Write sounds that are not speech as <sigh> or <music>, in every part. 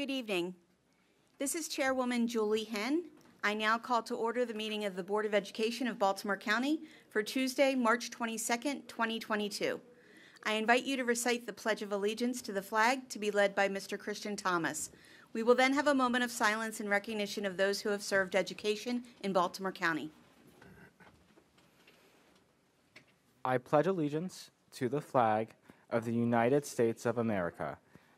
Good evening. This is Chairwoman Julie Henn. I now call to order the meeting of the Board of Education of Baltimore County for Tuesday, March 22nd, 2022. I invite you to recite the Pledge of Allegiance to the flag to be led by Mr. Christian Thomas. We will then have a moment of silence in recognition of those who have served education in Baltimore County. I pledge allegiance to the flag of the United States of America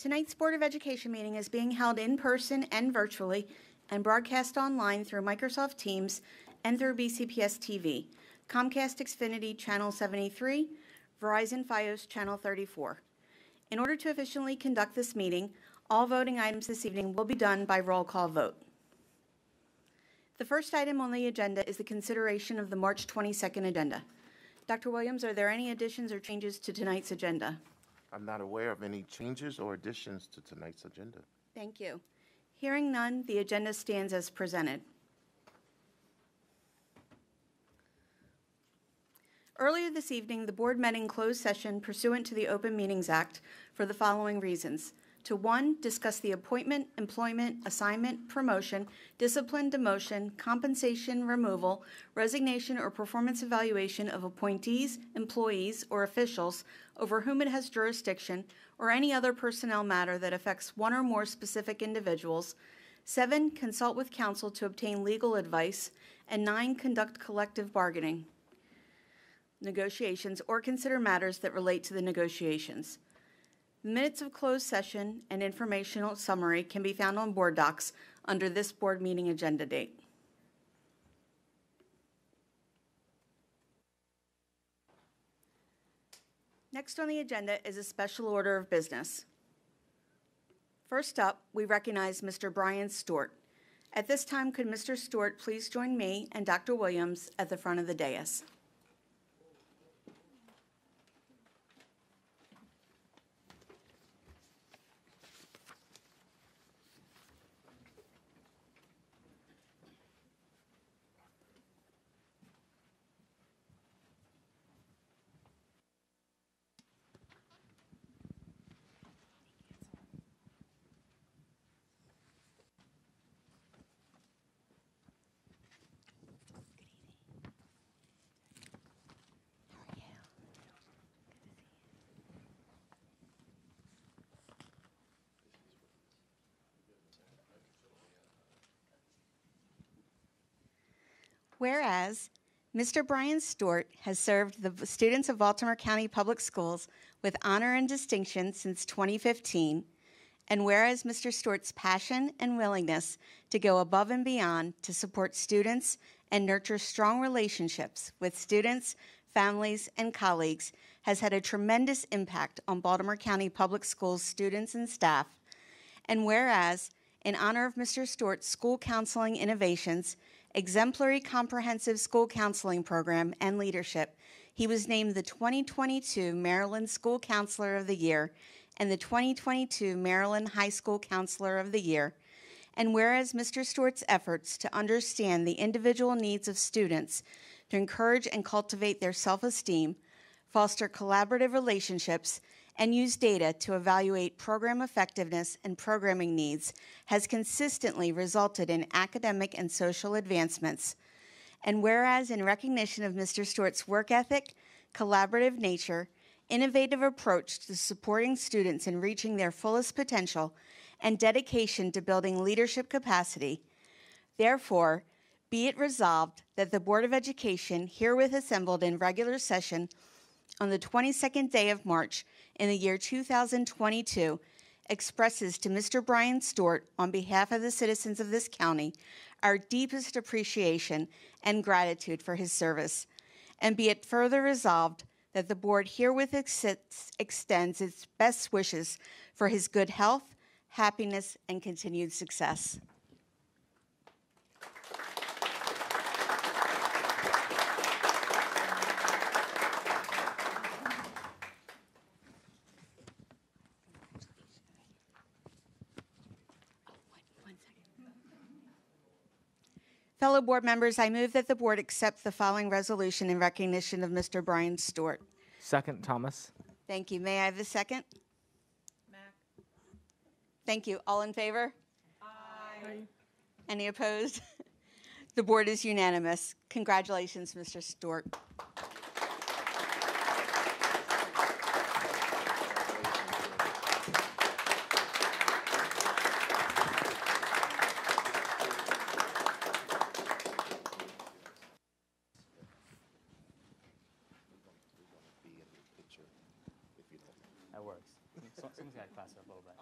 Tonight's Board of Education meeting is being held in person and virtually and broadcast online through Microsoft Teams and through BCPS TV, Comcast Xfinity Channel 73, Verizon Fios Channel 34. In order to efficiently conduct this meeting, all voting items this evening will be done by roll call vote. The first item on the agenda is the consideration of the March 22nd agenda. Dr. Williams, are there any additions or changes to tonight's agenda? I'm not aware of any changes or additions to tonight's agenda. Thank you. Hearing none, the agenda stands as presented. Earlier this evening, the board met in closed session pursuant to the Open Meetings Act for the following reasons. To one, discuss the appointment, employment, assignment, promotion, discipline, demotion, compensation, removal, resignation, or performance evaluation of appointees, employees, or officials over whom it has jurisdiction, or any other personnel matter that affects one or more specific individuals. Seven, consult with counsel to obtain legal advice. And nine, conduct collective bargaining negotiations or consider matters that relate to the negotiations. Minutes of closed session and informational summary can be found on board docs under this board meeting agenda date. Next on the agenda is a special order of business. First up, we recognize Mr. Brian Stewart. At this time, could Mr. Stewart please join me and Dr. Williams at the front of the dais? Whereas Mr. Brian Stewart has served the students of Baltimore County Public Schools with honor and distinction since 2015, and whereas Mr. Stewart's passion and willingness to go above and beyond to support students and nurture strong relationships with students, families, and colleagues has had a tremendous impact on Baltimore County Public Schools students and staff, and whereas in honor of Mr. Stewart's school counseling innovations, exemplary comprehensive school counseling program, and leadership, he was named the 2022 Maryland School Counselor of the Year and the 2022 Maryland High School Counselor of the Year. And whereas Mr. Stewart's efforts to understand the individual needs of students to encourage and cultivate their self esteem, foster collaborative relationships, and use data to evaluate program effectiveness and programming needs has consistently resulted in academic and social advancements. And whereas, in recognition of Mr. Stewart's work ethic, collaborative nature, innovative approach to supporting students in reaching their fullest potential, and dedication to building leadership capacity, therefore, be it resolved that the Board of Education, herewith assembled in regular session on the 22nd day of March in the year 2022 expresses to Mr. Brian Stewart, on behalf of the citizens of this county, our deepest appreciation and gratitude for his service. And be it further resolved that the board herewith ex- extends its best wishes for his good health, happiness, and continued success. Fellow board members, I move that the board accept the following resolution in recognition of Mr. Brian Stewart. Second, Thomas. Thank you. May I have a second? Mack. Thank you. All in favor? Aye. Any opposed? <laughs> The board is unanimous. Congratulations, Mr. Stewart. That works. So- Someone's got to class it up a little bit.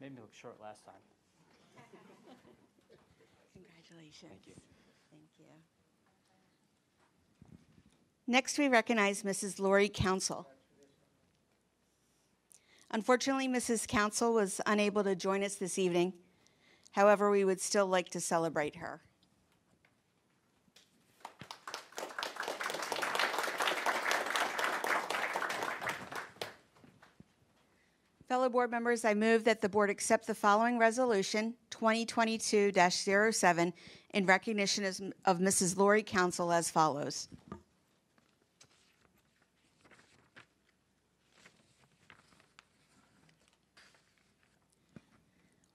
Made me look short last time. <laughs> Congratulations. Thank you. Thank you. Next, we recognize Mrs. Lori Council. Unfortunately, Mrs. Council was unable to join us this evening. However, we would still like to celebrate her. Fellow board members, I move that the board accept the following resolution, 2022-07, in recognition of Mrs. Lori Council as follows.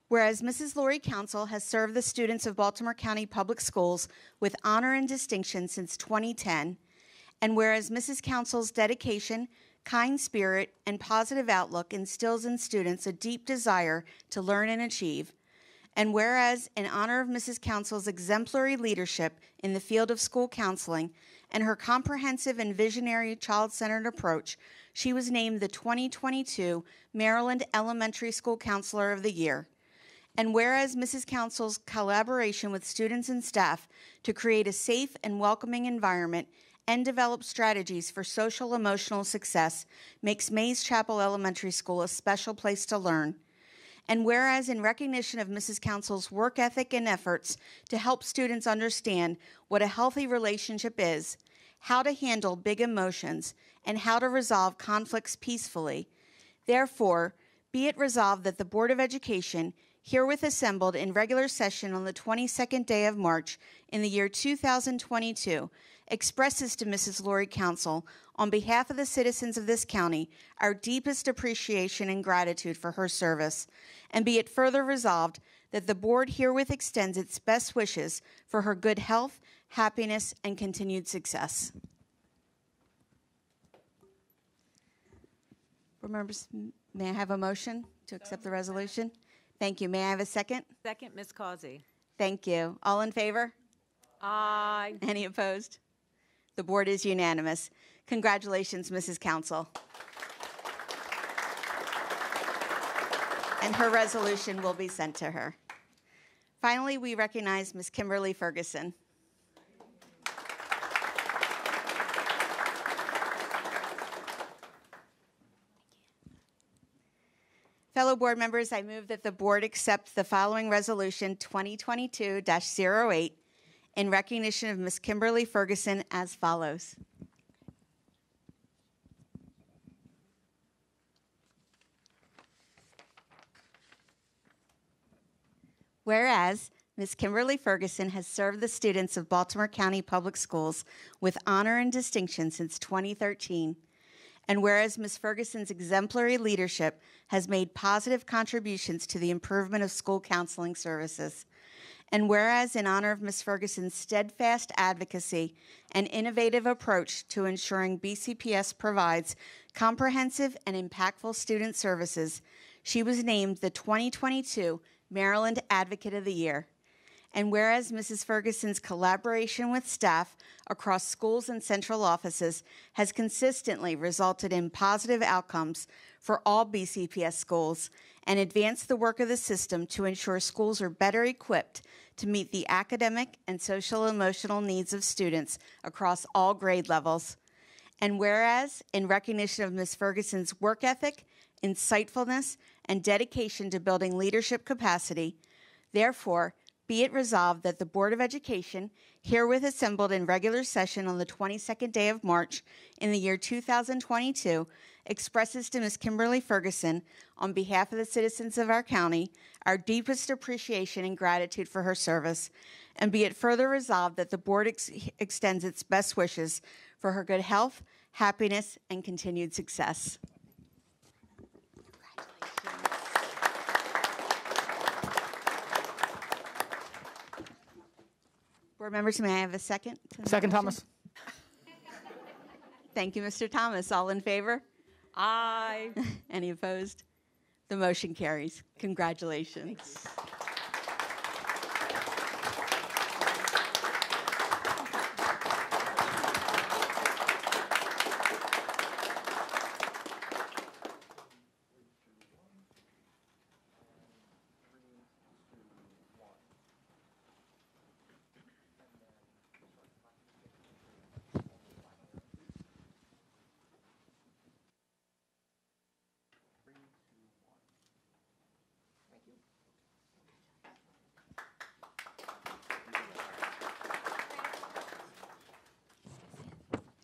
Whereas Mrs. Lori Council has served the students of Baltimore County Public Schools with honor and distinction since 2010, and whereas Mrs. Council's dedication, kind spirit, and positive outlook instills in students a deep desire to learn and achieve, and whereas in honor of Mrs. Council's exemplary leadership in the field of school counseling and her comprehensive and visionary child centered approach, she was named the 2022 Maryland Elementary School Counselor of the Year. And whereas Mrs. Council's collaboration with students and staff to create a safe and welcoming environment and develop strategies for social emotional success makes Mays Chapel Elementary School a special place to learn. And whereas in recognition of Mrs. Council's work ethic and efforts to help students understand what a healthy relationship is, how to handle big emotions, and how to resolve conflicts peacefully, therefore, be it resolved that the Board of Education, herewith assembled in regular session on the 22nd day of March in the year 2022, expresses to Mrs. Lori Council, on behalf of the citizens of this county, our deepest appreciation and gratitude for her service. And be it further resolved that the board herewith extends its best wishes for her good health, happiness, and continued success. Members, may I have a motion to accept the resolution? Thank you. May I have a second? Second, Ms. Causey. Thank you. All in favor? Aye. Any opposed? The board is unanimous. Congratulations, Mrs. Council. And her resolution will be sent to her. Finally, we recognize Ms. Kimberly Ferguson. Fellow board members, I move that the board accept the following resolution 2022-08 in recognition of Ms. Kimberly Ferguson as follows. Whereas Ms. Kimberly Ferguson has served the students of Baltimore County Public Schools with honor and distinction since 2013, and whereas Ms. Ferguson's exemplary leadership has made positive contributions to the improvement of school counseling services, and whereas in honor of Ms. Ferguson's steadfast advocacy and innovative approach to ensuring BCPS provides comprehensive and impactful student services, she was named the 2022 Maryland Advocate of the Year. And whereas Mrs. Ferguson's collaboration with staff across schools and central offices has consistently resulted in positive outcomes for all BCPS schools and advance the work of the system to ensure schools are better equipped to meet the academic and social emotional needs of students across all grade levels. And whereas, in recognition of Ms. Ferguson's work ethic, insightfulness, and dedication to building leadership capacity, therefore, be it resolved that the Board of Education, herewith assembled in regular session on the 22nd day of March in the year 2022, expresses to Ms. Kimberly Ferguson, on behalf of the citizens of our county, our deepest appreciation and gratitude for her service. And be it further resolved that the Board ex- extends its best wishes for her good health, happiness, and continued success. Board members, may I have a second? Second, motion? Thomas. Thank you, Mr. Thomas. All in favor? Aye. <laughs> Any opposed? The motion carries. Congratulations.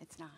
It's not.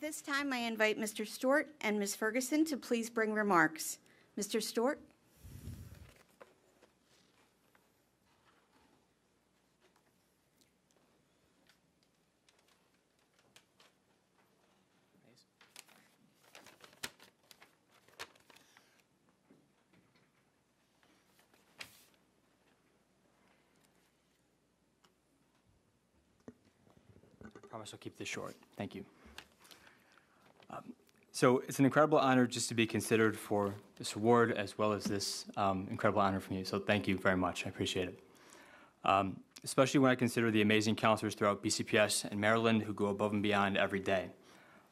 At this time, I invite Mr. Stewart and Ms. Ferguson to please bring remarks. Mr. Stewart? Promise I'll keep this short. Thank you. So it's an incredible honor just to be considered for this award as well as this um, incredible honor from you. So thank you very much. I appreciate it. Um, Especially when I consider the amazing counselors throughout BCPS and Maryland who go above and beyond every day.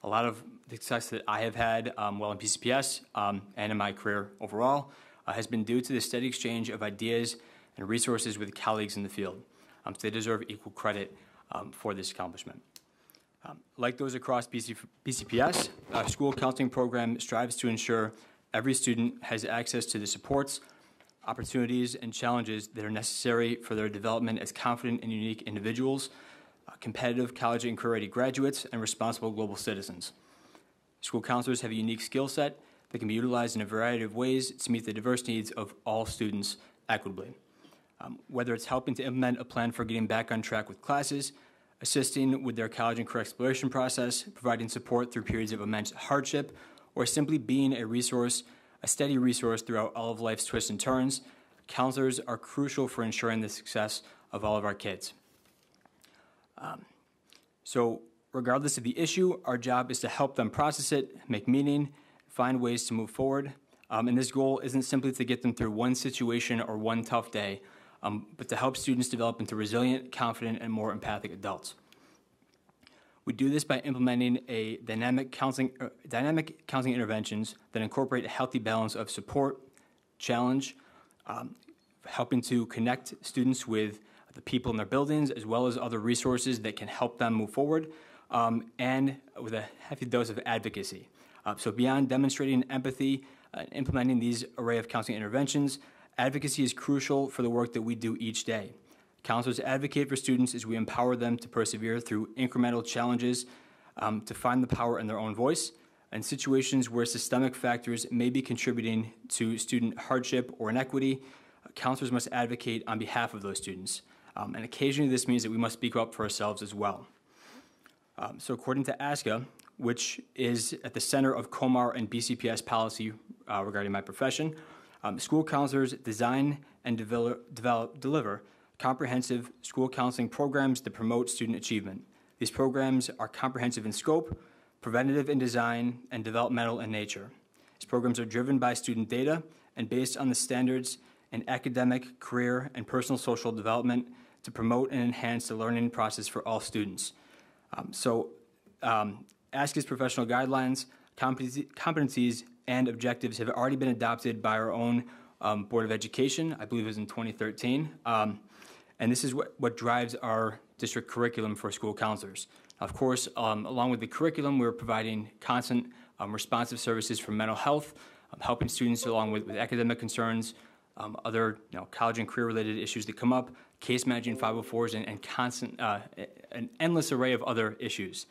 A lot of the success that I have had um, while in BCPS um, and in my career overall uh, has been due to the steady exchange of ideas and resources with colleagues in the field. Um, so they deserve equal credit um, for this accomplishment. Um, like those across BC, BCPS, our school counseling program strives to ensure every student has access to the supports, opportunities, and challenges that are necessary for their development as confident and unique individuals, uh, competitive college and career ready graduates, and responsible global citizens. School counselors have a unique skill set that can be utilized in a variety of ways to meet the diverse needs of all students equitably. Um, whether it's helping to implement a plan for getting back on track with classes, assisting with their college and career exploration process, providing support through periods of immense hardship, or simply being a resource, a steady resource throughout all of life's twists and turns, counselors are crucial for ensuring the success of all of our kids. Um, so, regardless of the issue, our job is to help them process it, make meaning, find ways to move forward. Um, and this goal isn't simply to get them through one situation or one tough day, um, but to help students develop into resilient, confident, and more empathic adults. We do this by implementing a dynamic counseling, uh, dynamic counseling interventions that incorporate a healthy balance of support, challenge, um, helping to connect students with the people in their buildings, as well as other resources that can help them move forward, um, and with a heavy dose of advocacy. Uh, so, beyond demonstrating empathy uh, implementing these array of counseling interventions, advocacy is crucial for the work that we do each day. Counselors advocate for students as we empower them to persevere through incremental challenges, um, to find the power in their own voice, in situations where systemic factors may be contributing to student hardship or inequity, counselors must advocate on behalf of those students. Um, and occasionally this means that we must speak up for ourselves as well. Um, so according to ASCA, which is at the center of COMAR and BCPS policy uh, regarding my profession, um, school counselors design and develop, develop, deliver comprehensive school counseling programs that promote student achievement. These programs are comprehensive in scope, preventative in design, and developmental in nature. These programs are driven by student data and based on the standards in academic, career, and personal social development to promote and enhance the learning process for all students. Um, so, um, ASCA's professional guidelines, competencies, and objectives have already been adopted by our own um, Board of Education. I believe it was in 2013. Um, and this is what, what drives our district curriculum for school counselors. Of course, um, along with the curriculum, we're providing constant um, responsive services for mental health, um, helping students along with, with academic concerns, um, other you know, college and career related issues that come up, case managing 504s, and, and constant, uh, an endless array of other issues.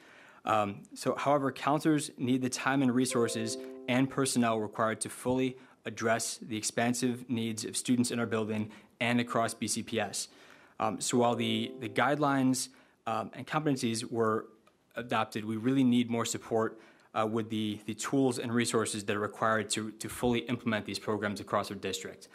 So, however, counselors need the time and resources and personnel required to fully address the expansive needs of students in our building and across BCPS. Um, so while the, the guidelines um, and competencies were adopted, we really need more support uh, with the, the tools and resources that are required to, to fully implement these programs across our district.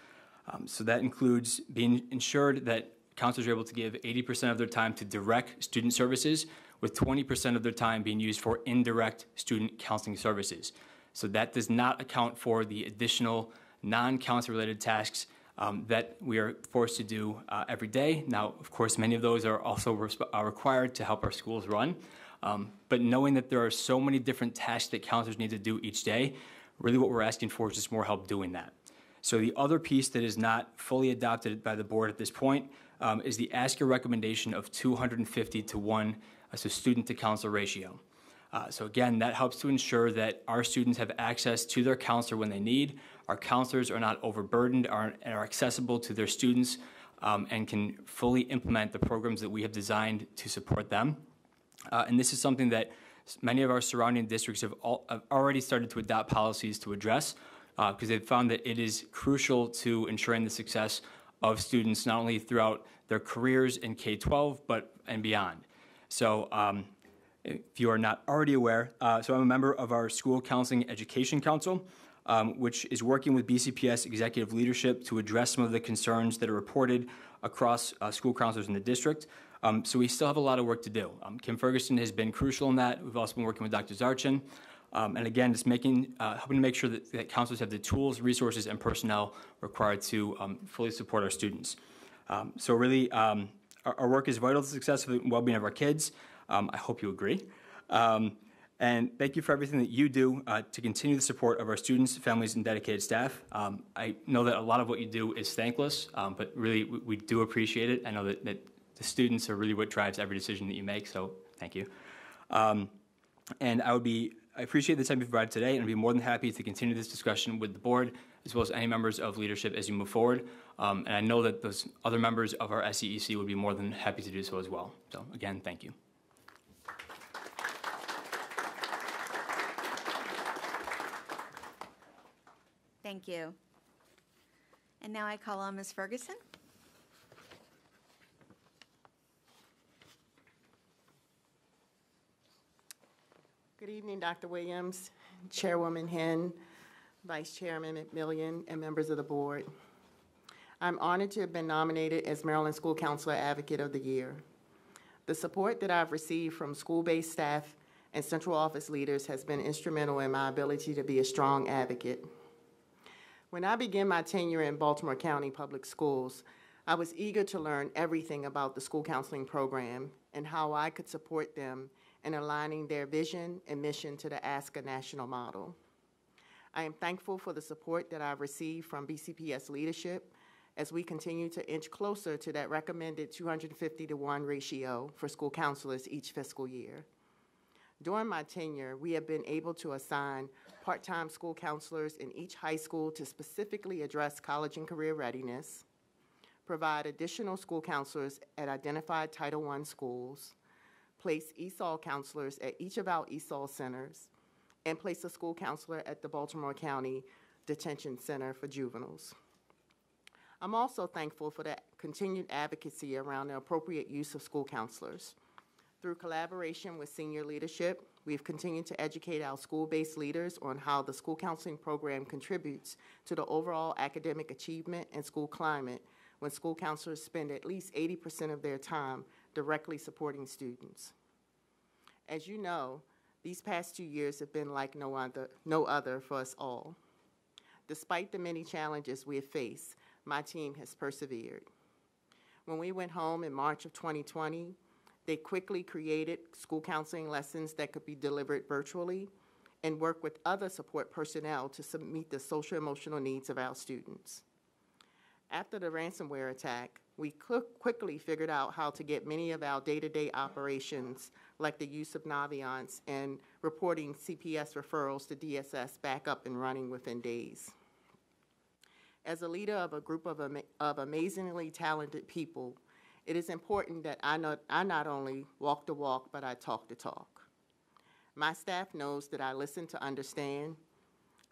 Um, so that includes being ensured that counselors are able to give 80% of their time to direct student services, with 20% of their time being used for indirect student counseling services. So that does not account for the additional non counsel related tasks um, that we are forced to do uh, every day. Now, of course, many of those are also resp- are required to help our schools run. Um, but knowing that there are so many different tasks that counselors need to do each day, really what we're asking for is just more help doing that. So the other piece that is not fully adopted by the board at this point um, is the ASCA recommendation of 250 to 1 as a student to counselor ratio. Uh, so again, that helps to ensure that our students have access to their counselor when they need, our counselors are not overburdened are, are accessible to their students um, and can fully implement the programs that we have designed to support them. Uh, and this is something that many of our surrounding districts have, all, have already started to adopt policies to address because uh, they've found that it is crucial to ensuring the success of students not only throughout their careers in K-12 but and beyond. So um, if you are not already aware, uh, so I'm a member of our School Counseling Education Council um, which is working with BCPS executive leadership to address some of the concerns that are reported across uh, school counselors in the district. Um, so we still have a lot of work to do. Um, Kim Ferguson has been crucial in that. We've also been working with Dr. Zarchin. Um, and again, just making, uh, helping to make sure that, that, counselors have the tools, resources, and personnel required to um, fully support our students. Um, so really, our, our, work is vital to the success and well-being of our kids. I hope you agree. Um, and thank you for everything that you do uh, to continue the support of our students, families, and dedicated staff. Um, I know that a lot of what you do is thankless, um, but really we, we, do appreciate it. I know that, that, the students are really what drives every decision that you make, so thank you. Um, and I would be, I appreciate the time you've provided today, and I'd be more than happy to continue this discussion with the board, as well as any members of leadership as you move forward. Um, and I know that those other members of our SEEC would be more than happy to do so as well. So again, thank you. Thank you. And now I call on Ms. Ferguson. Good evening, Dr. Williams, Chairwoman Henn, Vice Chairman McMillion, and members of the board. I'm honored to have been nominated as Maryland School Counselor Advocate of the Year. The support that I've received from school-based staff and central office leaders has been instrumental in my ability to be a strong advocate. When I began my tenure in Baltimore County Public Schools, I was eager to learn everything about the school counseling program and how I could support them in aligning their vision and mission to the ASCA national model. I am thankful for the support that I've received from BCPS leadership as we continue to inch closer to that recommended 250 to 1 ratio for school counselors each fiscal year. During my tenure, we have been able to assign part-time school counselors in each high school to specifically address college and career readiness, provide additional school counselors at identified Title I schools, place ESOL counselors at each of our ESOL centers, and place a school counselor at the Baltimore County Detention Center for Juveniles. I'm also thankful for the continued advocacy around the appropriate use of school counselors. Through collaboration with senior leadership, we've continued to educate our school-based leaders on how the school counseling program contributes to the overall academic achievement and school climate when school counselors spend at least 80% of their time directly supporting students. As you know, these past two years have been like no other, no other for us all. Despite the many challenges we have faced, my team has persevered. When we went home in March of 2020, they quickly created school counseling lessons that could be delivered virtually and work with other support personnel to meet the social emotional needs of our students. After the ransomware attack, we quickly figured out how to get many of our day-to-day operations, like the use of Naviance and reporting CPS referrals to DSS, back up and running within days. As a leader of a group of, of amazingly talented people, it is important that I not, I not only walk the walk, but I talk the talk. My staff knows that I listen to understand,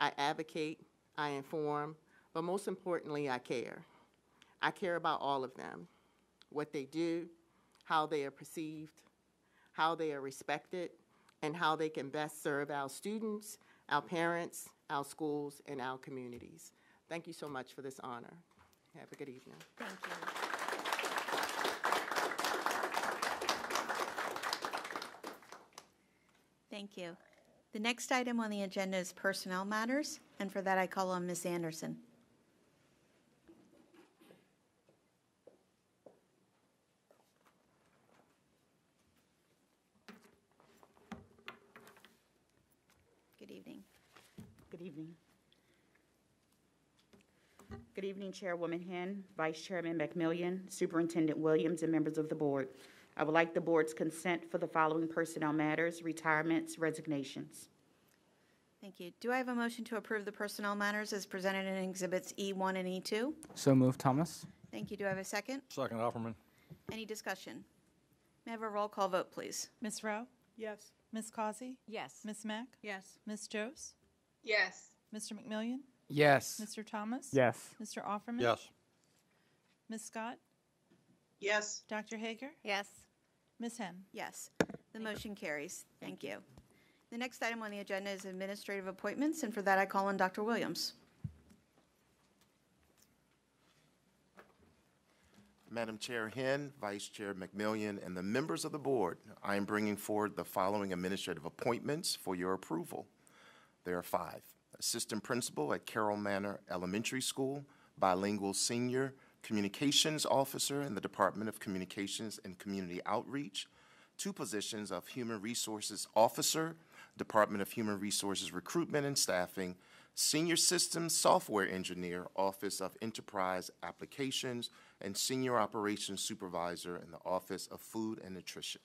I advocate, I inform, but most importantly, I care. I care about all of them what they do, how they are perceived, how they are respected, and how they can best serve our students, our parents, our schools, and our communities. Thank you so much for this honor. Have a good evening. Thank you. Thank you. The next item on the agenda is personnel matters, and for that I call on Ms. Anderson. Good evening. Good evening. Good evening, Chairwoman Henn, Vice Chairman McMillion, Superintendent Williams, and members of the board. I would like the board's consent for the following personnel matters, retirements, resignations. Thank you. Do I have a motion to approve the personnel matters as presented in Exhibits E1 and E2? So move, Thomas. Thank you. Do I have a second? Second, Offerman. Any discussion? May I have a roll call vote, please? Ms. Rowe? Yes. Ms. Causey? Yes. Ms. Mack? Yes. Ms. Jose? yes, Mr. McMillion? Yes. Mr. Thomas? Yes. Mr. Offerman? Yes. Ms. Scott? Yes, Dr. Hager? Yes. Ms. Henn? Yes. The motion carries. Thank you. The next item on the agenda is administrative appointments, and for that I call on Dr. Williams. Madam Chair Henn, Vice Chair McMillion, and the members of the board, I am bringing forward the following administrative appointments for your approval. There are five. Assistant Principal at Carroll Manor Elementary School, Bilingual Senior Communications Officer in the Department of Communications and Community Outreach, two positions of Human Resources Officer, Department of Human Resources Recruitment and Staffing, Senior Systems Software Engineer, Office of Enterprise Applications, and Senior Operations Supervisor in the Office of Food and Nutrition.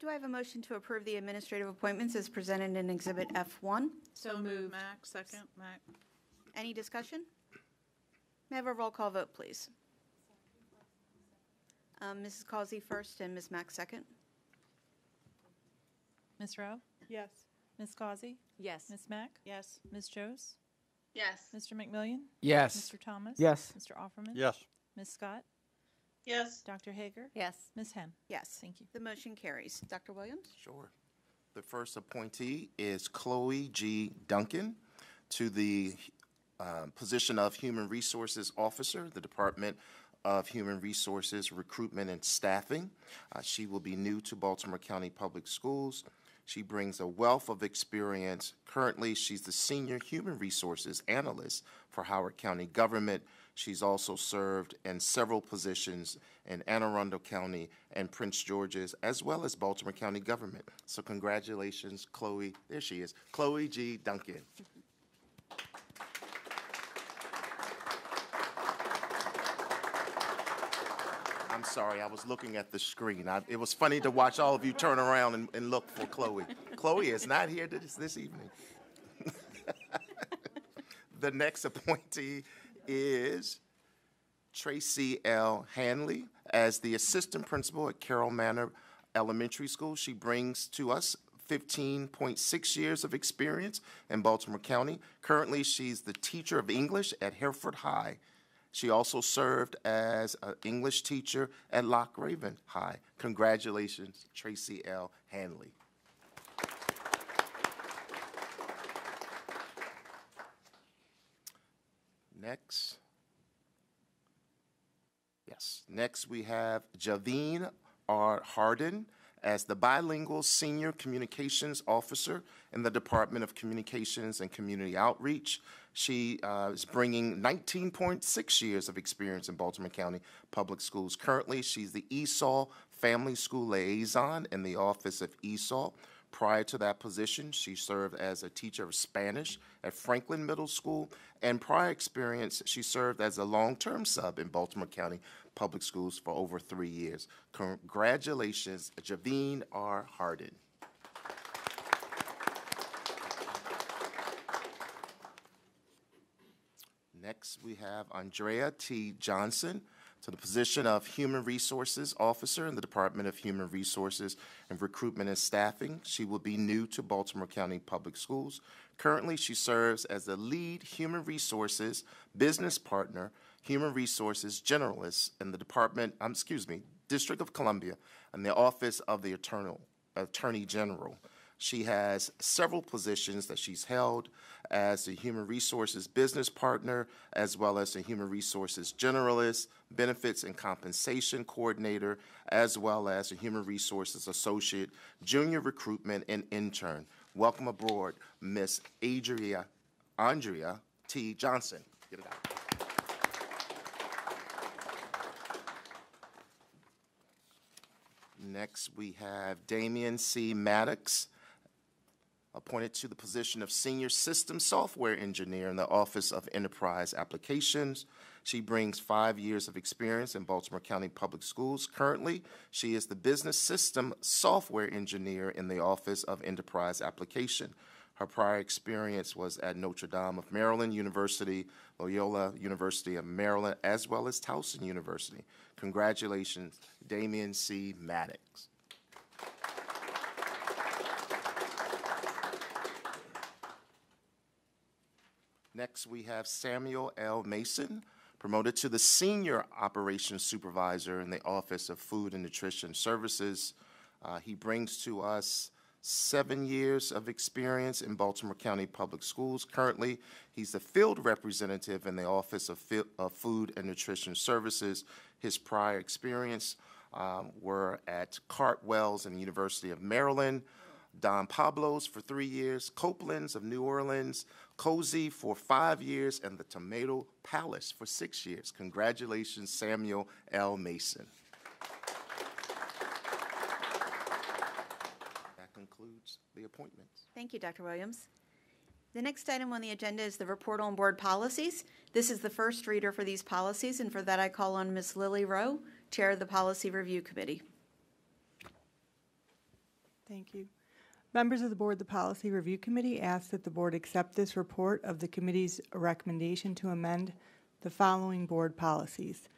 Do I have a motion to approve the administrative appointments as presented in Exhibit F1? So moved. Mack, second, Mack. Any discussion? May I have a roll call vote, please? Um, Mrs. Causey first and Ms. Mack second. Ms. Rowe? Yes. Ms. Causey? Yes. Ms. Mack? Yes. Ms. Jose? yes, Mr. McMillion? Yes. Mr. Thomas? Yes. Mr. Offerman? Yes. Ms. Scott? yes, Dr. Hager? Yes. Ms. Henn? Yes. Thank you. The motion carries. Dr. Williams? Sure. The first appointee is Chloe G. Duncan to the uh, position of Human Resources Officer, the Department of Human Resources Recruitment and Staffing. Uh, She will be new to Baltimore County Public Schools. She brings a wealth of experience. Currently, she's the Senior Human Resources Analyst for Howard County Government. She's also served in several positions in Anne Arundel County and Prince George's, as well as Baltimore County government. So congratulations, Chloe. There she is, Chloe G. Duncan. Sorry, I was looking at the screen. I, it was funny to watch all of you turn around and, and look for Chloe. Chloe is not here this, this evening. <laughs> the next appointee is Tracy L. Hanley as the assistant principal at Carroll Manor Elementary School. She brings to us 15.6 years of experience in Baltimore County. Currently, she's the teacher of English at Hereford High. She also served as an English teacher at Loch Raven High. Congratulations, Tracy L. Hanley. Next. Yes. Next, we have Javine R. Harden as the bilingual senior communications officer in the Department of Communications and Community Outreach. She uh, is bringing 19.6 years of experience in Baltimore County Public Schools. Currently, she's the ESOL Family School Liaison in the Office of ESOL. Prior to that position, she served as a teacher of Spanish at Franklin Middle School, and prior experience, she served as a long-term sub in Baltimore County Public Schools for over three years. Congratulations, Javine R. Harden. Next, we have Andrea T. Johnson to the position of Human Resources Officer in the Department of Human Resources and Recruitment and Staffing. She will be new to Baltimore County Public Schools. Currently, she serves as the lead Human Resources Business Partner, Human Resources Generalist in the Department, um, excuse me, District of Columbia, in the Office of the Eternal, Attorney General. She has several positions that she's held as a human resources business partner, as well as a human resources generalist, benefits and compensation coordinator, as well as a human resources associate, junior recruitment, and intern. Welcome aboard, Miss Adria, Andrea T. Johnson. Get it out. Next, we have Damian C. Maddox, appointed to the position of Senior System Software Engineer in the Office of Enterprise Applications. She brings five years of experience in Baltimore County Public Schools. Currently, she is the Business System Software Engineer in the Office of Enterprise Application. Her prior experience was at Notre Dame of Maryland University, Loyola University of Maryland, as well as Towson University. Congratulations, Damian C. Maddox. Next, we have Samuel L. Mason, promoted to the Senior Operations Supervisor in the Office of Food and Nutrition Services. Uh, he brings to us seven years of experience in Baltimore County Public Schools. Currently, he's the field representative in the Office of, of Food and Nutrition Services. His prior experience um, were at Chartwells and the University of Maryland, Don Pablo's for three years, Copeland's of New Orleans, Cosi for five years, and the Tomato Palace for six years. Congratulations, Samuel L. Mason. That concludes the appointments. Thank you, Dr. Williams. The next item on the agenda is the report on board policies. This is the first reader for these policies, and for that I call on Ms. Lily Rowe, Chair of the Policy Review Committee. Thank you. Members of the Board, the Policy Review Committee ask that the Board accept this report of the committee's recommendation to amend the following board policies.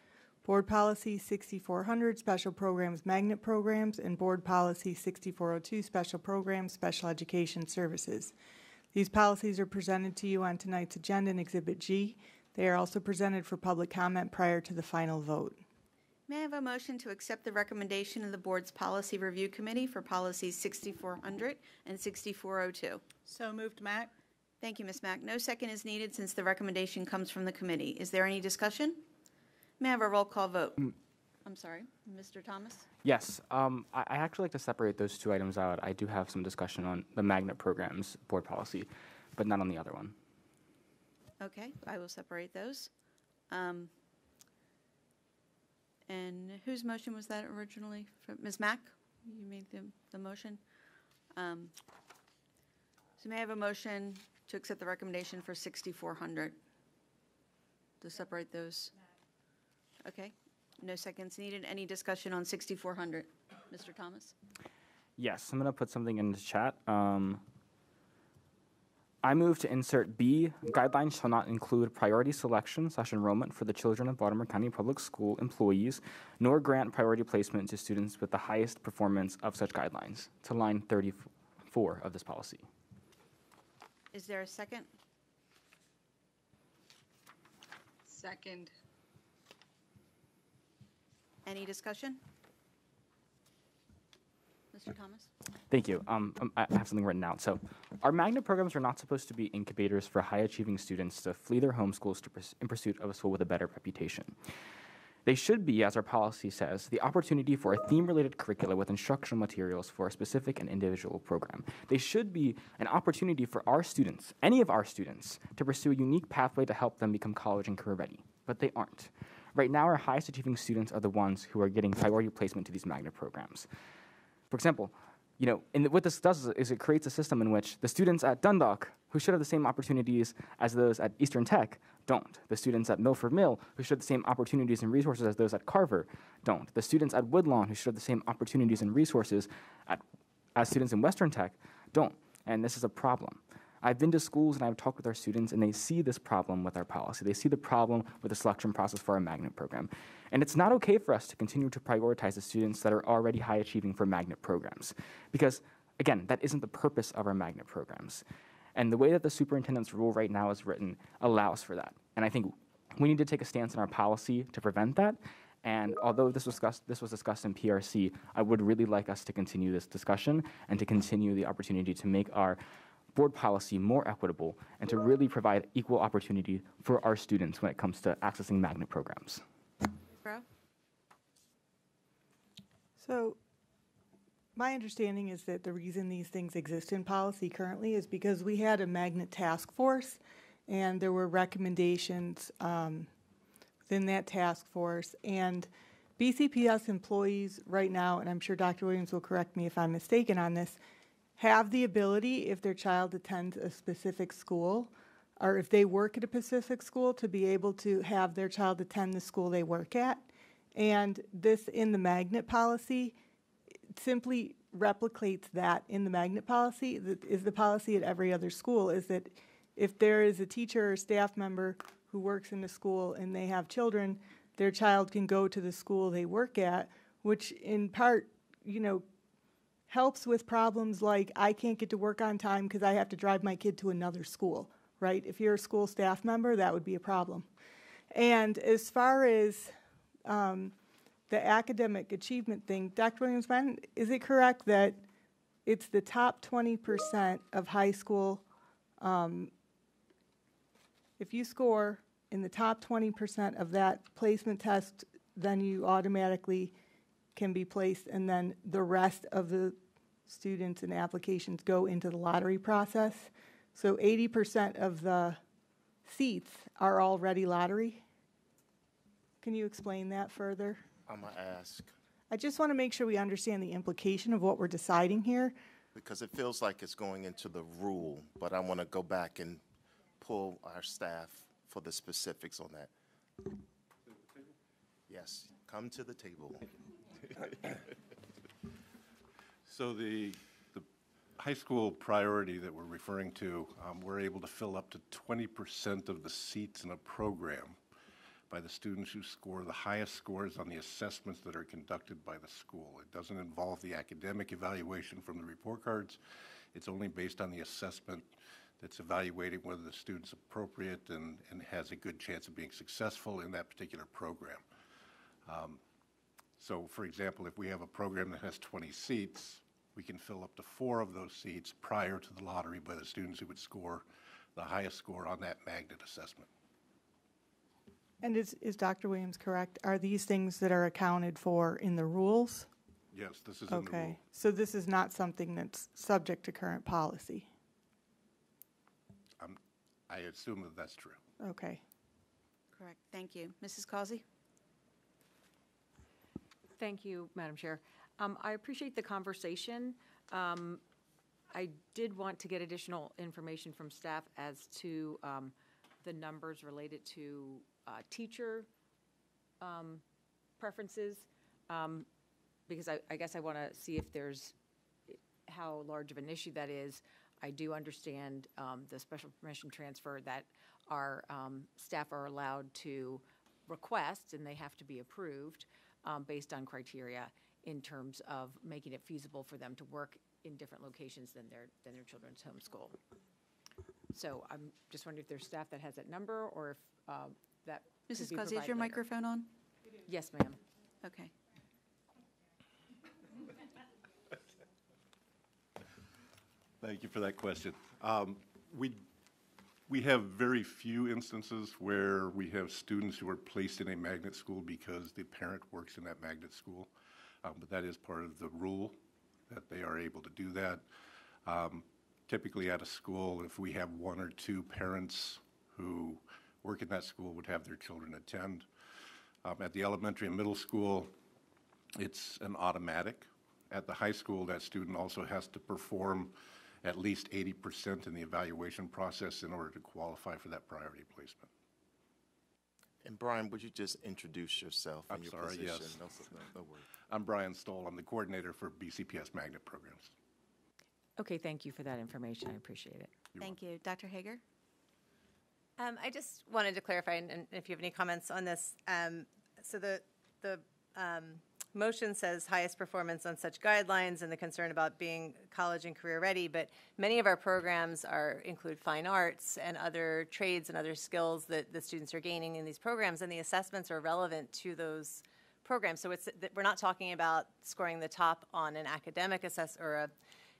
Board Policy 6400, Special Programs Magnet Programs, and Board Policy 6402, Special Programs, Special Education Services. These policies are presented to you on tonight's agenda in Exhibit G. They are also presented for public comment prior to the final vote. May I have a motion to accept the recommendation of the Board's Policy Review Committee for Policies 6400 and 6402? So moved, Mack. Thank you, Ms. Mack. No second is needed since the recommendation comes from the committee. Is there any discussion? May I have a roll call vote? I'm sorry, Mr. Thomas? Yes, um, I, I actually like to separate those two items out. I do have some discussion on the magnet programs board policy, but not on the other one. Okay, I will separate those. Um, And whose motion was that originally? From Ms. Mack? You made the, the motion? Um, So may I have a motion to accept the recommendation for 6,400? To separate those? Okay, no seconds needed. Any discussion on 6,400? Mr. Thomas? Yes, I'm going to put something in the chat. Um, I move to insert B, guidelines shall not include priority selection slash enrollment for the children of Baltimore County Public School employees, nor grant priority placement to students with the highest performance of such guidelines, to line 34 of this policy. Is there a second? Second. Any discussion? Mr. Thomas? Thank you. Um, um, I have something written out. So, our magnet programs are not supposed to be incubators for high achieving students to flee their home schools to pers- in pursuit of a school with a better reputation. They should be, as our policy says, the opportunity for a theme related curricula with instructional materials for a specific and individual program. They should be an opportunity for our students, any of our students, to pursue a unique pathway to help them become college and career ready. But they aren't. Right now, our highest achieving students are the ones who are getting priority placement to these magnet programs. For example, you know, and what this does is, it creates a system in which the students at Dundalk, who should have the same opportunities as those at Eastern Tech, don't. The students at Milford Mill, who should have the same opportunities and resources as those at Carver, don't. The students at Woodlawn, who should have the same opportunities and resources at, as students in Western Tech, don't. And this is a problem. I've been to schools and I've talked with our students, and they see this problem with our policy. They see the problem with the selection process for our magnet program. And it's not okay for us to continue to prioritize the students that are already high achieving for magnet programs. Because, again, that isn't the purpose of our magnet programs. And the way that the superintendent's rule right now is written allows for that. And I think we need to take a stance in our policy to prevent that. And although this was discussed, this was discussed in PRC, I would really like us to continue this discussion and to continue the opportunity to make our board policy more equitable and to really provide equal opportunity for our students when it comes to accessing magnet programs. So, my understanding is that the reason these things exist in policy currently is because we had a magnet task force, and there were recommendations um, within that task force. And BCPS employees right now, and I'm sure Dr. Williams will correct me if I'm mistaken on this, have the ability, if their child attends a specific school, or if they work at a specific school, to be able to have their child attend the school they work at. And this in the magnet policy simply replicates that in the magnet policy, that is the policy at every other school, is that if there is a teacher or staff member who works in the school and they have children, their child can go to the school they work at, which in part, you know, helps with problems like I can't get to work on time because I have to drive my kid to another school, right? If you're a school staff member, that would be a problem. And as far as um, the academic achievement thing, Dr. Williams, is it correct that it's the top 20% of high school? Um, if you score in the top 20% of that placement test, then you automatically can be placed, and then the rest of the students and applications go into the lottery process. So 80% of the seats are already lottery. Can you explain that further? I'm gonna ask, I just want to make sure we understand the implication of what we're deciding here. because it feels like it's going into the rule, but I want to go back and pull our staff for the specifics on that. Yes, come to the table. <laughs> So the, the high school priority that we're referring to, um, we're able to fill up to twenty percent of the seats in a program by the students who score the highest scores on the assessments that are conducted by the school. It doesn't involve the academic evaluation from the report cards. It's only based on the assessment that's evaluating whether the student's appropriate and, and has a good chance of being successful in that particular program. So, for example, if we have a program that has 20 seats, we can fill up to four of those seats prior to the lottery by the students who would score the highest score on that magnet assessment. And is, is Dr. Williams correct? Are these things that are accounted for in the rules? Yes, this is in the rule. Okay, so this is not something that's subject to current policy? I'm- I assume that that's true. Okay. Correct. Thank you. Mrs. Causey? Thank you, Madam Chair. Um, I appreciate the conversation. Um, I did want to get additional information from staff as to um, the numbers related to uh, teacher um, preferences, um, because I I guess I want to see if there's, how large of an issue that is. I do understand um, the special permission transfer that our um, staff are allowed to request, and they have to be approved um, based on criteria in terms of making it feasible for them to work in different locations than their, than their children's home school. So I'm just wondering if there's staff that has that number, or if um, that could Mrs. be Causey, is your later. microphone on? Yes, ma'am. Okay. Thank you for that question. Um, We, we have very few instances where we have students who are placed in a magnet school because the parent works in that magnet school. Um, But that is part of the rule, that they are able to do that. Um, Typically at a school, if we have one or two parents who work in that school would have their children attend. Um, At the elementary and middle school, it's an automatic. At the high school, that student also has to perform at least 80% in the evaluation process in order to qualify for that priority placement. And Brian, would you just introduce yourself I'm and your sorry, position? yes. No, no, no worries. I'm Brian Stoll. I'm the coordinator for BCPS magnet programs. Okay, thank you for that information. I appreciate it. Thank you. Dr. Hager? Um, I just wanted to clarify, and, and if you have any comments on this, um, so the, the, um, motion says highest performance on such guidelines and the concern about being college and career ready, but many of our programs are, include fine arts and other trades and other skills that the students are gaining in these programs, and the assessments are relevant to those programs. So it's, we're not talking about scoring the top on an academic assess, or a,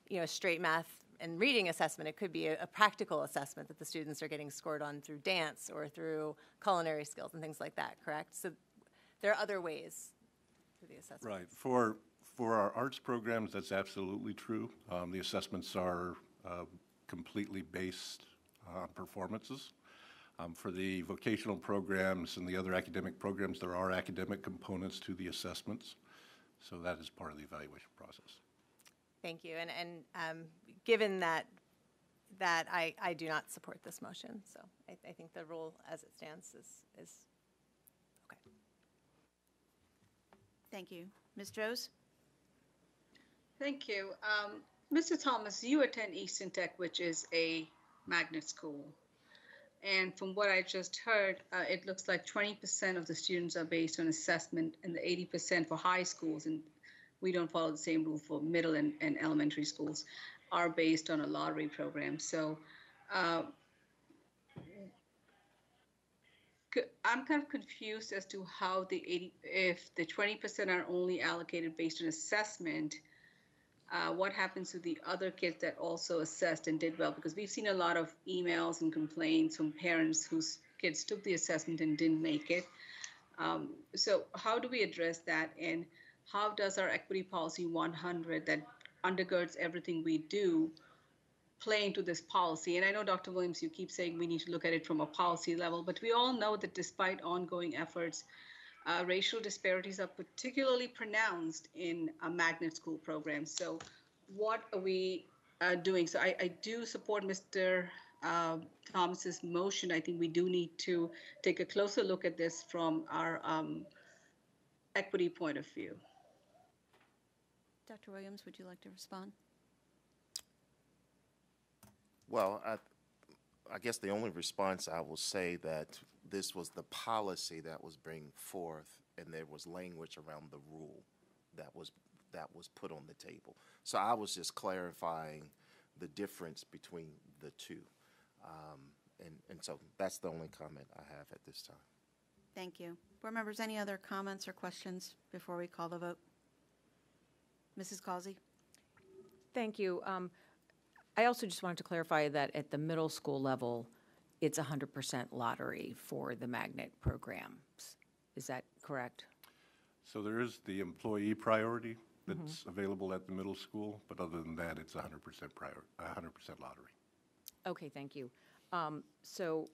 you know, straight math and reading assessment. It could be a, a practical assessment that the students are getting scored on through dance or through culinary skills and things like that, correct? So there are other ways through the assessment. Right. For, for our arts programs, that's absolutely true. Um, The assessments are uh, completely based on performances. Um, For the vocational programs and the other academic programs, there are academic components to the assessments. So that is part of the evaluation process. Thank you. And, and um, given that, that I, I do not support this motion, so I, I think the rule as it stands is, is okay. Thank you. Ms. Droz? Thank you. Um, Mr. Thomas, you attend Eastern Tech, which is a magnet school. And from what I just heard, uh, it looks like 20% of the students are based on assessment and the 80% for high schools, and we don't follow the same rule for middle and, and elementary schools, are based on a lottery program. So uh, c- I'm kind of confused as to how the 80, if the 20% are only allocated based on assessment, uh, what happens to the other kids that also assessed and did well? Because we've seen a lot of emails and complaints from parents whose kids took the assessment and didn't make it. Um, so how do we address that? And how does our equity policy 100 that undergirds everything we do play into this policy? And I know, Dr. Williams, you keep saying we need to look at it from a policy level, but we all know that despite ongoing efforts, uh, racial disparities are particularly pronounced in a magnet school program. So, what are we uh, doing? So, I, I do support Mr. Uh, Thomas's motion. I think we do need to take a closer look at this from our um, equity point of view. Dr. Williams, would you like to respond? Well, I, I guess the only response I will say that this was the policy that was bring forth, and there was language around the rule that was that was put on the table. So I was just clarifying the difference between the two, um, and and so that's the only comment I have at this time. Thank you. Board members, any other comments or questions before we call the vote? Mrs. Causey? Thank you. Um, I also just wanted to clarify that at the middle school level, it's 100% lottery for the magnet programs. Is that correct? So there is the employee priority that's available at the middle school, but other than that, it's 100% prior, 100% lottery. Okay, thank you. Um, So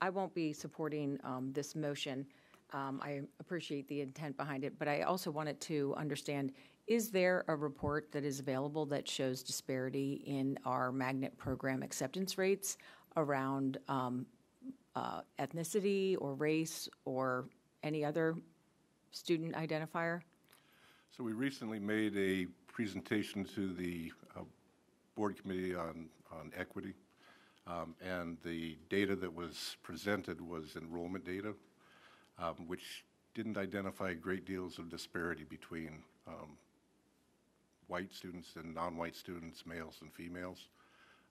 I won't be supporting um, this motion. Um, I appreciate the intent behind it, but I also wanted to understand, is there a report that is available that shows disparity in our magnet program acceptance rates around um, uh, ethnicity or race or any other student identifier? So we recently made a presentation to the uh, board committee on, on equity, um, and the data that was presented was enrollment data, um, which didn't identify great deals of disparity between um, white students and non-white students, males and females.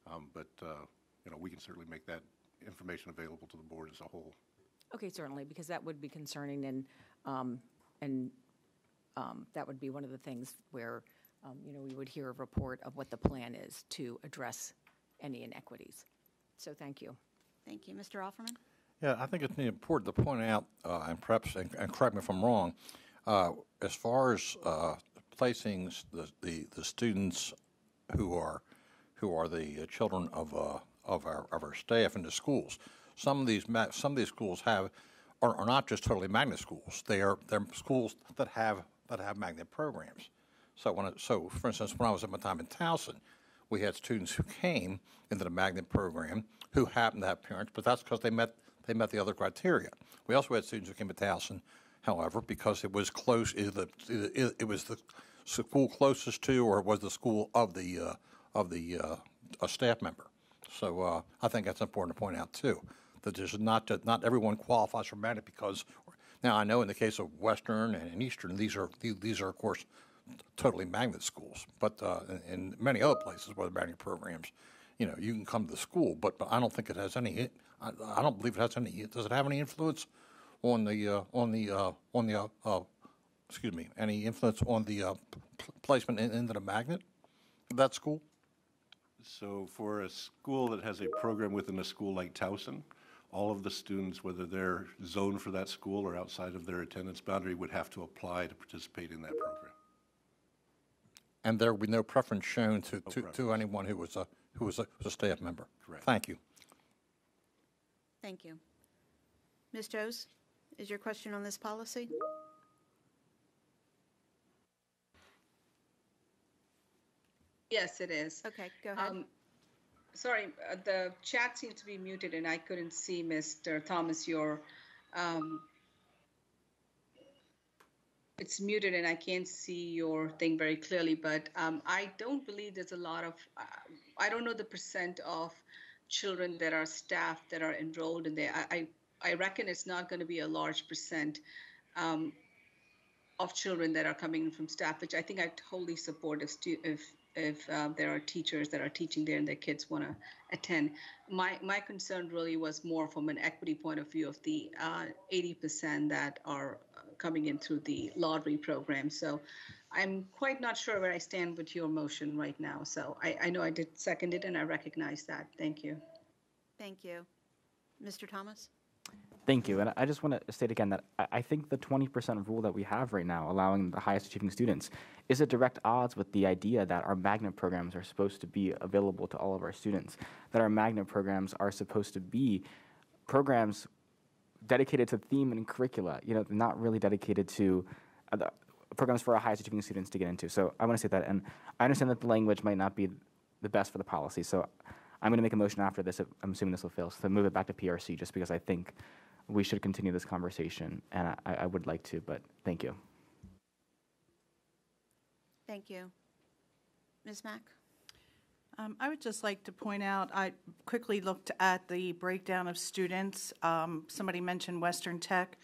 Um, But, uh, you know, we can certainly make that information available to the board as a whole. Okay, certainly, because that would be concerning and, um, and um, that would be one of the things where, um, you know, we would hear a report of what the plan is to address any inequities. So thank you. Thank you. Mr. Offerman? Yeah, I think it's important to point out, uh, and perhaps, and, and correct me if I'm wrong, uh, as far as uh, placing the, the, the students who are who are the uh, children of uh, of our of our staff in the schools, some of these some of these schools have are, are not just totally magnet schools. They are they're schools that have that have magnet programs. So when so for instance, when I was at my time in Towson, we had students who came into the magnet program who happened to have parents, but that's because they met they met the other criteria. We also had students who came to Towson, however, because it was close. It was the school closest to, or it was the school of the uh, of the uh, a staff member. So uh, I think that's important to point out too, that there's not not everyone qualifies for magnet because. Now I know in the case of Western and Eastern, these are these are of course totally magnet schools, but uh, in, in many other places where the magnet programs, you know, you can come to the school, but, but I don't think it has any. I, I don't believe it has any. Does it have any influence on the uh, on the uh, on the uh, uh, excuse me, any influence on the uh, p- placement in, into the magnet of that school? So for a school that has a program within a school like Towson, all of the students, whether they're zoned for that school or outside of their attendance boundary, would have to apply to participate in that program. And there would be no preference shown to, to, to anyone who was a who was a, was a staff member. Correct. Thank you. Thank you. Ms. Jose, is your question on this policy? Yes, it is. Okay, go ahead. Um, Sorry, uh, the chat seems to be muted and I couldn't see, Mr. Thomas, your, um, it's muted and I can't see your thing very clearly, but um, I don't believe there's a lot of, uh, I don't know the percent of children that are staff that are enrolled in there. I, I, I reckon it's not going to be a large percent um, of children that are coming in from staff, which I think I totally support if, stu- if if uh, there are teachers that are teaching there and their kids want to attend. My my concern really was more from an equity point of view of the uh, 80% that are coming in through the lottery program. So I'm quite not sure where I stand with your motion right now. So I, I know I did second it and I recognize that. Thank you. Thank you. Mr. Thomas? Thank you. And I just want to state again that I think the 20% rule that we have right now, allowing the highest achieving students, is at direct odds with the idea that our magnet programs are supposed to be available to all of our students, that our magnet programs are supposed to be programs dedicated to theme and curricula, you know, not really dedicated to uh, programs for our highest achieving students to get into. So I want to say that. And I understand that the language might not be the best for the policy. So I'm going to make a motion after this. I'm assuming this will fail. So move it back to PRC just because I think we should continue this conversation. And I, I would like to, but thank you. Thank you. Ms. Mack? Um, I would just like to point out, I quickly looked at the breakdown of students. Um, Somebody mentioned Western Tech.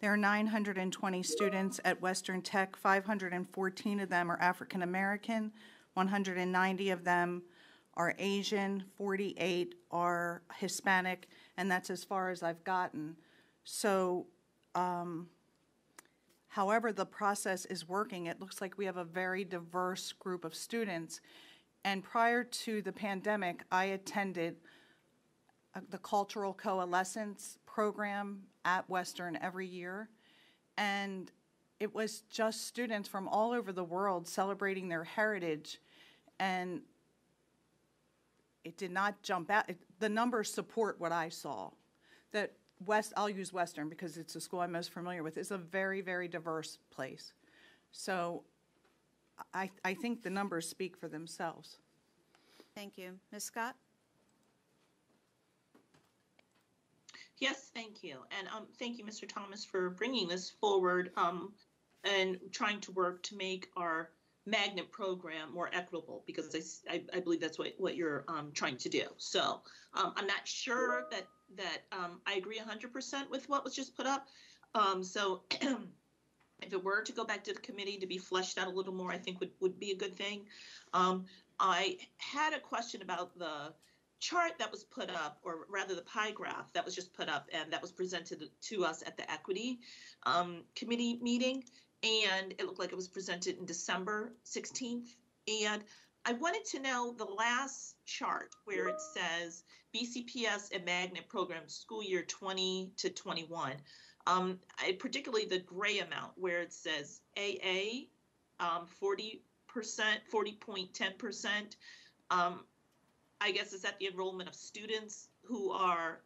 There are 920 students at Western Tech. 514 of them are African American. 190 of them are Asian. 48 are Hispanic, and that's as far as I've gotten. So um, however the process is working, it looks like we have a very diverse group of students. And prior to the pandemic, I attended uh, the Cultural Coalescence Program at Western every year. And it was just students from all over the world celebrating their heritage. And it did not jump out. It, the numbers support what I saw. That West, I'll use Western because it's the school I'm most familiar with, is a very, very diverse place. So I, I think the numbers speak for themselves. Thank you. Ms. Scott? Yes, thank you. And um, thank you, Mr. Thomas, for bringing this forward um, and trying to work to make our magnet program more equitable because I, I, believe that's what, what you're um, trying to do. So um, I'm not sure that that um, I agree 100% with what was just put up. Um, so <clears throat> if it were to go back to the committee to be fleshed out a little more, I think would, would be a good thing. Um, I had a question about the chart that was put up, or rather the pie graph that was just put up and that was presented to us at the equity um, committee meeting. And it looked like it was presented in December 16th. And I wanted to know the last chart where it says BCPS and magnet program school year 20 to 21. Um, I, particularly the gray amount where it says AA, um, 40%, 40.10%. Um, I guess is that the enrollment of students who are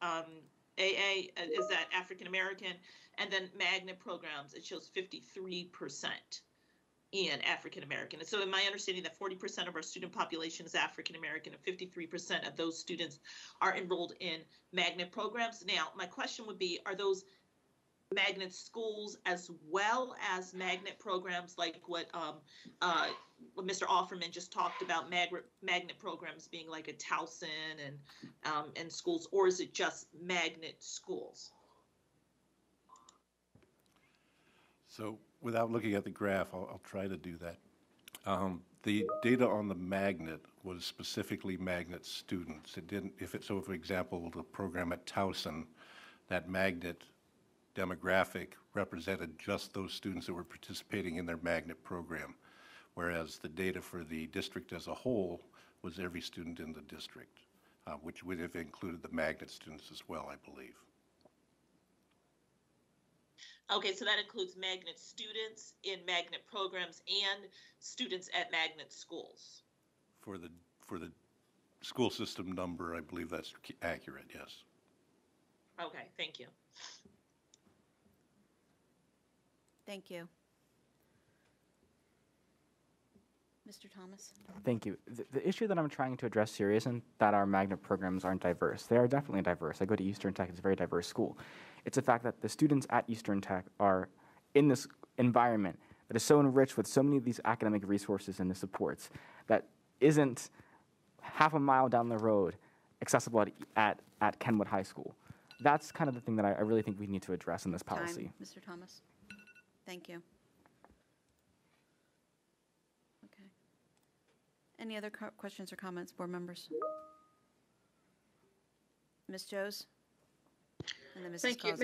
um, AA, uh, is that African American? And then magnet programs, it shows 53% in African American. And so, in my understanding, that 40% of our student population is African American, and 53% of those students are enrolled in magnet programs. Now, my question would be: Are those magnet schools as well as magnet programs, like what um, uh, Mr. Offerman just talked about, magnet magnet programs being like a Towson and um, and schools, or is it just magnet schools? So without looking at the graph, I'll, I'll try to do that. Um, the data on the magnet was specifically magnet students. It didn't, if it, so for example, the program at Towson, that magnet demographic represented just those students that were participating in their magnet program. Whereas the data for the district as a whole was every student in the district, uh, which would have included the magnet students as well, I believe. Okay, so that includes magnet students in magnet programs and students at magnet schools. For the, for the school system number, I believe that's accurate, yes. Okay, thank you. Thank you. Mr. Thomas? Thank you. The, the issue that I'm trying to address here isn't that our magnet programs aren't diverse. They are definitely diverse. I go to Eastern Tech, it's a very diverse school. It's the fact that the students at Eastern Tech are in this environment that is so enriched with so many of these academic resources and the supports that isn't half a mile down the road accessible at, at, at Kenwood High School. That's kind of the thing that I, I really think we need to address in this policy. Time, Mr. Thomas. Thank you. Okay. Any other questions or comments, board members? Ms. Jose? And then Mrs. Thank you.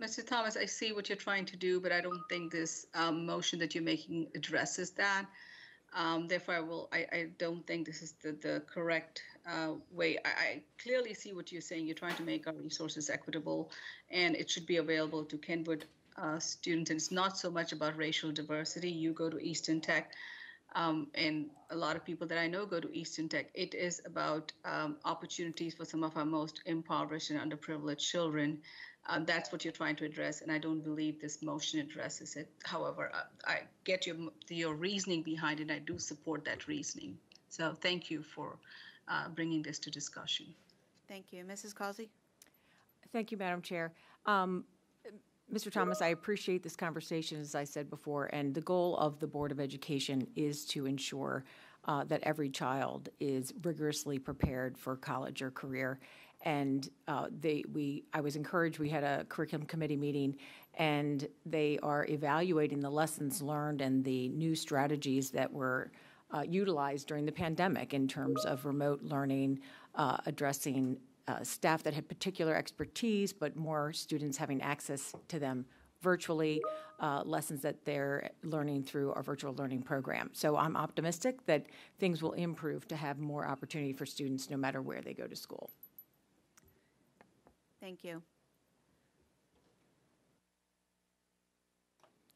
Mr. Thomas, I see what you're trying to do, but I don't think this um, motion that you're making addresses that. Um, Therefore, I will, I, I don't think this is the, the correct uh, way. I, I clearly see what you're saying. You're trying to make our resources equitable, and it should be available to Kenwood uh, students. And it's not so much about racial diversity. You go to Eastern Tech, um, and a lot of people that I know go to Eastern Tech. It is about um, opportunities for some of our most impoverished and underprivileged children. Um, that's what you're trying to address, and I don't believe this motion addresses it. However, I, I get your your reasoning behind it. I do support that reasoning. So thank you for uh, bringing this to discussion. Thank you. Mrs. Causey? Thank you, Madam Chair. Um, Mr. Thomas, I appreciate this conversation, as I said before, and the goal of the Board of Education is to ensure uh, that every child is rigorously prepared for college or career. And uh, they, we, I was encouraged, we had a curriculum committee meeting, and they are evaluating the lessons learned and the new strategies that were uh, utilized during the pandemic in terms of remote learning, uh, addressing uh, staff that had particular expertise, but more students having access to them virtually, uh, lessons that they're learning through our virtual learning program. So I'm optimistic that things will improve to have more opportunity for students no matter where they go to school. Thank you.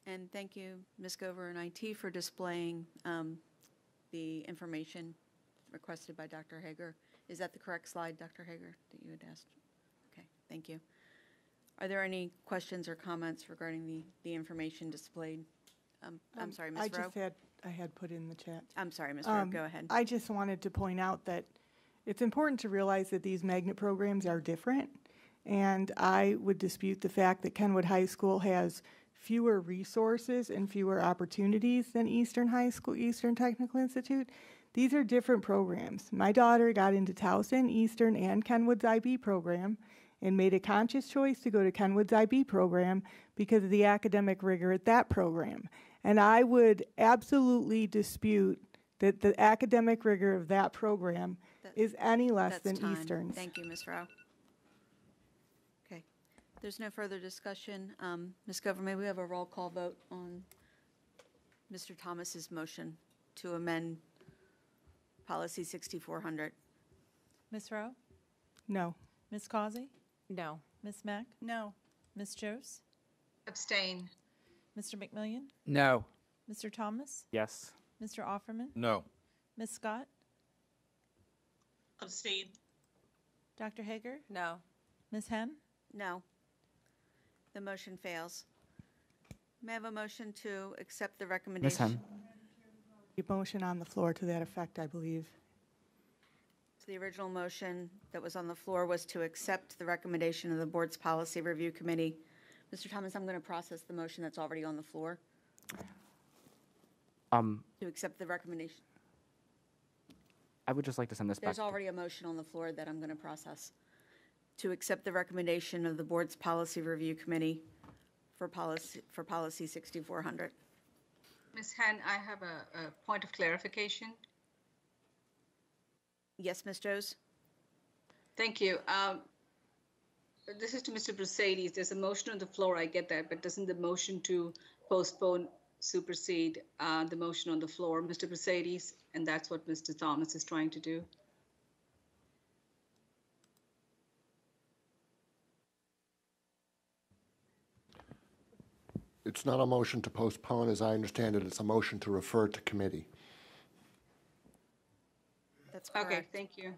And thank you, Ms. Gover and IT, for displaying um, the information requested by Dr. Hager. Is that the correct slide, Dr. Hager, that you had asked? Okay, thank you. Are there any questions or comments regarding the, the information displayed? Um, I'm Um, sorry, I Ms. Rowe? just had, I had put in the chat. I'm sorry, Ms. Rowe, Um, go ahead. I just wanted to point out that it's important to realize that these magnet programs are different. And I would dispute the fact that Kenwood High School has fewer resources and fewer opportunities than Eastern High School, Eastern Technical Institute. These are different programs. My daughter got into Towson, Eastern, and Kenwood's IB program and made a conscious choice to go to Kenwood's IB program because of the academic rigor at that program. And I would absolutely dispute that the academic rigor of that program That- is any less than time. Eastern's. Thank you, Ms. Rowe. Okay, there's no further discussion. Um, Ms. Governor, may we have a roll call vote on Mr. Thomas's motion to amend policy 6400? Ms. Rowe? No. Ms. Causey? No. Ms. Mack? No. Ms. Jose? Abstain. Mr. McMillion? No. Mr. Thomas? Yes. Mr. Offerman? No. Ms. Scott? Abstain. Dr. Hager? No. Ms. Henn? No. The motion fails. May I have a motion to accept the recommendation? Ms. Henn. A motion on the floor to that effect, I believe. So the original motion that was on the floor was to accept the recommendation of the board's policy review committee. Mr. Thomas, I'm going to process the motion that's already on the floor Um, to accept the recommendation. I would just like to send this back. There's to- already a motion on the floor that I'm going to process to accept the recommendation of the board's policy review committee for policy, for policy 6400. Ms. Henn, I have a, a point of clarification. Yes, Ms. Jose? Thank you. Um, This is to Mr. Brusades. There's a motion on the floor, I get that, but doesn't the motion to postpone supersede uh, the motion on the floor, Mr. Brusades? And that's what Mr. Thomas is trying to do. It's not a motion to postpone, as I understand it, it's a motion to refer to committee. That's Okay, correct. thank you.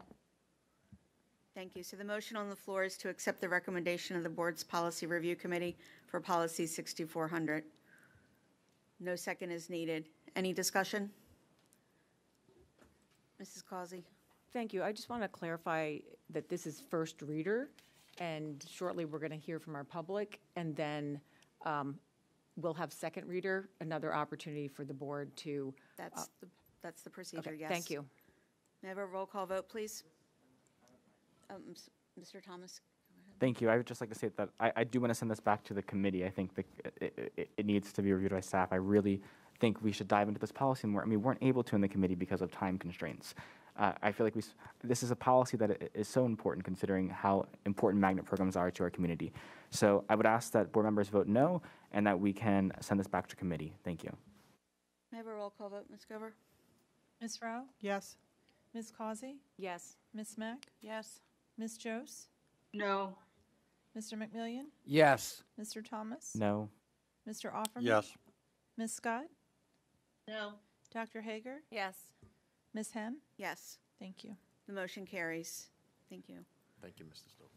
Thank you. So the motion on the floor is to accept the recommendation of the board's policy review committee for policy 6400. No second is needed. Any discussion? Mrs. Causey? Thank you. I just want to clarify that this is first reader, and shortly we're going to hear from our public, and then um, we'll have second reader, another opportunity for the board to. That's, the that's the procedure, Okay, yes. Thank you. May I have a roll call vote, please? Um, Mr. Thomas? Thank you. I would just like to say that I, I do want to send this back to the committee. I think that it, it, it needs to be reviewed by staff. I really think we should dive into this policy more. I mean, we weren't able to in the committee because of time constraints. Uh, I feel like we, this is a policy that is so important considering how important magnet programs are to our community. So I would ask that board members vote no and that we can send this back to committee. Thank you. May I have a roll call vote, Ms. Gover? Ms. Rowe? Yes. Ms. Causey? Yes. Ms. Mack? Yes. Ms. Jose? No. Mr. McMillion? Yes. Mr. Thomas? No. Mr. Offerman? Yes. Ms. Scott? No. Dr. Hager? Yes. Ms. Henn? Yes. Thank you. The motion carries. Thank you. Thank you, Mr. Stover.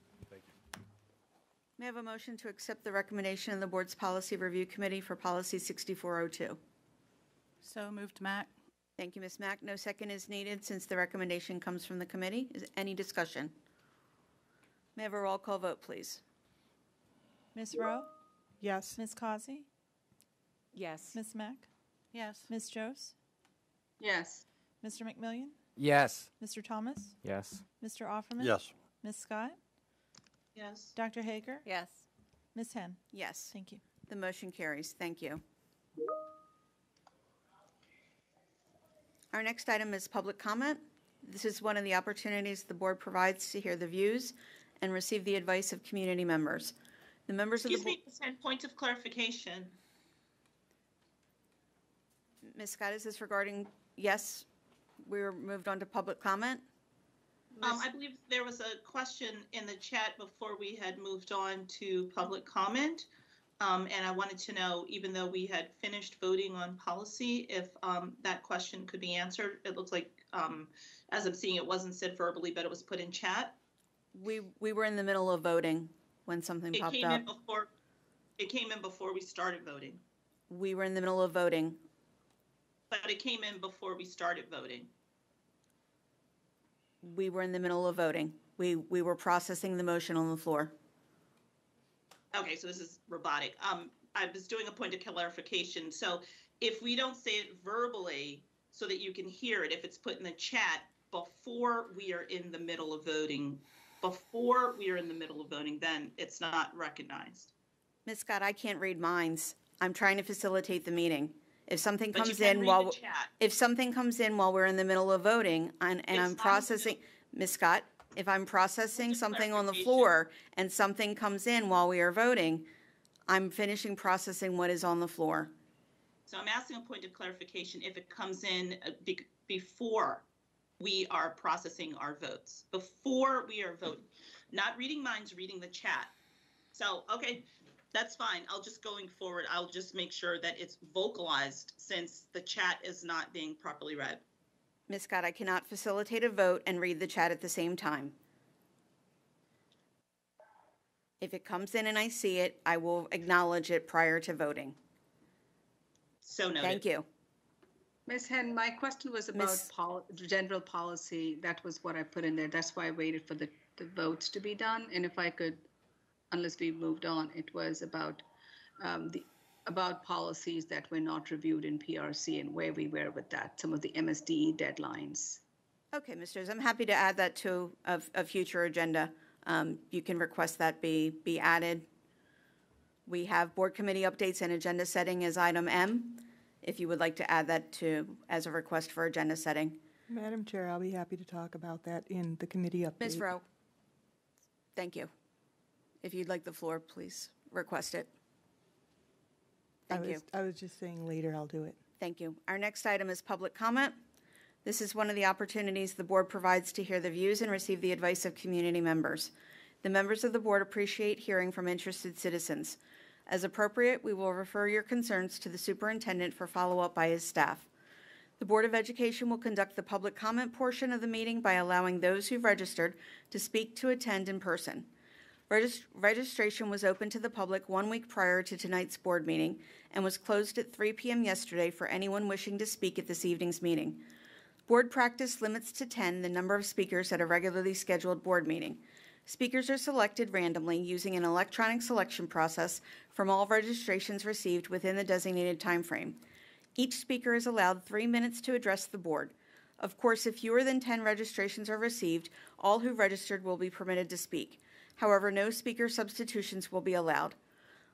Thank. May I have a motion to accept the recommendation of the board's policy review committee for policy 6402? So moved, to Mack. Thank you, Ms. Mack. No second is needed since the recommendation comes from the committee. Is any discussion? May I have a roll call vote, please? Ms. Rowe? Yes. Ms. Causey? Yes. Ms. Mack? Yes. Ms. Jose? Yes. Mr. McMillion? Yes. Mr. Thomas? Yes. Mr. Offerman? Yes. Ms. Scott? Yes. Dr. Hager? Yes. Ms. Henn? Yes. Thank you. The motion carries. Thank you. Our next item is public comment. This is one of the opportunities the board provides to hear the views and receive the advice of community members. The members of the, Excuse me, Ms. Henn, point of clarification. Ms. Scott, is this regarding, yes, we were moved on to public comment? Um, I believe there was a question in the chat before we had moved on to public comment. Um, and I wanted to know, even though we had finished voting on policy, if, um, that question could be answered. It looks like, um, as I'm seeing, it wasn't said verbally, but it was put in chat. We, we were in the middle of voting when something It popped came up. in before, it came in before we started voting, We were in the middle of voting. but it came in before we started voting. We were in the middle of voting. We, we were processing the motion on the floor. Okay, so this is robotic. Um, I was doing a point of clarification. So if we don't say it verbally so that you can hear it, if it's put in the chat before we are in the middle of voting, before we are in the middle of voting, then it's not recognized. Ms. Scott, I can't read minds. I'm trying to facilitate the meeting. If something But comes in while, if something comes in while we're in the middle of voting and, and I'm processing, Ms. Scott, if I'm processing something on the floor and something comes in while we are voting, I'm finishing processing what is on the floor. So I'm asking a point of clarification if it comes in uh, be- before we are processing our votes, before we are voting, not reading minds, reading the chat. So, okay, that's fine. I'll just going forward, I'll just make sure that it's vocalized since the chat is not being properly read. Ms. Scott, I cannot facilitate a vote and read the chat at the same time. If it comes in and I see it, I will acknowledge it prior to voting. So noted. Thank you. Ms. Henn, my question was about Miss- pol- general policy. That was what I put in there. That's why I waited for the, the votes to be done. And if I could, unless we moved on, it was about um, the about policies that were not reviewed in PRC and where we were with that. Some of the MSDE deadlines. Okay, Misters, I'm happy to add that to a, a future agenda. Um, you can request that be, be added. We have board committee updates and agenda setting as item M. If you would like to add that to, as a request for agenda setting. Madam Chair, I'll be happy to talk about that in the committee update. Ms. Rowe? Thank you. If you'd like the floor, please request it. I Thank you. I was just saying later I'll do it. Thank you. Our next item is public comment. This is one of the opportunities the board provides to hear the views and receive the advice of community members. The members of the board appreciate hearing from interested citizens. As appropriate, we will refer your concerns to the superintendent for follow-up by his staff. The Board of Education will conduct the public comment portion of the meeting by allowing those who've registered to speak to attend in person. Regis- Registration was open to the public one week prior to tonight's board meeting and was closed at 3 p.m. yesterday for anyone wishing to speak at this evening's meeting. Board practice limits to 10 the number of speakers at a regularly scheduled board meeting. Speakers are selected randomly using an electronic selection process from all registrations received within the designated time frame. Each speaker is allowed three minutes to address the board. Of course, if fewer than 10 registrations are received, all who registered will be permitted to speak. However, no speaker substitutions will be allowed.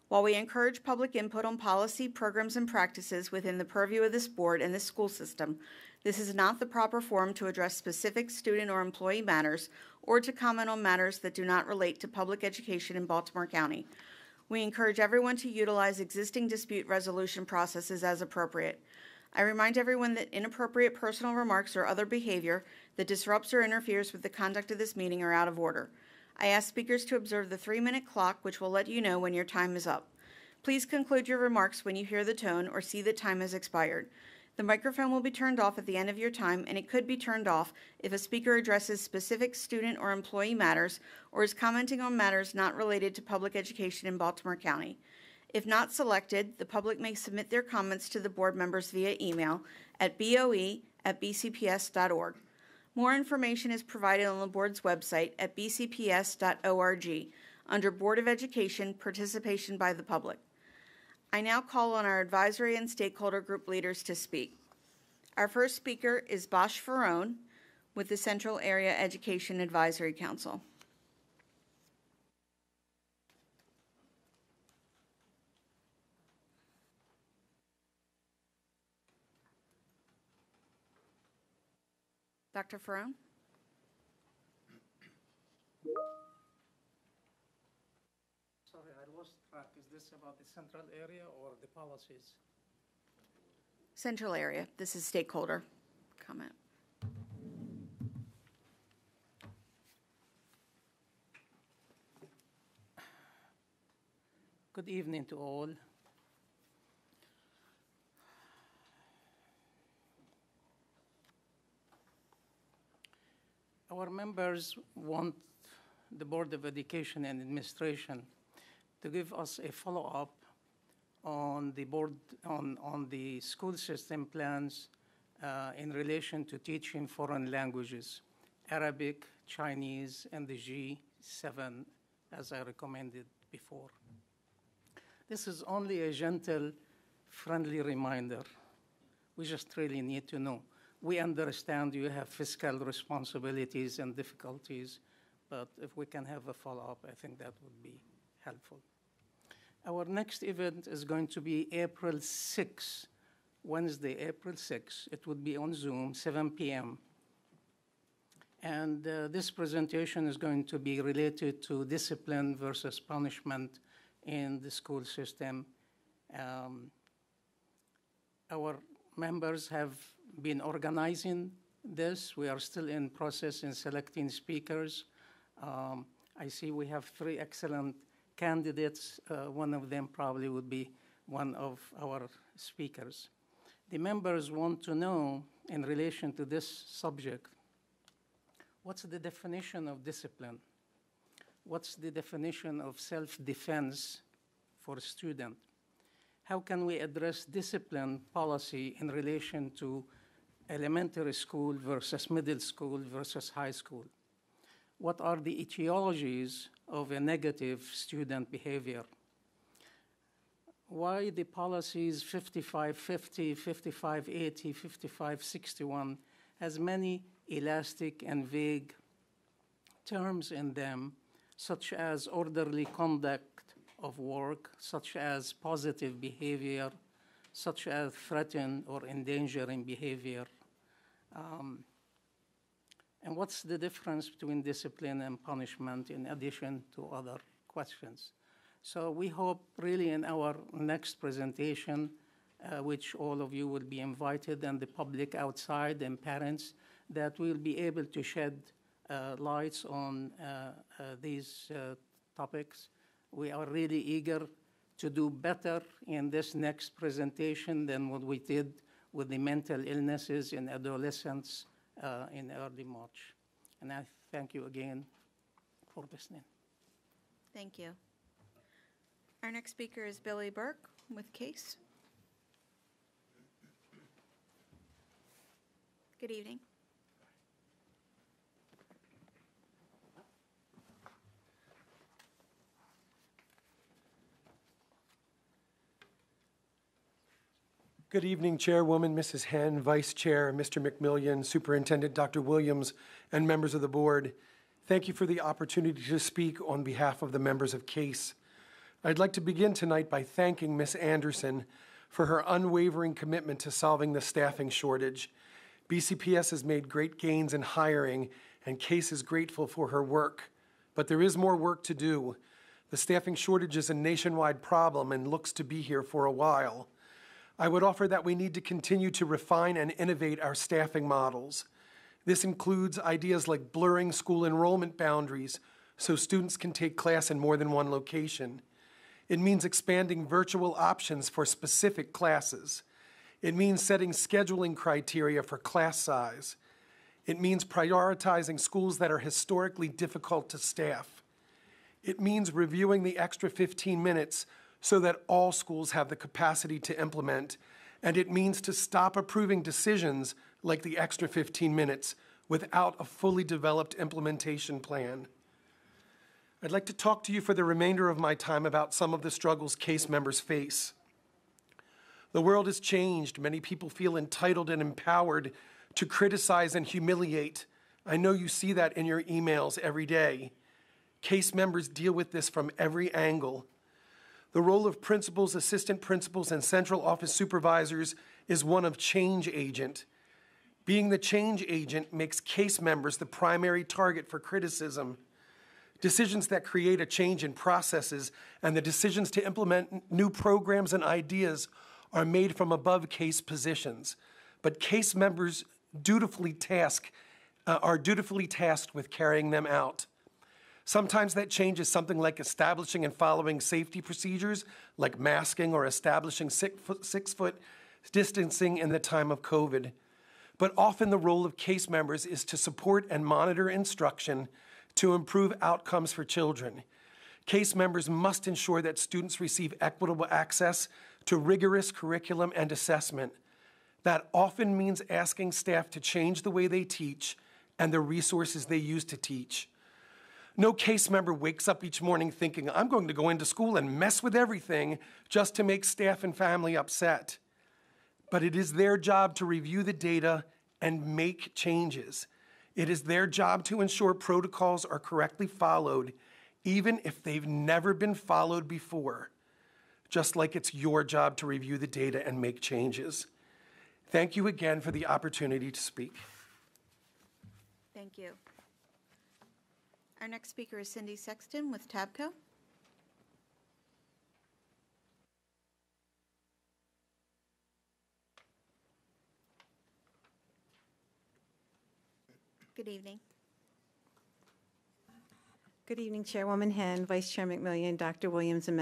While we encourage public input on policy, programs, and practices within the purview of this board and this school system, this is not the proper forum to address specific student or employee matters or to comment on matters that do not relate to public education in Baltimore County. We encourage everyone to utilize existing dispute resolution processes as appropriate. I remind everyone that inappropriate personal remarks or other behavior that disrupts or interferes with the conduct of this meeting are out of order. I ask speakers to observe the three minute clock, which will let you know when your time is up. Please conclude your remarks when you hear the tone or see that time has expired. The microphone will be turned off at the end of your time, and it could be turned off if a speaker addresses specific student or employee matters or is commenting on matters not related to public education in Baltimore County. If not selected, the public may submit their comments to the board members via email at boe at bcps.org. More information is provided on the board's website at bcps.org under Board of Education Participation by the Public. I now call on our advisory and stakeholder group leaders to speak. Our first speaker is Bosch Farone with the Central Area Education Advisory Council. Dr. Ferrone? Sorry, I lost track. Is this about the central area or the policies? Central Area. This is stakeholder comment. Good evening to all. Our members want the Board of Education and Administration to give us a follow-up on the board, on, on the school system plans uh, in relation to teaching foreign languages, Arabic, Chinese, and the G7, as I recommended before. This is only a gentle, friendly reminder. We just really need to know. We understand you have fiscal responsibilities and difficulties, but if we can have a follow-up, I think that would be helpful. Our next event is going to be April 6, Wednesday, April 6. It would be on Zoom, 7 p.m. And uh, this presentation is going to be related to discipline versus punishment in the school system. Um, our members have been organizing this. We are still in process in selecting speakers. Um, I see we have three excellent candidates. Uh, one of them probably would be one of our speakers. The members want to know, in relation to this subject, what's the definition of discipline? What's the definition of self-defense for a student? How can we address discipline policy in relation to elementary school versus middle school versus high school? What are the etiologies of a negative student behavior? Why the policies 5550, 5580, 5561 has many elastic and vague terms in them, such as orderly conduct of work, such as positive behavior, such as threaten or endangering behavior. Um, and what's the difference between discipline and punishment in addition to other questions? So we hope really in our next presentation, uh, which all of you will be invited and the public outside and parents, that we'll be able to shed uh, lights on uh, uh these uh, topics. We are really eager to do better in this next presentation than what we did with the mental illnesses in adolescents uh, in early March. And I thank you again for listening. Thank you. Our next speaker is Billy Burke with CASE. Good evening. Good evening, Chairwoman, Mrs. Henn, Vice Chair, Mr. McMillion, Superintendent Dr. Williams, and members of the board. Thank you for the opportunity to speak on behalf of the members of CASE. I'd like to begin tonight by thanking Ms. Anderson for her unwavering commitment to solving the staffing shortage. BCPS has made great gains in hiring, and CASE is grateful for her work. But there is more work to do. The staffing shortage is a nationwide problem and looks to be here for a while. I would offer that we need to continue to refine and innovate our staffing models. This includes ideas like blurring school enrollment boundaries so students can take class in more than one location. It means expanding virtual options for specific classes. It means setting scheduling criteria for class size. It means prioritizing schools that are historically difficult to staff. It means reviewing the extra 15 minutes so that all schools have the capacity to implement. And it means to stop approving decisions like the extra 15 minutes without a fully developed implementation plan. I'd like to talk to you for the remainder of my time about some of the struggles CASE members face. The world has changed. Many people feel entitled and empowered to criticize and humiliate. I know you see that in your emails every day. CASE members deal with this from every angle. The role of principals, assistant principals, and central office supervisors is one of change agent. Being the change agent makes CASE members the primary target for criticism. Decisions that create a change in processes and the decisions to implement new programs and ideas are made from above CASE positions. But CASE members dutifully task, uh, are dutifully tasked with carrying them out. Sometimes that change is something like establishing and following safety procedures, like masking or establishing six foot, six foot distancing in the time of COVID. But often the role of CASE members is to support and monitor instruction to improve outcomes for children. CASE members must ensure that students receive equitable access to rigorous curriculum and assessment. That often means asking staff to change the way they teach and the resources they use to teach. No CASE member wakes up each morning thinking, I'm going to go into school and mess with everything just to make staff and family upset. But it is their job to review the data and make changes. It is their job to ensure protocols are correctly followed, even if they've never been followed before, just like it's your job to review the data and make changes. Thank you again for the opportunity to speak. Thank you. Our next speaker is Cindy Sexton with TABCO. Good evening. Good evening, Chairwoman Henn, Vice Chair McMillion, Dr. Williams, and.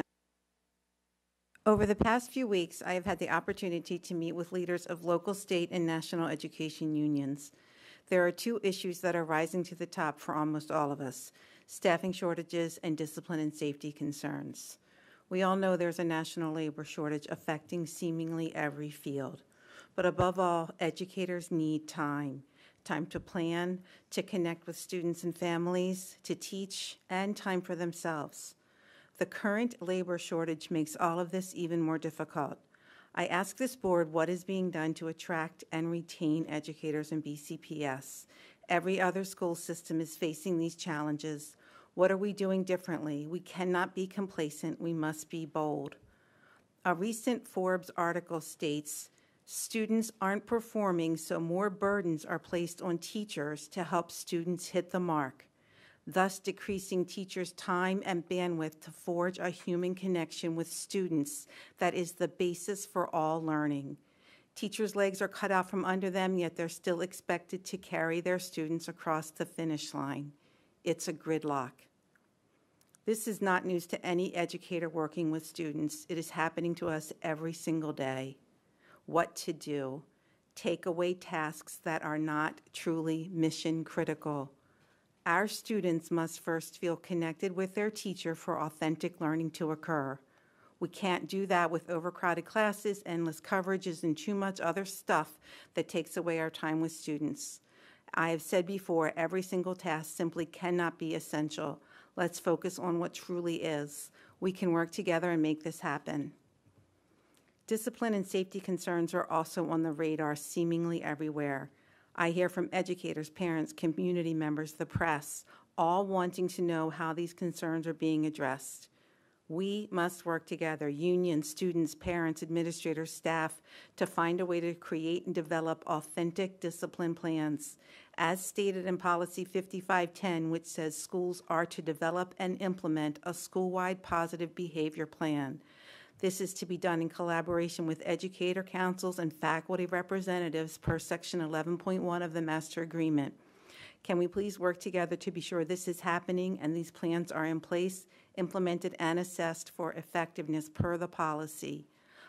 Over the past few weeks, I have had the opportunity to meet with leaders of local, state, and national education unions. There are two issues that are rising to the top for almost all of us staffing shortages and discipline and safety concerns. We all know there's a national labor shortage affecting seemingly every field. But above all, educators need time time to plan, to connect with students and families, to teach, and time for themselves. The current labor shortage makes all of this even more difficult. I ask this board what is being done to attract and retain educators in BCPS. Every other school system is facing these challenges. What are we doing differently? We cannot be complacent, we must be bold. A recent Forbes article states students aren't performing, so more burdens are placed on teachers to help students hit the mark, thus decreasing teachers' time and bandwidth to forge a human connection with students that is the basis for all learning. Teachers' legs are cut out from under them, yet they're still expected to carry their students across the finish line. It's a gridlock. This is not news to any educator working with students. It is happening to us every single day what to do, take away tasks that are not truly mission critical. Our students must first feel connected with their teacher for authentic learning to occur. We can't do that with overcrowded classes, endless coverages, and too much other stuff that takes away our time with students. I have said before, every single task simply cannot be essential. Let's focus on what truly is. We can work together and make this happen. Discipline and safety concerns are also on the radar seemingly everywhere. I hear from educators, parents, community members, the press, all wanting to know how these concerns are being addressed. We must work together, unions, students, parents, administrators, staff, to find a way to create and develop authentic discipline plans. As stated in Policy 5510, which says schools are to develop and implement a school wide positive behavior plan. This is to be done in collaboration with educator councils and faculty representatives per Section 11.1 of the Master Agreement. Can we please work together to be sure this is happening and these plans are in place, implemented, and assessed for effectiveness per the policy?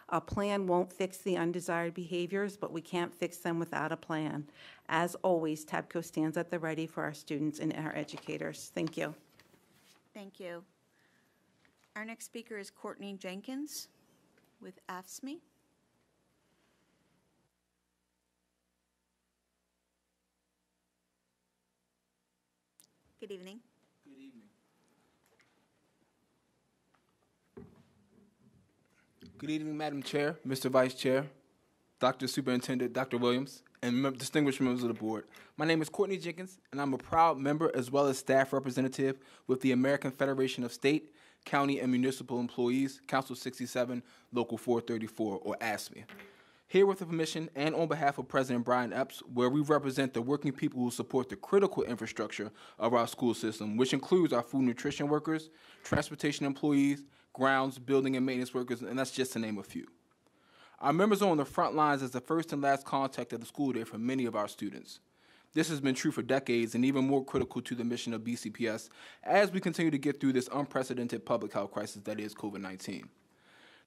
A plan won't fix the undesired behaviors, but we can't fix them without a plan. As always, TABCO stands at the ready for our students and our educators. Thank you. Thank you. Our next speaker is Courtney Jenkins with AFSCME. Good evening. Good evening. Good evening, Madam Chair, Mr. Vice Chair, Dr. Superintendent, Dr. Williams, and distinguished members of the board. My name is Courtney Jenkins, and I'm a proud member as well as staff representative with the American Federation of State, County, and Municipal Employees, Council 67, Local 434, or AFSCME. Here with the permission and on behalf of President Brian Epps, where we represent the working people who support the critical infrastructure of our school system, which includes our food nutrition workers, transportation employees, grounds, building, and maintenance workers, and that's just to name a few. Our members are on the front lines as the first and last contact of the school day for many of our students. This has been true for decades and even more critical to the mission of BCPS as we continue to get through this unprecedented public health crisis that is COVID 19.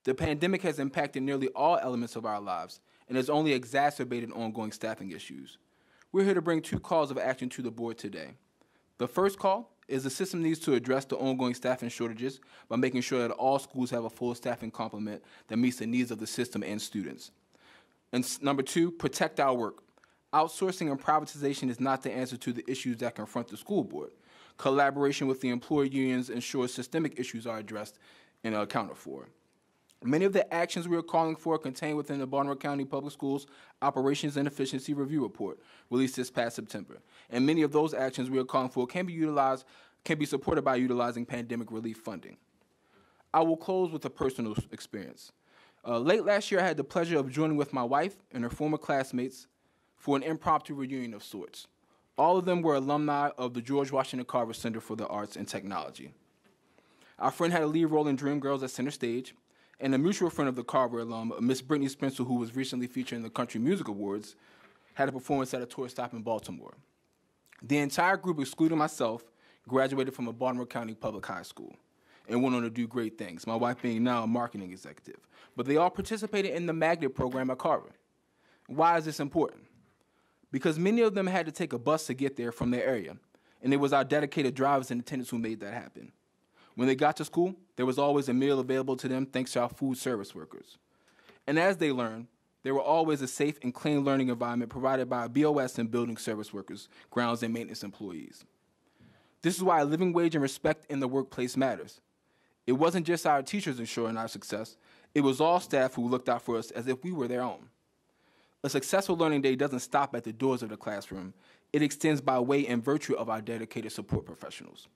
The pandemic has impacted nearly all elements of our lives and has only exacerbated ongoing staffing issues. We're here to bring two calls of action to the board today. The first call is the system needs to address the ongoing staffing shortages by making sure that all schools have a full staffing complement that meets the needs of the system and students. And number two, protect our work. Outsourcing and privatization is not the answer to the issues that confront the school board. Collaboration with the employer unions ensures systemic issues are addressed and accounted for. Many of the actions we are calling for are contained within the Baltimore County Public Schools Operations and Efficiency Review Report, released this past September. And many of those actions we are calling for can be utilized, can be supported by utilizing pandemic relief funding. I will close with a personal experience. Uh, late last year, I had the pleasure of joining with my wife and her former classmates for an impromptu reunion of sorts. All of them were alumni of the George Washington Carver Center for the Arts and Technology. Our friend had a lead role in Dreamgirls at Center Stage, and a mutual friend of the Carver alum, Miss Brittney Spencer, who was recently featured in the Country Music Awards, had a performance at a tour stop in Baltimore. The entire group, excluding myself, graduated from a Baltimore County public high school and went on to do great things, my wife being now a marketing executive. But they all participated in the magnet program at Carver. Why is this important? Because many of them had to take a bus to get there from their area, and it was our dedicated drivers and attendants who made that happen. When they got to school, there was always a meal available to them thanks to our food service workers. And as they learned, there were always a safe and clean learning environment provided by BOS and building service workers, grounds and maintenance employees. This is why a living wage and respect in the workplace matters. It wasn't just our teachers ensuring our success, it was all staff who looked out for us as if we were their own. A successful learning day doesn't stop at the doors of the classroom, it extends by way and virtue of our dedicated support professionals.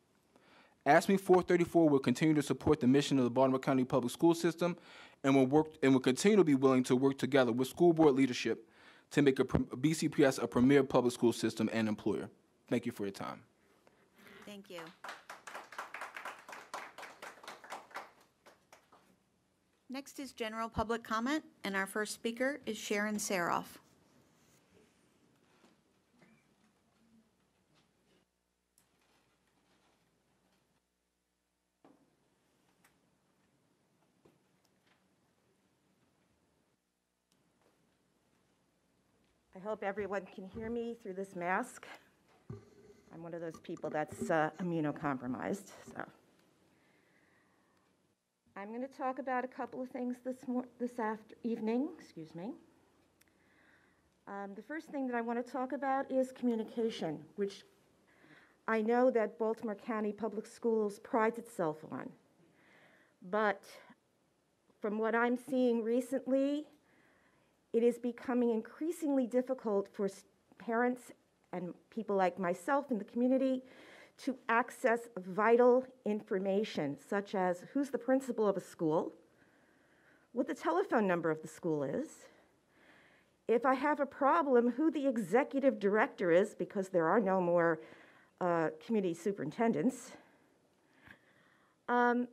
AFSCME 434 will continue to support the mission of the Baltimore County Public School System and will, work, and will continue to be willing to work together with school board leadership to make a, BCPS a premier public school system and employer. Thank you for your time. Thank you. Next is general public comment, and our first speaker is Sharon Saroff. I hope everyone can hear me through this mask. I'm one of those people that's uh, immunocompromised, so. I'm going to talk about a couple of things this mor- this after evening. Excuse me. Um, the first thing that I want to talk about is communication, which I know that Baltimore County Public Schools prides itself on. But from what I'm seeing recently, it is becoming increasingly difficult for parents and people like myself in the community to access vital information, such as who's the principal of a school, what the telephone number of the school is, if I have a problem, who the executive director is, because there are no more uh, community superintendents. Um,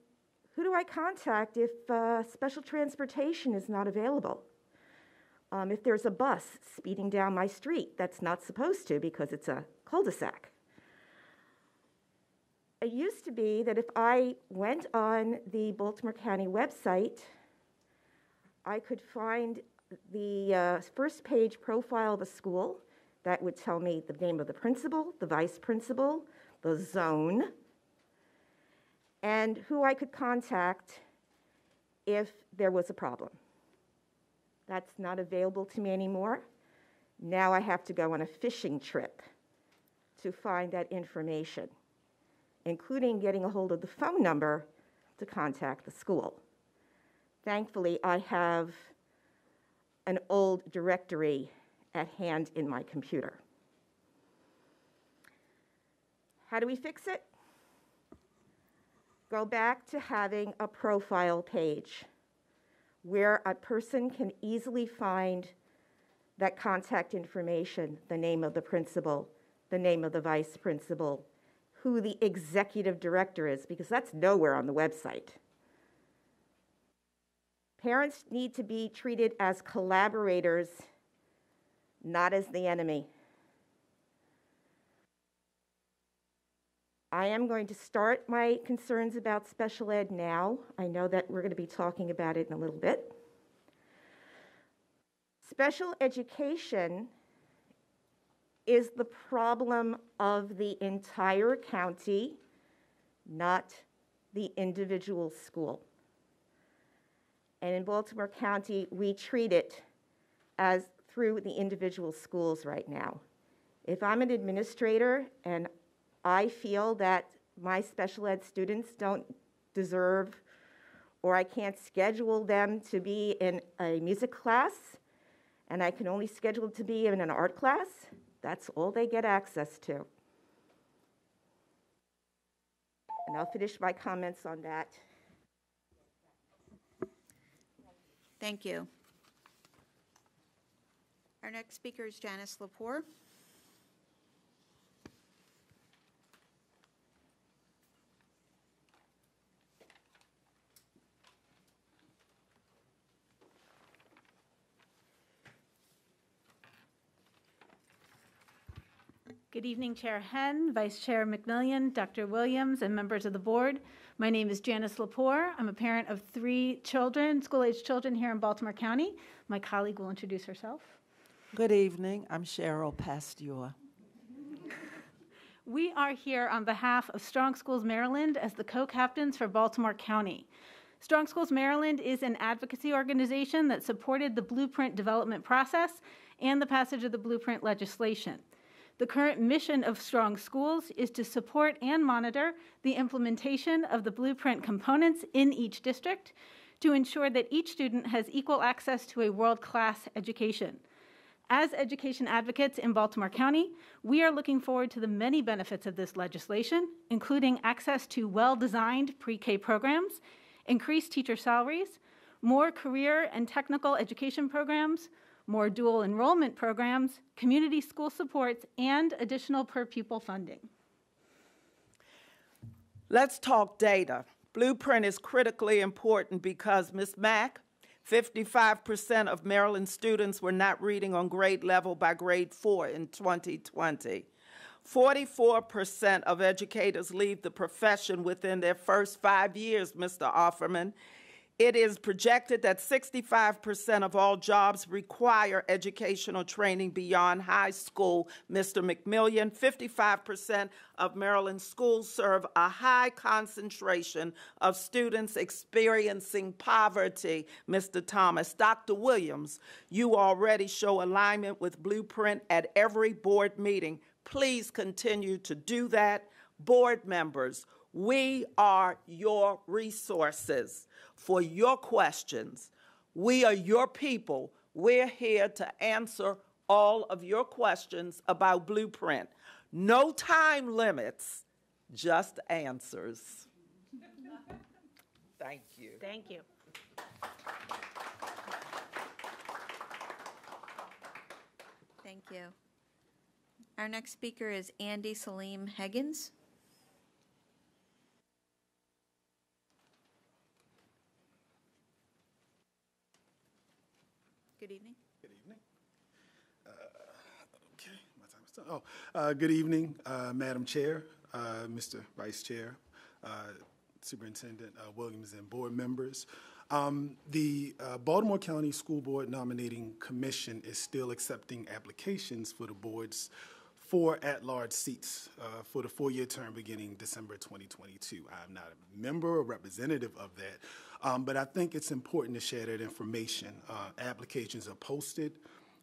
who do I contact if uh, special transportation is not available? Um, if there's a bus speeding down my street that's not supposed to because it's a cul de sac. It used to be that if I went on the Baltimore County website, I could find the uh, first page profile of a school that would tell me the name of the principal, the vice principal, the zone, and who I could contact if there was a problem. That's not available to me anymore. Now I have to go on a fishing trip to find that information, including getting a hold of the phone number to contact the school. Thankfully, I have an old directory at hand in my computer. How do we fix it? Go back to having a profile page where a person can easily find that contact information, the name of the principal, the name of the vice principal, who the executive director is, because that's nowhere on the website. Parents need to be treated as collaborators, not as the enemy. I am going to start my concerns about special ed now. I know that we're going to be talking about it in a little bit. Special education is the problem of the entire county, not the individual school. And in Baltimore County, we treat it as through the individual schools right now. If I'm an administrator and I feel that my special ed students don't deserve or I can't schedule them to be in a music class and I can only schedule to be in an art class, that's all they get access to. And I'll finish my comments on that. Thank you. Our next speaker is Janice Lepore. Good evening, Chair Henn, Vice Chair McMillion, Dr. Williams, and members of the board. My name is Janice Lepore. I'm a parent of three children, school-aged children here in Baltimore County. My colleague will introduce herself. Good evening. I'm Cheryl Pasteur. We are here on behalf of Strong Schools Maryland as the co-captains for Baltimore County. Strong Schools Maryland is an advocacy organization that supported the blueprint development process and the passage of the blueprint legislation. The current mission of Strong Schools is to support and monitor the implementation of the blueprint components in each district to ensure that each student has equal access to a world class education. As education advocates in Baltimore County, we are looking forward to the many benefits of this legislation, including access to well designed pre K programs, increased teacher salaries, more career and technical education programs, more dual enrollment programs, community school supports, and additional per pupil funding. Let's talk data. Blueprint is critically important because Ms. Mack, 55% of Maryland students were not reading on grade level by grade four in 2020. 44% of educators leave the profession within their first five years, Mr. Offerman, it is projected that 65% of all jobs require educational training beyond high school. Mr. McMillion, 55% of Maryland schools serve a high concentration of students experiencing poverty. Mr. Thomas, Dr. Williams, you already show alignment with Blueprint at every board meeting. Please continue to do that. Board members, we are your resources for your questions. We are your people. We're here to answer all of your questions about Blueprint. No time limits, just answers. <laughs> Thank you. Thank you. Thank you. Our next speaker is Andy Salim Higgins. Good evening. Good evening. Uh, okay, my time is done. Oh, uh, good evening, uh, Madam Chair, uh, Mr. Vice Chair, uh, Superintendent uh, Williams, and board members. Um, the Baltimore County School Board Nominating Commission is still accepting applications for the board's four at-large seats uh, for the four-year term beginning December 2022. I'm not a member or representative of that, um, but I think it's important to share that information. Uh, applications are posted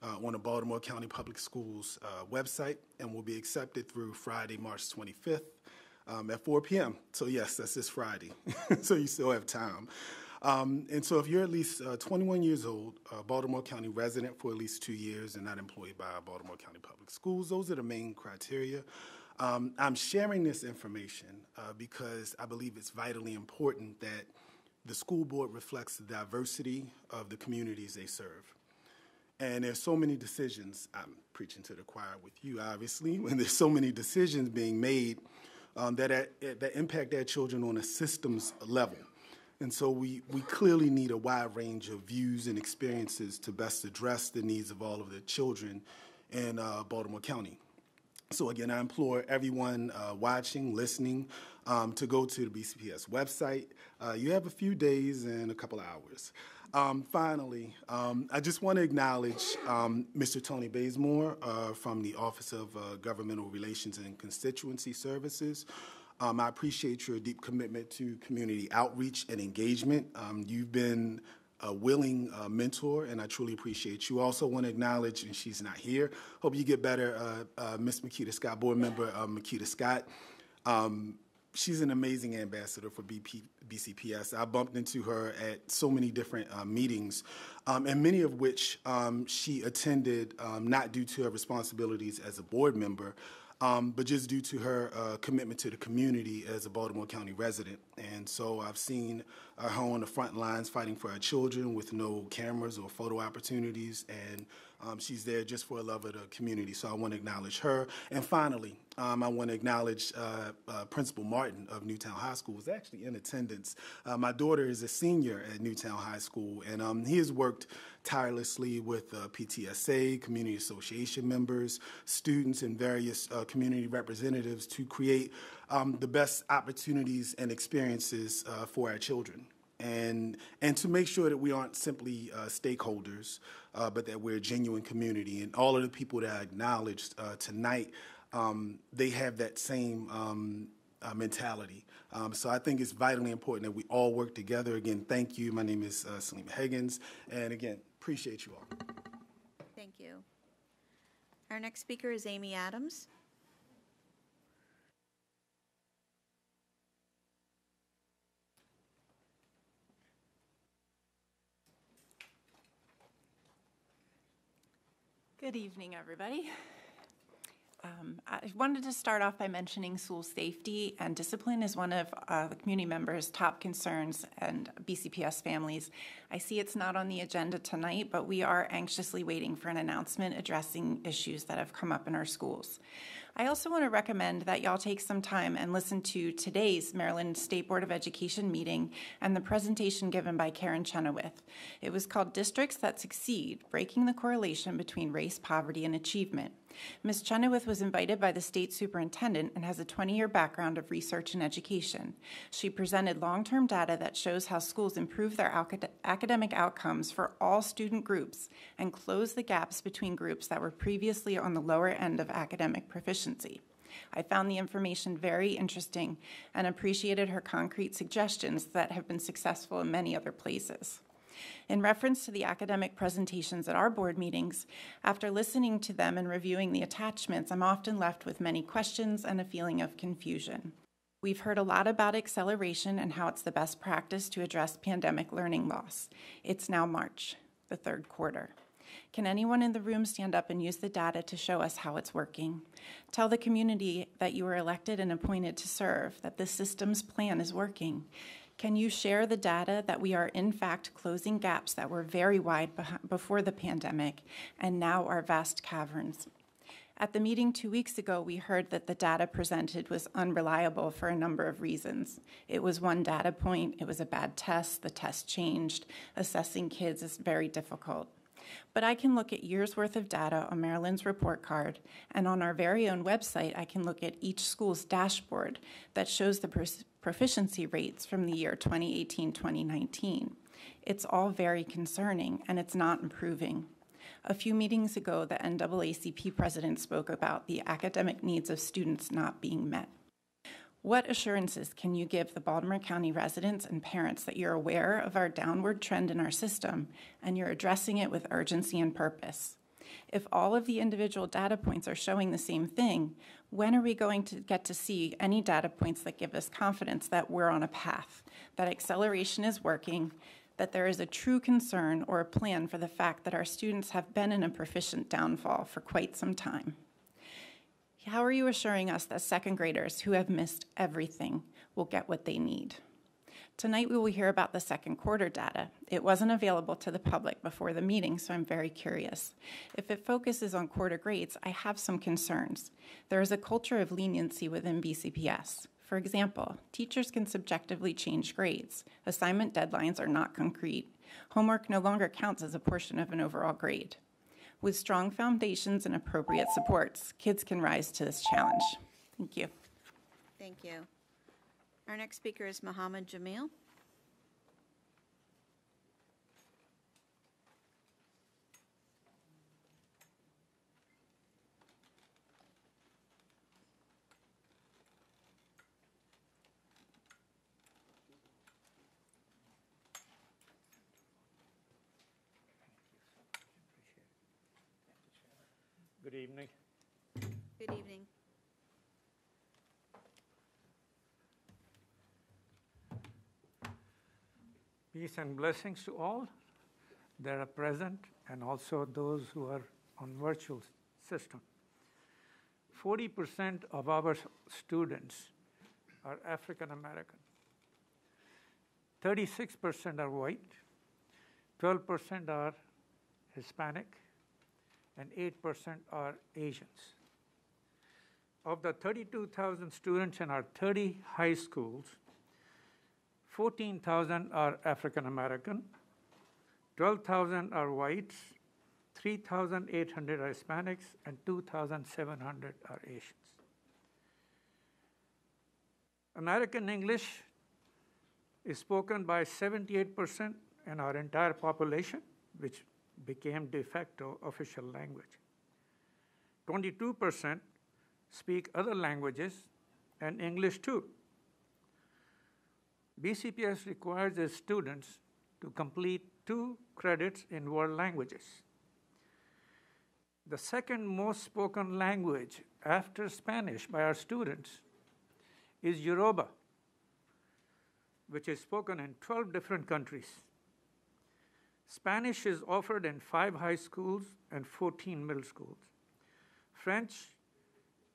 uh, on the Baltimore County Public Schools uh, website and will be accepted through Friday, March 25th um, at 4 p.m. So yes, that's this Friday, <laughs> so you still have time. Um, and so if you're at least uh, 21 years old, a Baltimore County resident for at least two years and not employed by Baltimore County Public Schools, those are the main criteria. Um, I'm sharing this information uh, because I believe it's vitally important that the school board reflects the diversity of the communities they serve. And there's so many decisions, I'm preaching to the choir with you, obviously, <laughs> when there's so many decisions being made um, that, that impact our children on a systems level. And so we, we clearly need a wide range of views and experiences to best address the needs of all of the children in uh, Baltimore County. So again, I implore everyone uh, watching, listening, um, to go to the BCPS website. Uh, you have a few days and a couple hours. Um, finally, um, I just want to acknowledge um, Mr. Tony Bazemore uh, from the Office of uh, Governmental Relations and Constituency Services, um, I appreciate your deep commitment to community outreach and engagement. Um, you've been a willing uh, mentor, and I truly appreciate you. Also, want to acknowledge, and she's not here. Hope you get better, uh, uh, Miss Makeda Scott, board member uh, Makeda Scott. Um, she's an amazing ambassador for BP, BCPS. I bumped into her at so many different uh, meetings, um, and many of which um, she attended um, not due to her responsibilities as a board member, um, but just due to her uh, commitment to the community as a Baltimore County resident. And so I've seen uh, her on the front lines fighting for our children with no cameras or photo opportunities, and um, she's there just for a love of the community. So I want to acknowledge her. And finally, um, I want to acknowledge uh, uh, Principal Martin of New Town High School, who's actually in attendance. Uh, my daughter is a senior at New Town High School, and um, he has worked tirelessly with uh, PTSA, community association members, students, and various uh, community representatives to create um, the best opportunities and experiences uh, for our children. And, and to make sure that we aren't simply uh, stakeholders, uh, but that we're a genuine community. And all of the people that I acknowledged uh, tonight, um, they have that same um, uh, mentality. Um, so I think it's vitally important that we all work together. Again, thank you. My name is uh, Higgins. And again, appreciate you all. Thank you. Our next speaker is Amy Adams. Good evening, everybody. Um, I wanted to start off by mentioning school safety and discipline is one of uh, the community members' top concerns and BCPS families. I see it's not on the agenda tonight, but we are anxiously waiting for an announcement addressing issues that have come up in our schools. I also want to recommend that y'all take some time and listen to today's Maryland State Board of Education meeting and the presentation given by Karen Chenoweth. It was called Districts That Succeed Breaking the Correlation Between Race, Poverty, and Achievement. Ms. Chenoweth was invited by the state superintendent and has a 20 year background of research and education. She presented long term data that shows how schools improve their academic outcomes for all student groups and close the gaps between groups that were previously on the lower end of academic proficiency. I found the information very interesting and appreciated her concrete suggestions that have been successful in many other places. In reference to the academic presentations at our board meetings, after listening to them and reviewing the attachments, I'm often left with many questions and a feeling of confusion. We've heard a lot about acceleration and how it's the best practice to address pandemic learning loss. It's now March, the third quarter. Can anyone in the room stand up and use the data to show us how it's working? Tell the community that you were elected and appointed to serve, that the system's plan is working. Can you share the data that we are in fact closing gaps that were very wide before the pandemic and now are vast caverns? At the meeting two weeks ago, we heard that the data presented was unreliable for a number of reasons. It was one data point, it was a bad test, the test changed, assessing kids is very difficult. But I can look at years worth of data on Maryland's report card, and on our very own website, I can look at each school's dashboard that shows the proficiency rates from the year 2018 2019. It's all very concerning and it's not improving. A few meetings ago, the NAACP president spoke about the academic needs of students not being met. What assurances can you give the Baltimore County residents and parents that you're aware of our downward trend in our system and you're addressing it with urgency and purpose? If all of the individual data points are showing the same thing, when are we going to get to see any data points that give us confidence that we're on a path, that acceleration is working, that there is a true concern or a plan for the fact that our students have been in a proficient downfall for quite some time? How are you assuring us that second graders who have missed everything will get what they need? Tonight we will hear about the second quarter data. It wasn't available to the public before the meeting, so I'm very curious. If it focuses on quarter grades, I have some concerns. There is a culture of leniency within BCPS. For example, teachers can subjectively change grades. Assignment deadlines are not concrete. Homework no longer counts as a portion of an overall grade. With strong foundations and appropriate supports, kids can rise to this challenge. Thank you. Thank you. Our next speaker is Mohammed Jamil. Good evening. Good evening. Peace and blessings to all that are present and also those who are on virtual system. 40% of our students are African American. 36% are white, 12% are Hispanic, and 8% are Asians. Of the 32,000 students in our 30 high schools, 14,000 are African American, 12,000 are whites, 3,800 are Hispanics, and 2,700 are Asians. American English is spoken by 78% in our entire population, which became de facto official language. 22% speak other languages and English too. BCPS requires its students to complete two credits in world languages. The second most spoken language after Spanish by our students is Yoruba, which is spoken in 12 different countries. Spanish is offered in five high schools and 14 middle schools. French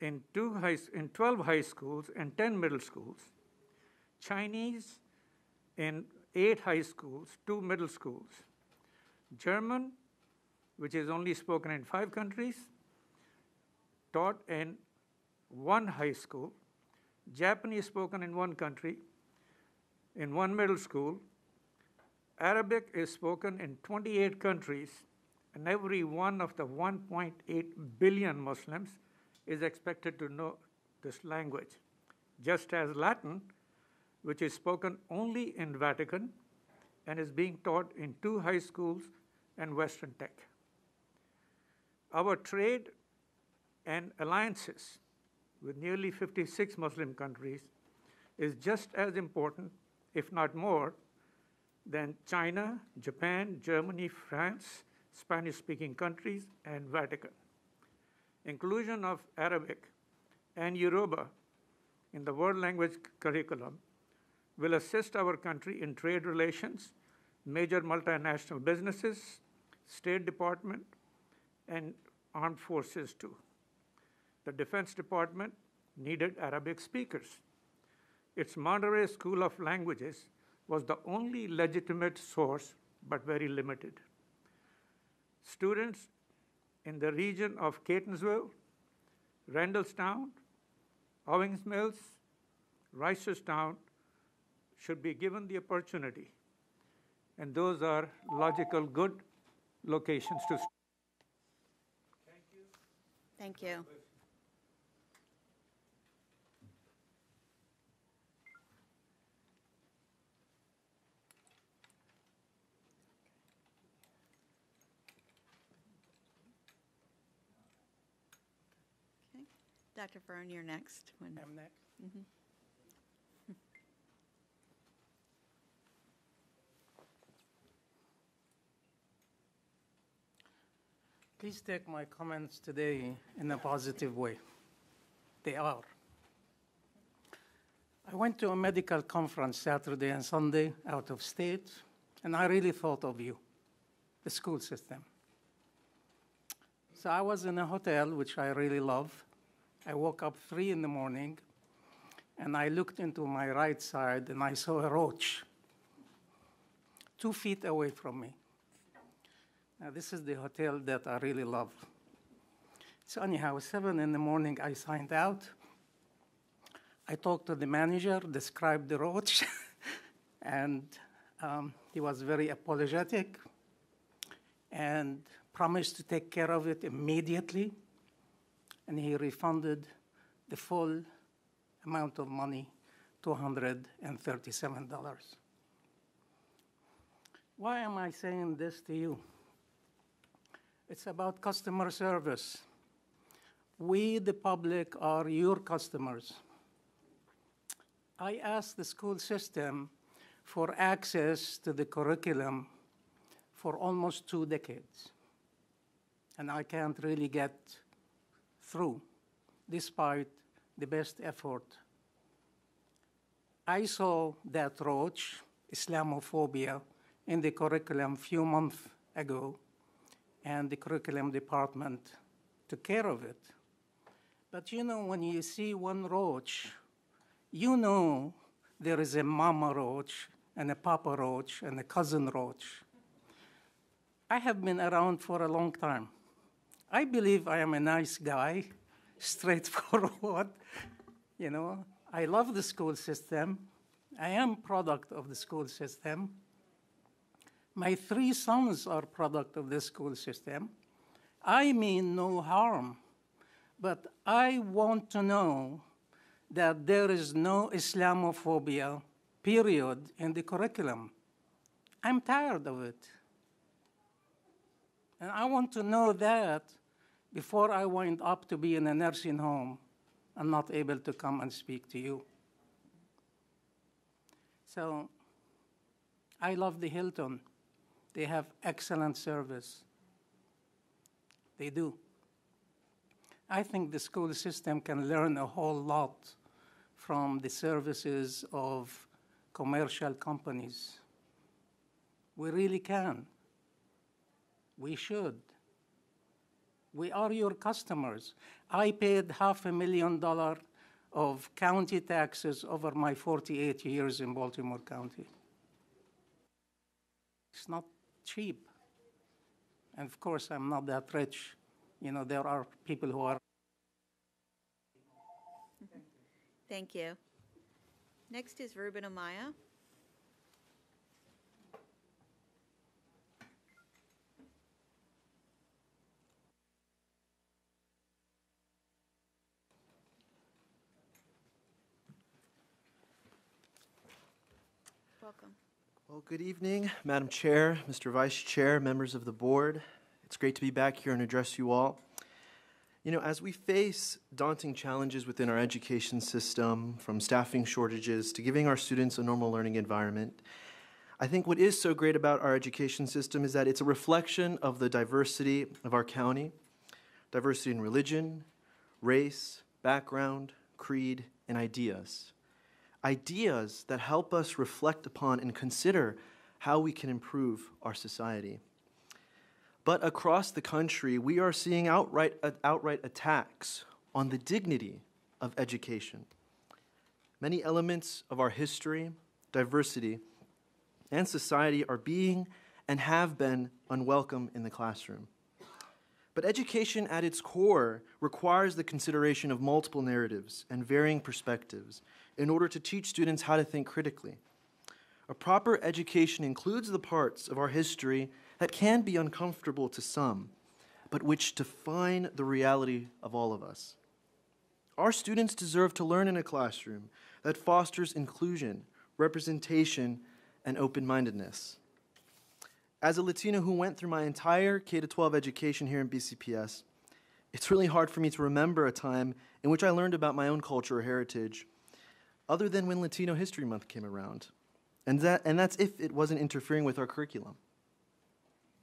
in, two high, in 12 high schools and 10 middle schools. Chinese in eight high schools, two middle schools. German, which is only spoken in five countries, taught in one high school. Japanese spoken in one country, in one middle school. Arabic is spoken in 28 countries, and every one of the 1.8 billion Muslims is expected to know this language, just as Latin, which is spoken only in Vatican and is being taught in two high schools and Western Tech. Our trade and alliances with nearly 56 Muslim countries is just as important, if not more, than China, Japan, Germany, France, Spanish speaking countries, and Vatican. Inclusion of Arabic and Yoruba in the world language curriculum will assist our country in trade relations, major multinational businesses, State Department, and armed forces too. The Defense Department needed Arabic speakers. Its Monterey School of Languages was the only legitimate source, but very limited. Students in the region of Catonsville, Randallstown, Owings Mills, Reisterstown should be given the opportunity, and those are logical, good locations to. Thank you. Okay. Dr. Byrne, you're next. When- I'm next. Mhm. Please take my comments today in a positive way. They are. I went to a medical conference Saturday and Sunday out of state, and I really thought of you, the school system. So I was in a hotel, which I really love. I woke up three in the morning, and I looked into my right side, and I saw a roach two feet away from me. Now, this is the hotel that I really love. So, anyhow, seven in the morning, I signed out. I talked to the manager, described the roach, <laughs> and um, he was very apologetic and promised to take care of it immediately. And he refunded the full amount of money, $237. Why am I saying this to you? It's about customer service. We, the public, are your customers. I asked the school system for access to the curriculum for almost two decades. And I can't really get through despite the best effort. I saw that roach, Islamophobia, in the curriculum few months ago, and the curriculum department took care of it. But you know, when you see one roach, you know there is a mama roach and a papa roach and a cousin roach. I have been around for a long time. I believe I am a nice guy, <laughs> straightforward. <laughs> You know, I love the school system. I am product of the school system. My three sons are product of the school system. I mean no harm, but I want to know that there is no Islamophobia, period, in the curriculum. I'm tired of it. And I want to know that before I wind up to be in a nursing home and not able to come and speak to you. So I love the Hilton. They have excellent service. They do. I think the school system can learn a whole lot from the services of commercial companies. We really can. We should. We are your customers. I paid half a million dollars of county taxes over my 48 years in Baltimore County. It's not cheap. And of course, I'm not that rich. You know, there are people who are. Thank you. Next is Ruben Amaya. Welcome. Well, good evening, Madam Chair, Mr. Vice Chair, members of the board. It's great to be back here and address you all. You know, as we face daunting challenges within our education system, from staffing shortages to giving our students a normal learning environment, I think what is so great about our education system is that it's a reflection of the diversity of our county diversity in religion, race, background, creed, and ideas ideas that help us reflect upon and consider how we can improve our society. But across the country, we are seeing outright, uh, outright attacks on the dignity of education. Many elements of our history, diversity, and society are being and have been unwelcome in the classroom. But education at its core requires the consideration of multiple narratives and varying perspectives in order to teach students how to think critically. A proper education includes the parts of our history that can be uncomfortable to some, but which define the reality of all of us. Our students deserve to learn in a classroom that fosters inclusion, representation, and open mindedness. As a Latino who went through my entire K 12 education here in BCPS, it's really hard for me to remember a time in which I learned about my own culture or heritage other than when Latino History Month came around. And, that, and that's if it wasn't interfering with our curriculum.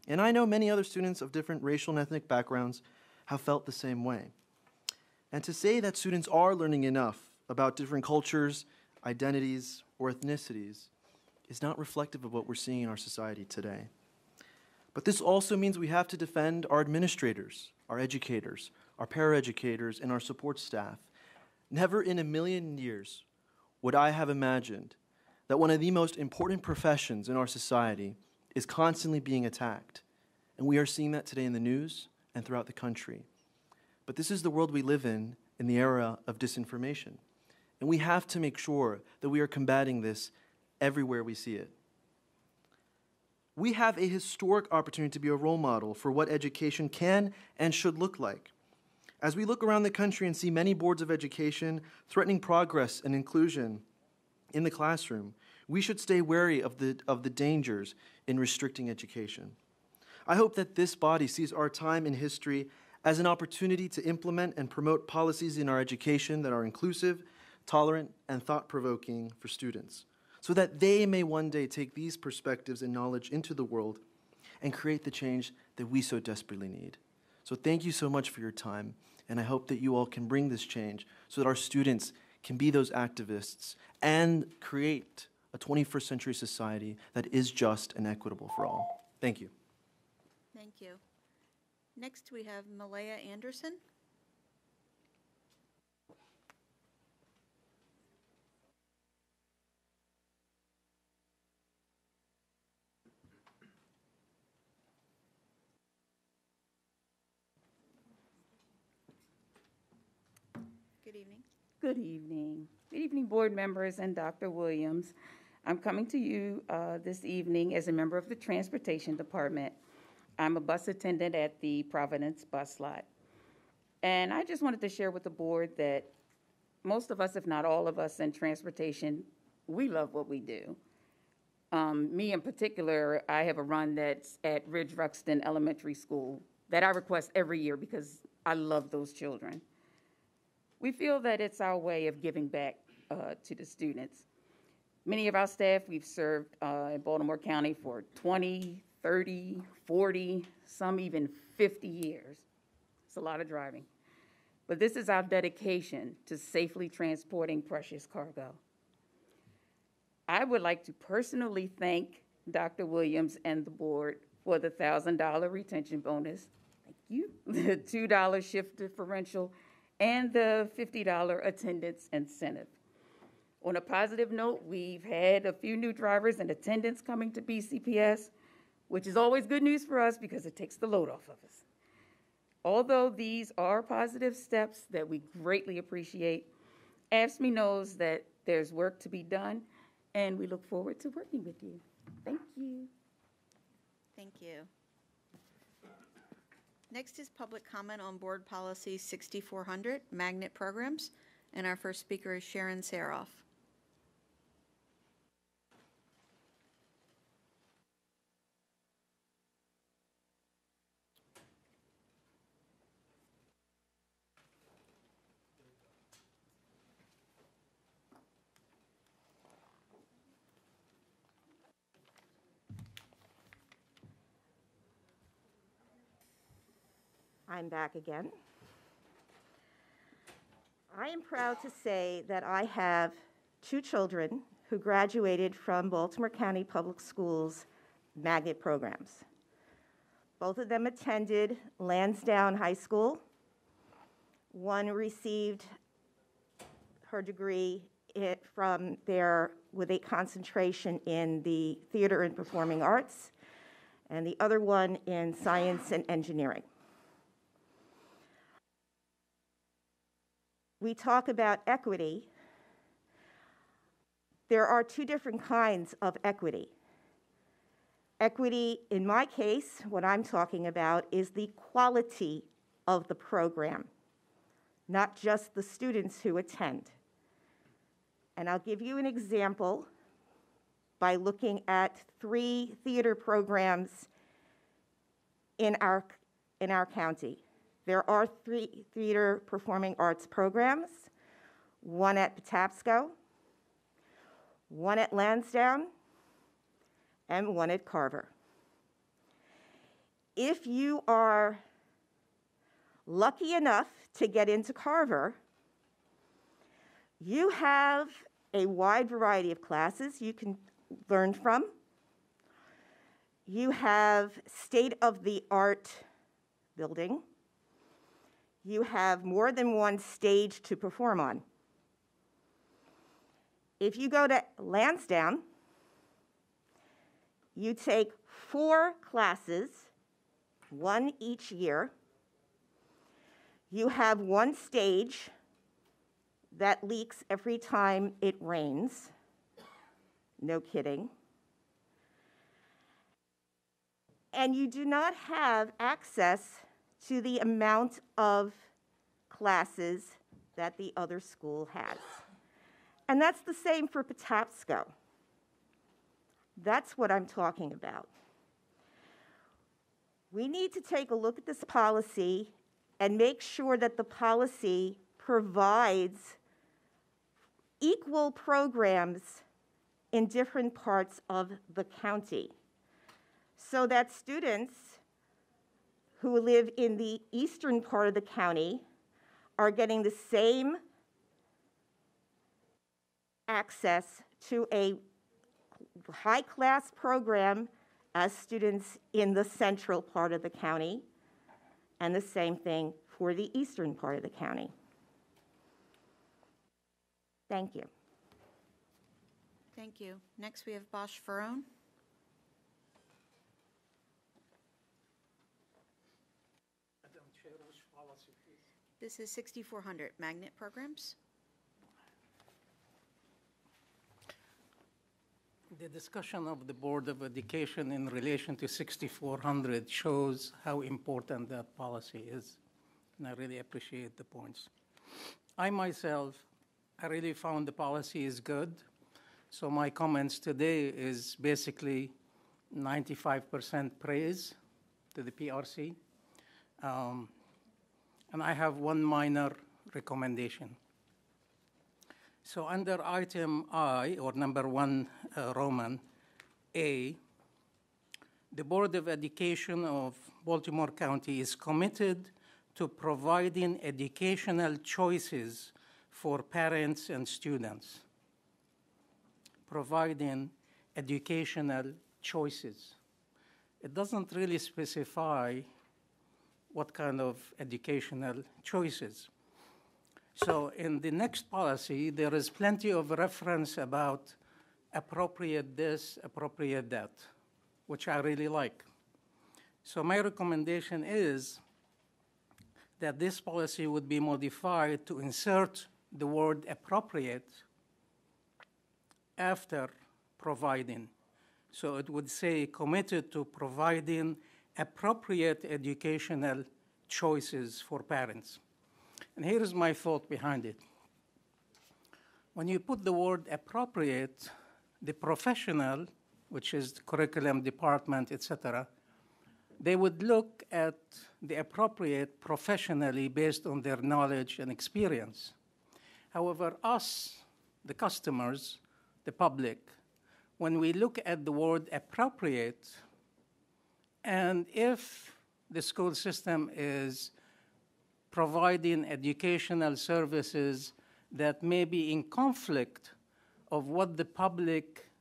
And I know many other students of different racial and ethnic backgrounds have felt the same way. And to say that students are learning enough about different cultures, identities, or ethnicities is not reflective of what we're seeing in our society today. But this also means we have to defend our administrators, our educators, our paraeducators, and our support staff. Never in a million years would I have imagined that one of the most important professions in our society is constantly being attacked. And we are seeing that today in the news and throughout the country. But this is the world we live in in the era of disinformation. And we have to make sure that we are combating this everywhere we see it. We have a historic opportunity to be a role model for what education can and should look like. As we look around the country and see many boards of education threatening progress and inclusion in the classroom, we should stay wary of the, of the dangers in restricting education. I hope that this body sees our time in history as an opportunity to implement and promote policies in our education that are inclusive, tolerant, and thought provoking for students, so that they may one day take these perspectives and knowledge into the world and create the change that we so desperately need. So, thank you so much for your time And I hope that you all can bring this change so that our students can be those activists and create a 21st century society that is just and equitable for all. Thank you. Thank you. Next, we have Malaya Anderson. Good evening. Good evening. Good evening, board members and Dr. Williams. I'm coming to you uh, this evening as a member of the Transportation Department. I'm a bus attendant at the Providence bus lot. And I just wanted to share with the board that most of us, if not all of us in transportation, we love what we do. Um, me in particular, I have a run that's at Ridge Ruxton Elementary School that I request every year because I love those children. We feel that it's our way of giving back uh, to the students. Many of our staff we've served uh, in Baltimore County for 20, 30, 40, some even 50 years. It's a lot of driving. But this is our dedication to safely transporting precious cargo. I would like to personally thank Dr. Williams and the board for the $1,000 retention bonus. Thank you. <laughs> The $2 shift differential and the $50 attendance incentive. On a positive note, we've had a few new drivers and attendants coming to BCPS, which is always good news for us because it takes the load off of us. Although these are positive steps that we greatly appreciate, AFSCME knows that there's work to be done, and we look forward to working with you. Thank you. Thank you. Next is public comment on Board Policy 6400, magnet programs, and our first speaker is Sharon Saroff. I'm back again. I am proud to say that I have two children who graduated from Baltimore County Public Schools magnet programs. Both of them attended Lansdowne High School. One received her degree from there with a concentration in the theater and performing arts, and the other one in science and engineering. We talk about equity, there are two different kinds of equity. Equity, in my case, what I'm talking about is the quality of the program, not just the students who attend. And I'll give you an example by looking at three theater programs in our, in our county. There are three theater performing arts programs one at Patapsco, one at Lansdowne, and one at Carver. If you are lucky enough to get into Carver, you have a wide variety of classes you can learn from. You have state of the art building you have more than one stage to perform on. If you go to Lansdowne, you take four classes, one each year. You have one stage that leaks every time it rains. No kidding. And you do not have access to the amount of classes that the other school has. And that's the same for Patapsco. That's what I'm talking about. We need to take a look at this policy and make sure that the policy provides equal programs in different parts of the county so that students who live in the eastern part of the county are getting the same access to a high class program as students in the central part of the county, and the same thing for the eastern part of the county. Thank you. Thank you. Next, we have Bosch Ferone. This is 6400 magnet programs. The discussion of the Board of Education in relation to 6400 shows how important that policy is, and I really appreciate the points. I myself, I really found the policy is good, so my comments today is basically 95% praise to the PRC. Um, and I have one minor recommendation. So under item I, or number one uh, Roman A, the Board of Education of Baltimore County is committed to providing educational choices for parents and students. Providing educational choices. It doesn't really specify what kind of educational choices. So in the next policy, there is plenty of reference about appropriate this, appropriate that, which I really like. So my recommendation is that this policy would be modified to insert the word appropriate after providing. So it would say committed to providing appropriate educational choices for parents. And here is my thought behind it. When you put the word appropriate, the professional, which is the curriculum department, etc., they would look at the appropriate professionally based on their knowledge and experience. However, us, the customers, the public, when we look at the word appropriate, and if the school system is providing educational services that may be in conflict of what the public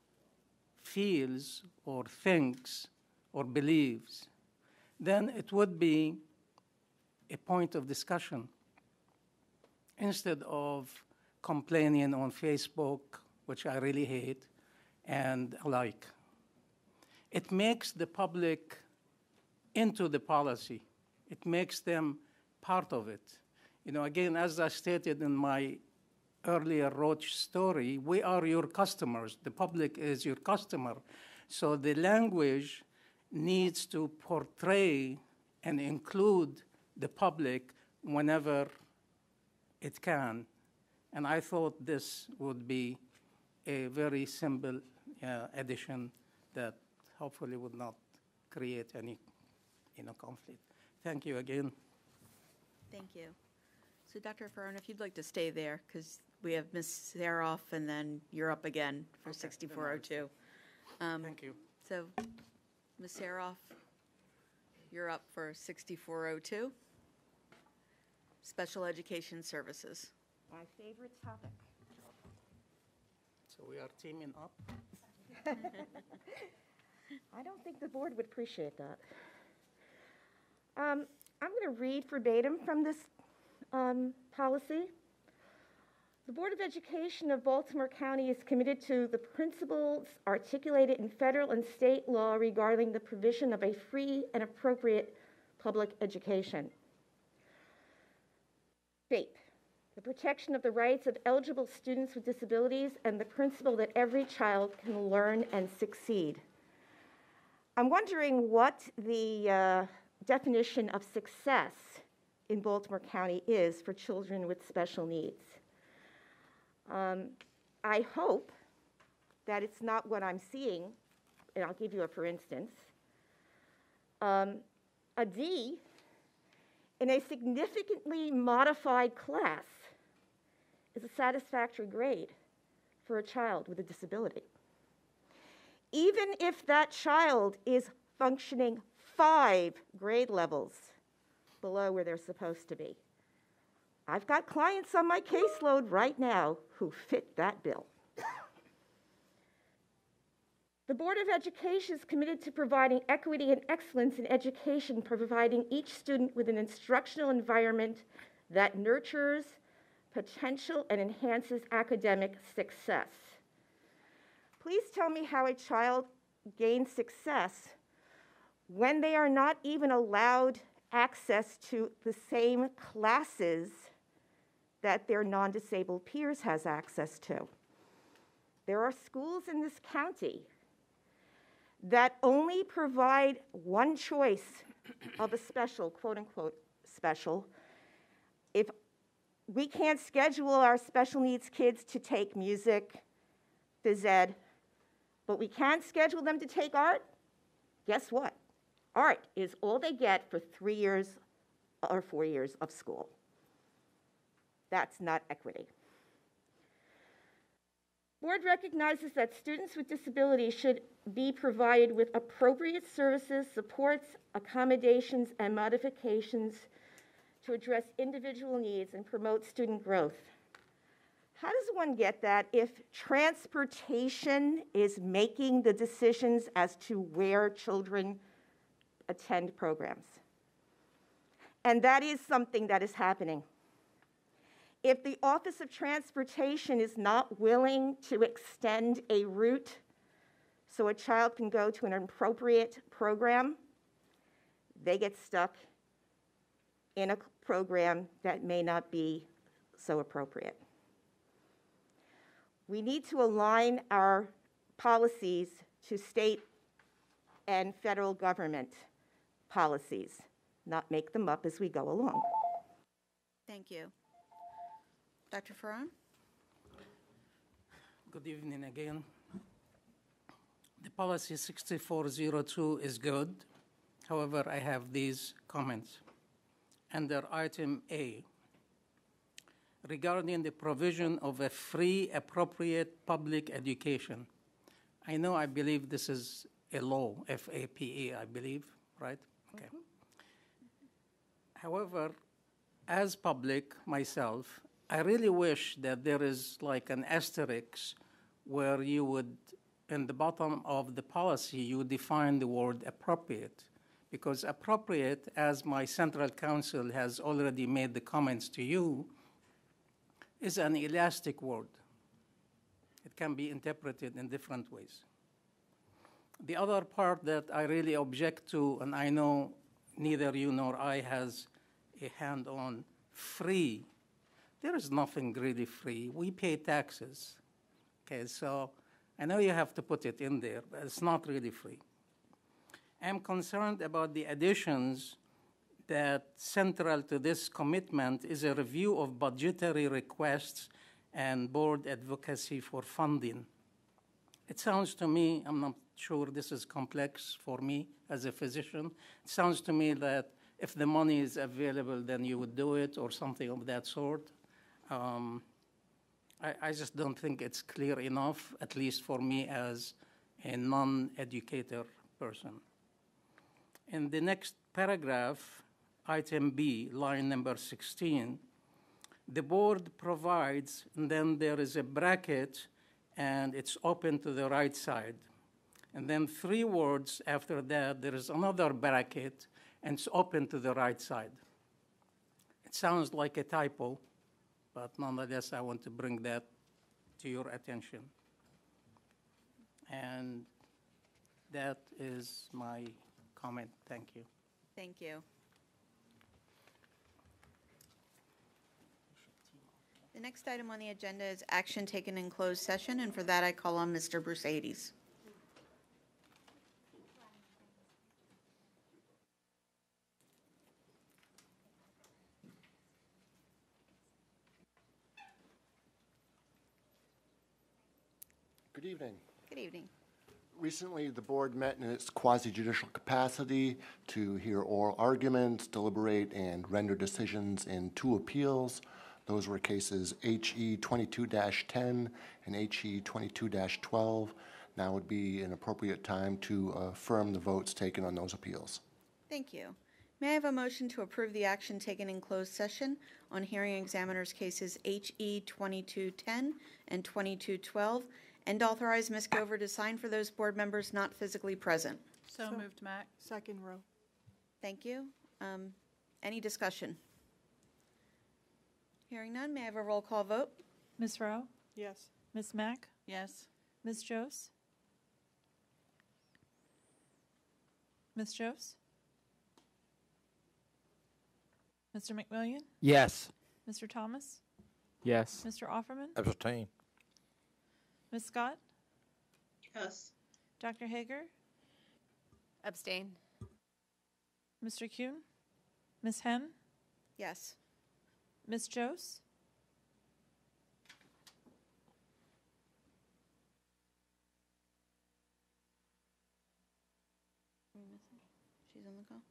feels or thinks or believes, then it would be a point of discussion instead of complaining on Facebook, which I really hate, and alike. It makes the public into the policy. It makes them part of it. You know, again, as I stated in my earlier Roach story, we are your customers. The public is your customer. So the language needs to portray and include the public whenever it can. And I thought this would be a very simple uh, addition that hopefully would not create any you a conflict. Thank you again. Thank you. So Dr. Ferone, if you'd like to stay there, because we have Ms. Saroff, and then you're up again for 6402. Um, Thank you. So, Ms. Saroff, you're up for 6402. Special Education Services. My favorite topic. So we are teaming up. <laughs> I don't think the board would appreciate that. Um, I'm going to read verbatim from this um, policy. The Board of Education of Baltimore County is committed to the principles articulated in federal and state law regarding the provision of a free and appropriate public education. FAPE, the protection of the rights of eligible students with disabilities, and the principle that every child can learn and succeed. I'm wondering what the uh, definition of success in Baltimore County is for children with special needs. Um, I hope that it's not what I'm seeing, and I'll give you a for instance. Um, a D in a significantly modified class is a satisfactory grade for a child with a disability. Even if that child is functioning five grade levels below where they're supposed to be. I've got clients on my caseload right now who fit that bill. <coughs> The Board of Education is committed to providing equity and excellence in education, providing each student with an instructional environment that nurtures potential and enhances academic success. Please tell me how a child gains success when they are not even allowed access to the same classes that their non-disabled peers has access to. There are schools in this county that only provide one choice of a special, quote unquote, special. If we can't schedule our special needs kids to take music, phys ed, but we can schedule them to take art, guess what? Art is all they get for three years or four years of school. That's not equity. Board recognizes that students with disabilities should be provided with appropriate services, supports, accommodations, and modifications to address individual needs and promote student growth. How does one get that if transportation is making the decisions as to where children attend programs? And that is something that is happening. If the Office of Transportation is not willing to extend a route so a child can go to an appropriate program, they get stuck in a program that may not be so appropriate. We need to align our policies to state and federal government policies, not make them up as we go along. Thank you. Dr. Farron? Good evening again. The policy 6402 is good. However, I have these comments. Under item A, regarding the provision of a free, appropriate public education. I know, I believe this is a law, F A P E, I believe, right? Okay. Mm-hmm. However, as public myself, I really wish that there is like an asterisk where you would, in the bottom of the policy, you define the word appropriate. Because appropriate, as my central council has already made the comments to you, is an elastic word. It can be interpreted in different ways. The other part that I really object to, and I know neither you nor I has a hand on, free there is nothing really free. We pay taxes. Okay, so I know you have to put it in there, but it's not really free. I'm concerned about the additions that central to this commitment is a review of budgetary requests and board advocacy for funding. It sounds to me, I'm not sure this is complex for me as a physician, it sounds to me that if the money is available, then you would do it or something of that sort. Um, I, I just don't think it's clear enough, at least for me as a non-educator person. In the next paragraph, item B, line number 16, the board provides, and then there is a bracket, and it's open to the right side. And then three words after that, there is another bracket, and it's open to the right side. It sounds like a typo, but nonetheless, I want to bring that to your attention. And that is my comment. Thank you. Thank you. The next item on the agenda is action taken in closed session, and for that, I call on Mr. Brusades. Good evening. Good evening. Recently, the board met in its quasi-judicial capacity to hear oral arguments, deliberate, and render decisions in two appeals. Those were cases HE 22-10 and HE 22-12. Now would be an appropriate time to affirm the votes taken on those appeals. Thank you. May I have a motion to approve the action taken in closed session on hearing examiners cases HE 2210 and 2212, and authorize Ms. Gover to sign for those board members not physically present? So moved, Mack. Second row. Thank you. Um, Any discussion? Hearing none, may I have a roll call vote? Ms. Rowe? Yes. Ms. Mack? Yes. Ms. Jose? Ms. Jose? Mr. McMillion? Yes. Mr. Thomas? Yes. Mr. Offerman? Abstain. Ms. Scott? Yes. Dr. Hager? Abstain. Mr. Kuehn? Ms. Henn? Yes. Ms. Jose? She's on the call.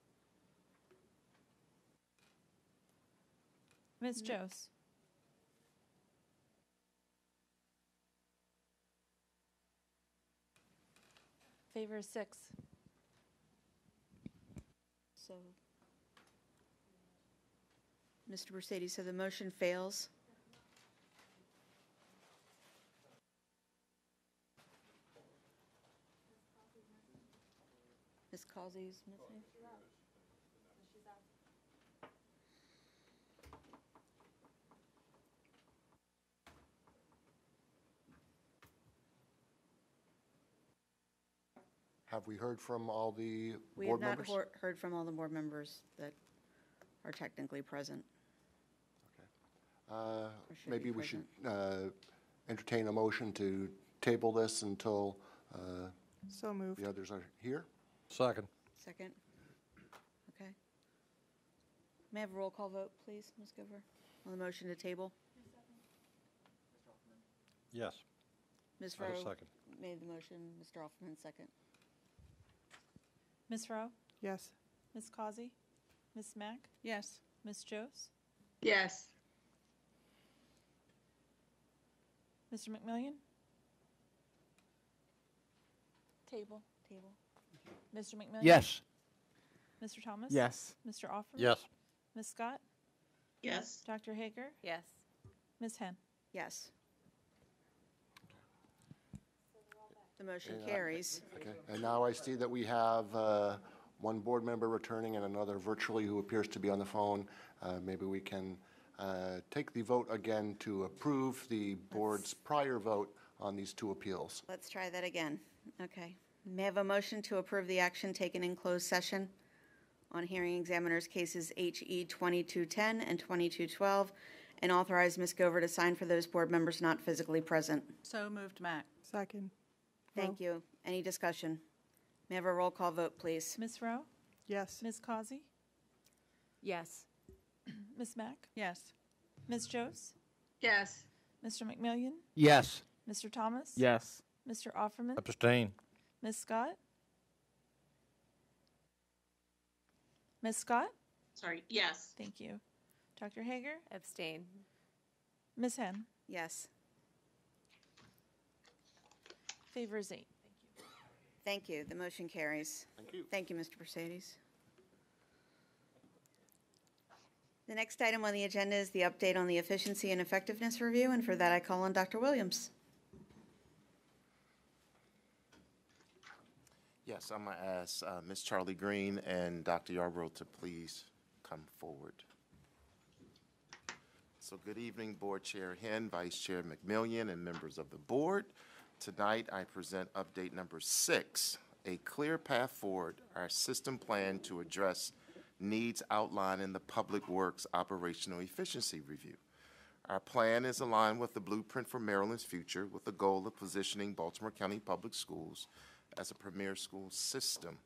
Ms. Mm-hmm. Jose? Favor six. So, Mr. Mercedes, so the motion fails. Ms. Causey's missing? Have we heard from all the We have board not members? hor- heard from all the board members that are technically present. Uh, should Maybe be we should uh, entertain a motion to table this until uh, So moved. the others are here? Second. Second? Okay. May I have a roll call vote, please, Ms. Gover, on the motion to table? Yes. Ms. I have a Rowe second. made the motion, Mr. Offman second. Ms. Rowe? Yes. Ms. Causey? Ms. Mack? Yes. Ms. Jose? Yes. Mr. McMillion? Table. Table. Mr. McMillion? Yes. Mr. Thomas? Yes. Mr. Offerman? Yes. Ms. Scott? Yes. Dr. Hager? Yes. Ms. Henn? Yes. The motion And, carries. Okay, and now I see that we have uh, one board member returning and another virtually who appears to be on the phone. Uh, Maybe we can uh, take the vote again to approve the board's prior vote on these two appeals. Let's try that again. Okay. May I have a motion to approve the action taken in closed session on hearing examiners cases HE 2210 and 2212, and authorize Ms. Gover to sign for those board members not physically present? So moved, Mack. Second. Thank you. Any discussion? May I have a roll call vote, please? Ms. Rowe? Yes. Ms. Causey? Yes. <clears throat> Ms. Mack? Yes. Ms. Jones? Yes. Mr. McMillion? Yes. Mr. Thomas? Yes. Mr. Offerman? Abstain. Ms. Scott? Ms. Scott? Sorry, yes. Thank you. Dr. Hager? Abstain. Ms. Henn? Yes. Favor is eight. Thank you. The motion carries. Thank you. Thank you, Mr. Mercedes. The next item on the agenda is the update on the efficiency and effectiveness review, and for that, I call on Dr. Williams. Yes, I'm going to ask uh, Ms. Charlie Green and Dr. Yarborough to please come forward. So good evening, Board Chair Henn, Vice Chair McMillion, and members of the board. Tonight, I present update number six, a clear path forward, our system plan to address needs outlined in the Public Works Operational Efficiency Review. Our plan is aligned with the blueprint for Maryland's future with the goal of positioning Baltimore County Public Schools as a premier school system.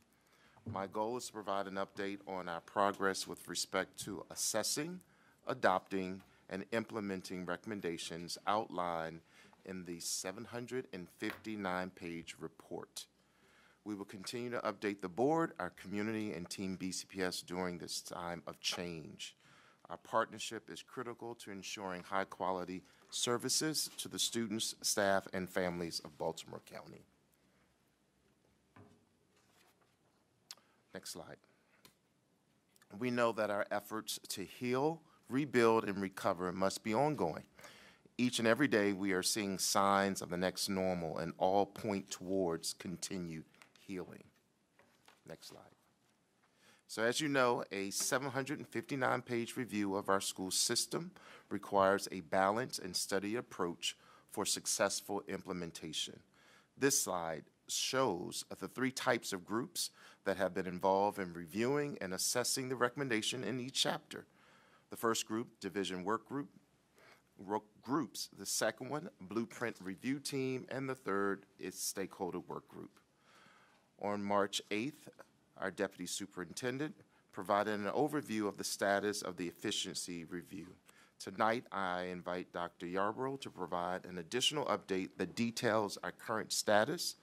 My goal is to provide an update on our progress with respect to assessing, adopting, and implementing recommendations outlined in the 759-page report. We will continue to update the board, our community, and Team BCPS during this time of change. Our partnership is critical to ensuring high-quality services to the students, staff, and families of Baltimore County. Next slide. We know that our efforts to heal, rebuild, and recover must be ongoing. Each and every day, we are seeing signs of the next normal, and all point towards continued healing. Next slide. So, as you know, a 759 page review of our school system requires a balanced and steady approach for successful implementation. This slide shows the three types of groups that have been involved in reviewing and assessing the recommendation in each chapter. The first group, division work group, ro- groups. The second one, blueprint review team, and the third is stakeholder work group. On March 8th, our deputy superintendent provided an overview of the status of the efficiency review. Tonight, I invite Dr. Yarborough to provide an additional update that details our current status,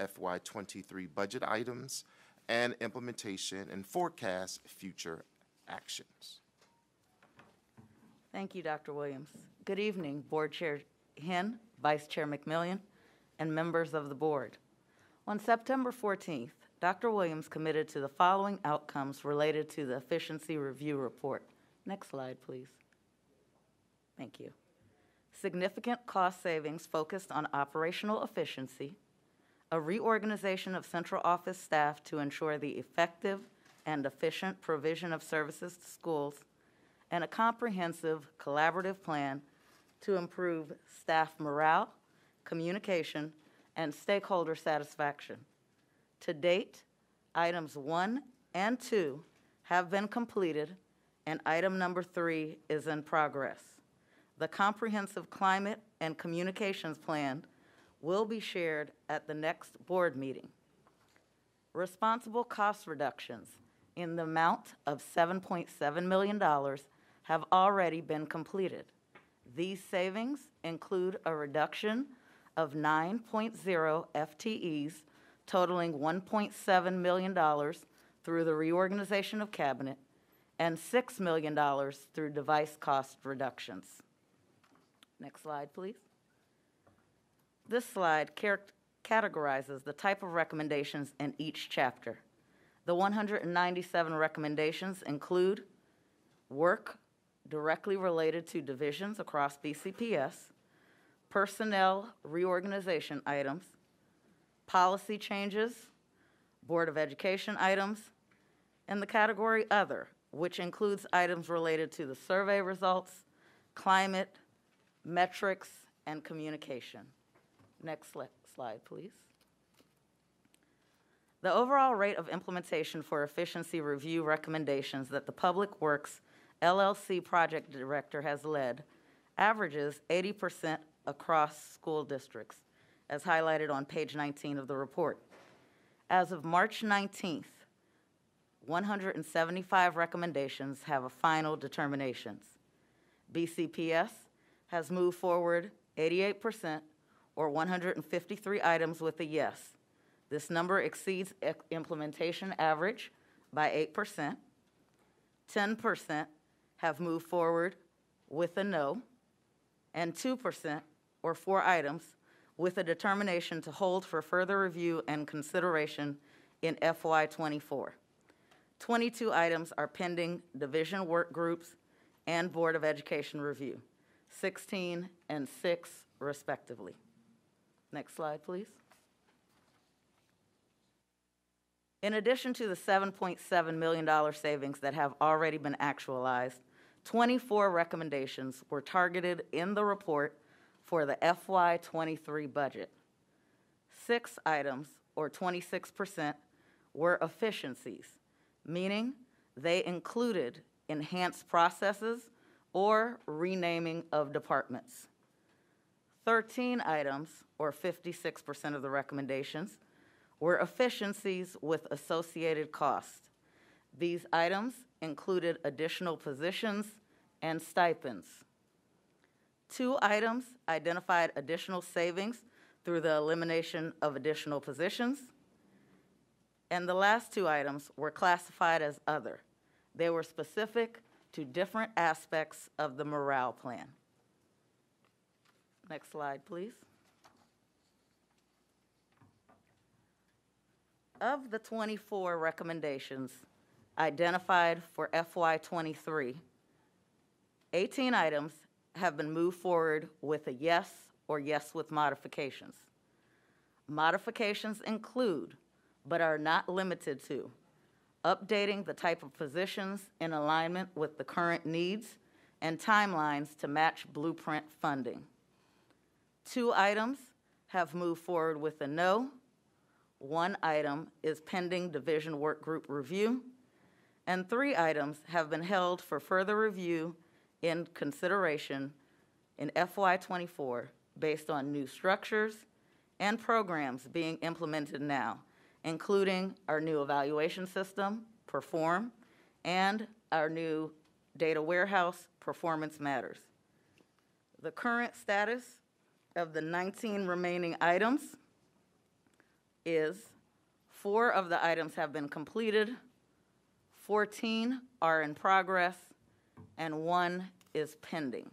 FY23 budget items, and implementation and forecast future actions. Thank you, Dr. Williams. Good evening, Board Chair Henn, Vice Chair McMillion, and members of the board. On September 14th, Dr. Williams committed to the following outcomes related to the Efficiency Review Report. Next slide, please. Thank you. Significant cost savings focused on operational efficiency, a reorganization of central office staff to ensure the effective and efficient provision of services to schools, and a comprehensive collaborative plan to improve staff morale, communication, and stakeholder satisfaction. To date, items one and two have been completed, and item number three is in progress. The comprehensive climate and communications plan will be shared at the next board meeting. Responsible cost reductions in the amount of $7.7 million have already been completed. These savings include a reduction of 9.0 FTEs totaling $1.7 million through the reorganization of cabinet and $6 million through device cost reductions. Next slide, please. This slide categorizes the type of recommendations in each chapter. The 197 recommendations include work directly related to divisions across BCPS, personnel reorganization items, policy changes, Board of Education items, and the category Other, which includes items related to the survey results, climate, metrics, and communication. Next slide, please. The overall rate of implementation for efficiency review recommendations that the Public Works LLC project director has led averages 80% across school districts, as highlighted on page 19 of the report. As of March 19th, 175 recommendations have a final determinations. BCPS has moved forward 88% or 153 items with a yes. This number exceeds implementation average by 8%. 10% have moved forward with a no, and 2%, or four items, with a determination to hold for further review and consideration in FY24. 22 items are pending division work groups and Board of Education review, 16 and 6 respectively. Next slide, please. In addition to the $7.7 million savings that have already been actualized, 24 recommendations were targeted in the report for the FY23 budget. Six items, or 26%, were efficiencies, meaning they included enhanced processes or renaming of departments. 13 items, or 56% of the recommendations, were efficiencies with associated costs. These items included additional positions and stipends. Two items identified additional savings through the elimination of additional positions. And the last two items were classified as other. They were specific to different aspects of the morale plan. Next slide, please. Of the 24 recommendations, identified for FY '23. 18 items have been moved forward with a yes or yes with modifications. Modifications include, but are not limited to, updating the type of positions in alignment with the current needs and timelines to match blueprint funding. Two items have moved forward with a no. One item is pending division work group review. And three items have been held for further review in consideration in FY '24 based on new structures and programs being implemented now, including our new evaluation system, Perform, and our new data warehouse, Performance Matters. The current status of the 19 remaining items is four of the items have been completed, 14 are in progress, and one is pending.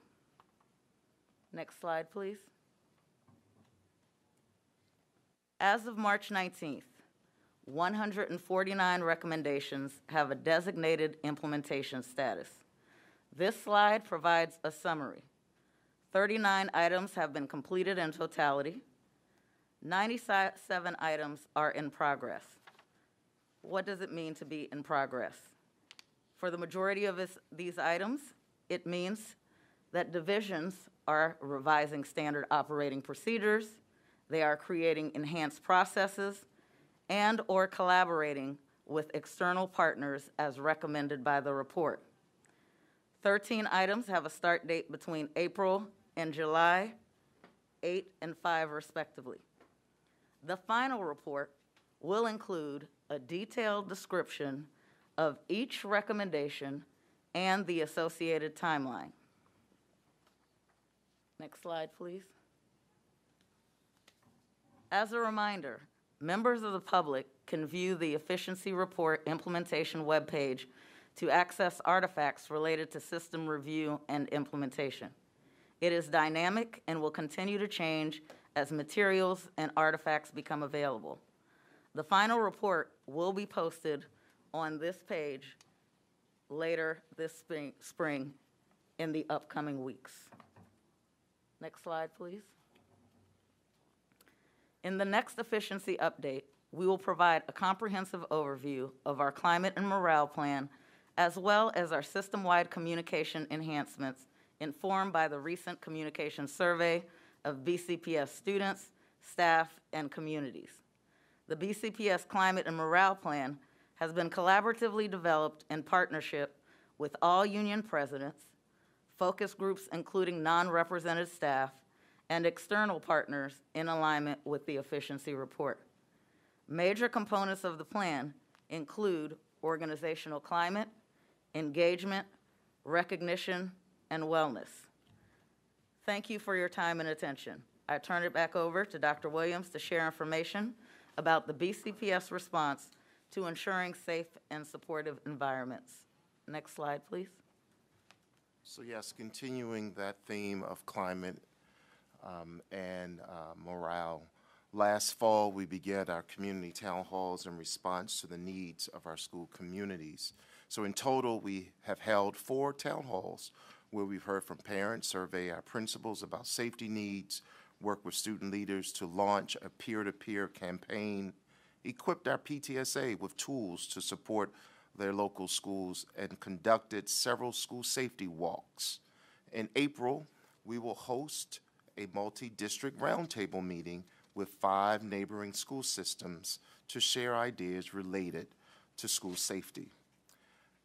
Next slide, please. As of March 19th, 149 recommendations have a designated implementation status. This slide provides a summary. 39 items have been completed in totality. 97 items are in progress. What does it mean to be in progress? For the majority of these items, it means that divisions are revising standard operating procedures, they are creating enhanced processes, and or collaborating with external partners as recommended by the report. 13 items have a start date between April and July, 8 and 5 respectively. The final report will include a detailed description of each recommendation and the associated timeline. Next slide, please. As a reminder, members of the public can view the Efficiency Report Implementation webpage to access artifacts related to system review and implementation. It is dynamic and will continue to change as materials and artifacts become available. The final report will be posted on this page later this spring, spring in the upcoming weeks. Next slide, please. In the next efficiency update, we will provide a comprehensive overview of our climate and morale plan, as well as our system-wide communication enhancements informed by the recent communication survey of BCPS students, staff, and communities. The BCPS Climate and Morale Plan has been collaboratively developed in partnership with all union presidents, focus groups including non-represented staff, and external partners in alignment with the efficiency report. Major components of the plan include organizational climate, engagement, recognition, and wellness. Thank you for your time and attention. I turn it back over to Dr. Williams to share information about the BCPS response to ensuring safe and supportive environments. Next slide, please. So yes, continuing that theme of climate um, and uh, morale. Last fall, we began our community town halls in response to the needs of our school communities. So in total, we have held four town halls where we've heard from parents, survey our principals about safety needs, work with student leaders to launch a peer-to-peer campaign, equipped our PTSA with tools to support their local schools, and conducted several school safety walks. In April, we will host a multi-district roundtable meeting with five neighboring school systems to share ideas related to school safety.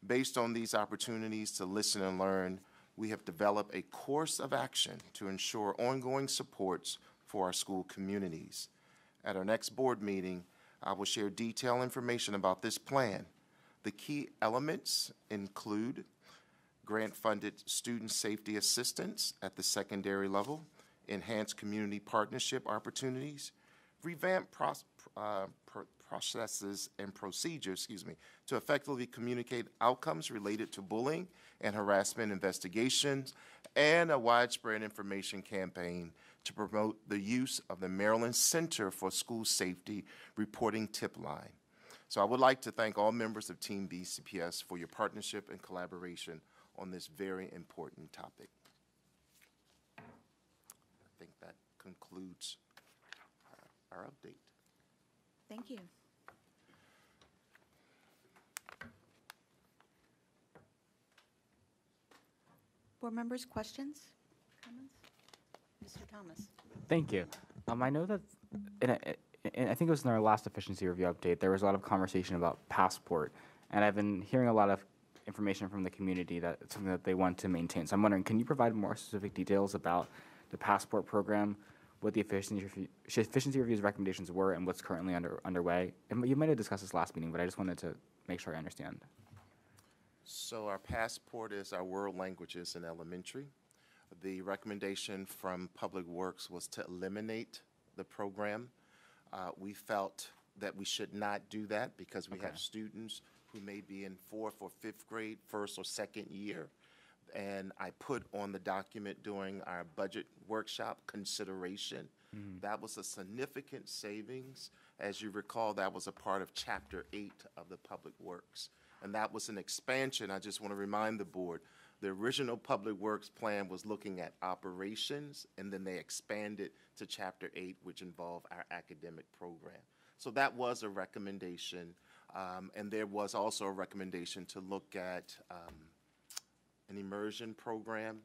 Based on these opportunities to listen and learn, we have developed a course of action to ensure ongoing supports for our school communities. At our next board meeting, I will share detailed information about this plan. The key elements include grant-funded student safety assistance at the secondary level, enhanced community partnership opportunities, revamp uh, processes and procedures, excuse me, to effectively communicate outcomes related to bullying and harassment investigations, and a widespread information campaign to promote the use of the Maryland Center for School Safety reporting tip line. So I would like to thank all members of Team BCPS for your partnership and collaboration on this very important topic. I think that concludes our, our update. Thank you. Board members, questions? Mr. Thomas? Thank you. Um, I know that, in a, in, I think it was in our last efficiency review update, there was a lot of conversation about Passport, and I've been hearing a lot of information from the community that it's something that they want to maintain. So I'm wondering, can you provide more specific details about the Passport program, what the efficiency, review, efficiency review's recommendations were, and what's currently under, underway? And you might have discussed this last meeting, but I just wanted to make sure I understand. So our passport is our world languages in elementary. The recommendation from Public Works was to eliminate the program. Uh, we felt that we should not do that because we Okay. have students who may be in fourth or fifth grade, first or second year. And I put on the document during our budget workshop consideration. That was a significant savings. As you recall, that was a part of Chapter 8 of the Public Works. And that was an expansion, I just want to remind the board, the original Public Works plan was looking at operations, and then they expanded to Chapter 8, which involved our academic program. So that was a recommendation. Um, And there was also a recommendation to look at um, an immersion program,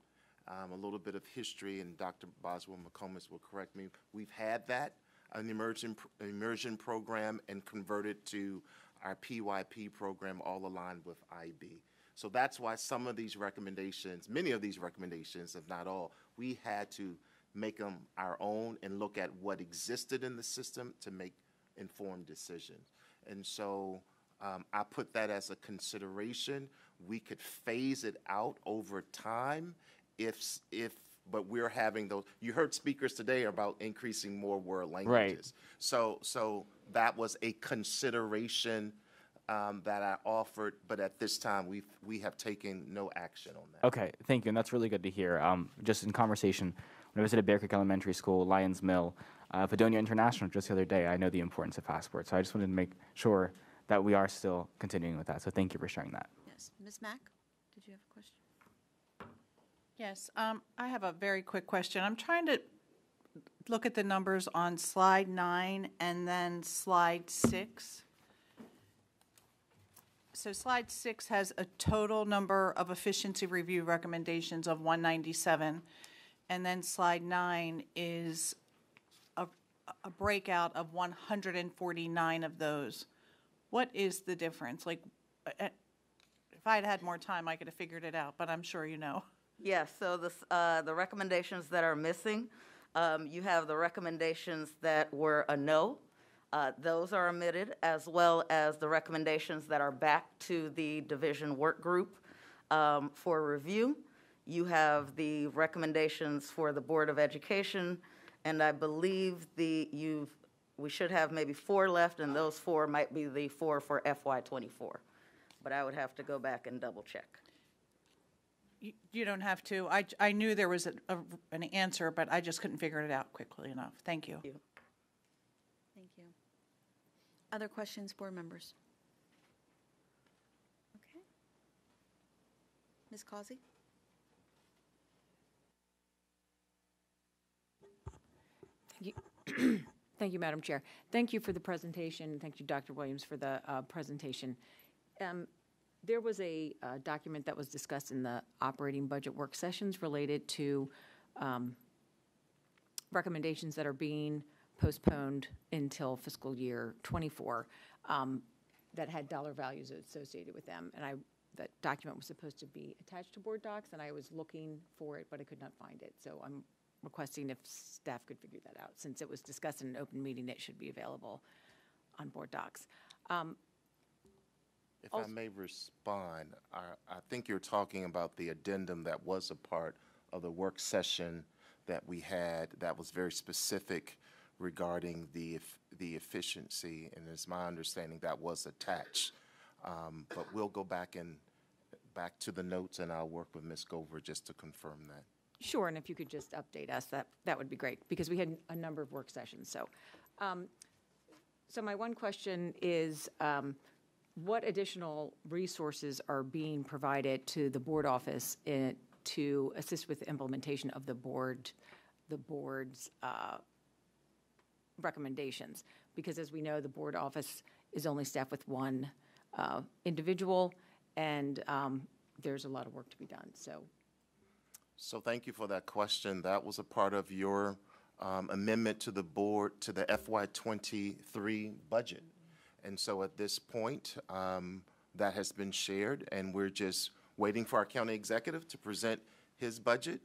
um, a little bit of history, and Dr. Boswell McComas will correct me. We've had that, an immersion, immersion program, and converted to our PYP program, all aligned with IB. So that's why some of these recommendations, many of these recommendations, if not all, we had to make them our own and look at what existed in the system to make informed decisions. And so um, I put that as a consideration. We could phase it out over time if, if, but we're having those, you heard speakers today about increasing more world languages. Right. So, so that was a consideration um, that I offered, but at this time, we've, we have taken no action on that. Okay, thank you, and that's really good to hear. Um, just in conversation, when I visited Bear Creek Elementary School, Lyons Mill, uh, Padonia International just the other day, I know the importance of passports. So I just wanted to make sure that we are still continuing with that. So thank you for sharing that. Yes. Ms. Mack, did you have a question? Yes, um, I have a very quick question. I'm trying to look at the numbers on slide nine and then slide six. So slide six has a total number of efficiency review recommendations of one ninety-seven. And then slide nine is a, a breakout of one hundred and forty-nine of those. What is the difference? Like, uh, uh, if I had had more time, I could have figured it out, but I'm sure you know. Yes, so the, uh, the recommendations that are missing, um, you have the recommendations that were a no. Uh, those are omitted, as well as the recommendations that are back to the division work group, um, for review. You have the recommendations for the Board of Education, and I believe the, you've, we should have maybe four left, and those four might be the four for FY twenty-four. But I would have to go back and double check. You, you don't have to. I, I knew there was a, a, an answer, but I just couldn't figure it out quickly enough. Thank you. Thank you. Other questions, board members? Okay. Ms. Causey? Thank you, <clears throat> Thank you, Madam Chair. Thank you for the presentation. Thank you, Dr. Williams, for the uh, presentation. Um, There was a uh, document that was discussed in the operating budget work sessions related to um, recommendations that are being postponed until fiscal year '24 that had dollar values associated with them. And I, that document was supposed to be attached to board docs, and I was looking for it, but I could not find it. So I'm requesting if staff could figure that out. Since it was discussed in an open meeting, it should be available on board docs. Um, If I may respond, I, I think you're talking about the addendum that was a part of the work session that we had that was very specific regarding the, the efficiency, and it's my understanding that was attached. Um, But we'll go back and, back to the notes, and I'll work with Ms. Gover just to confirm that. Sure, and if you could just update us, that, that would be great, because we had a number of work sessions, so. um, So my one question is, um, what additional resources are being provided to the board office in- to assist with the implementation of the board, the board's uh, recommendations? Because as we know, the board office is only staffed with one uh, individual, and um, there's a lot of work to be done, so. So thank you for that question. That was a part of your um, amendment to the board, to the FY '23 budget. And so at this point, um, that has been shared, and we're just waiting for our county executive to present his budget.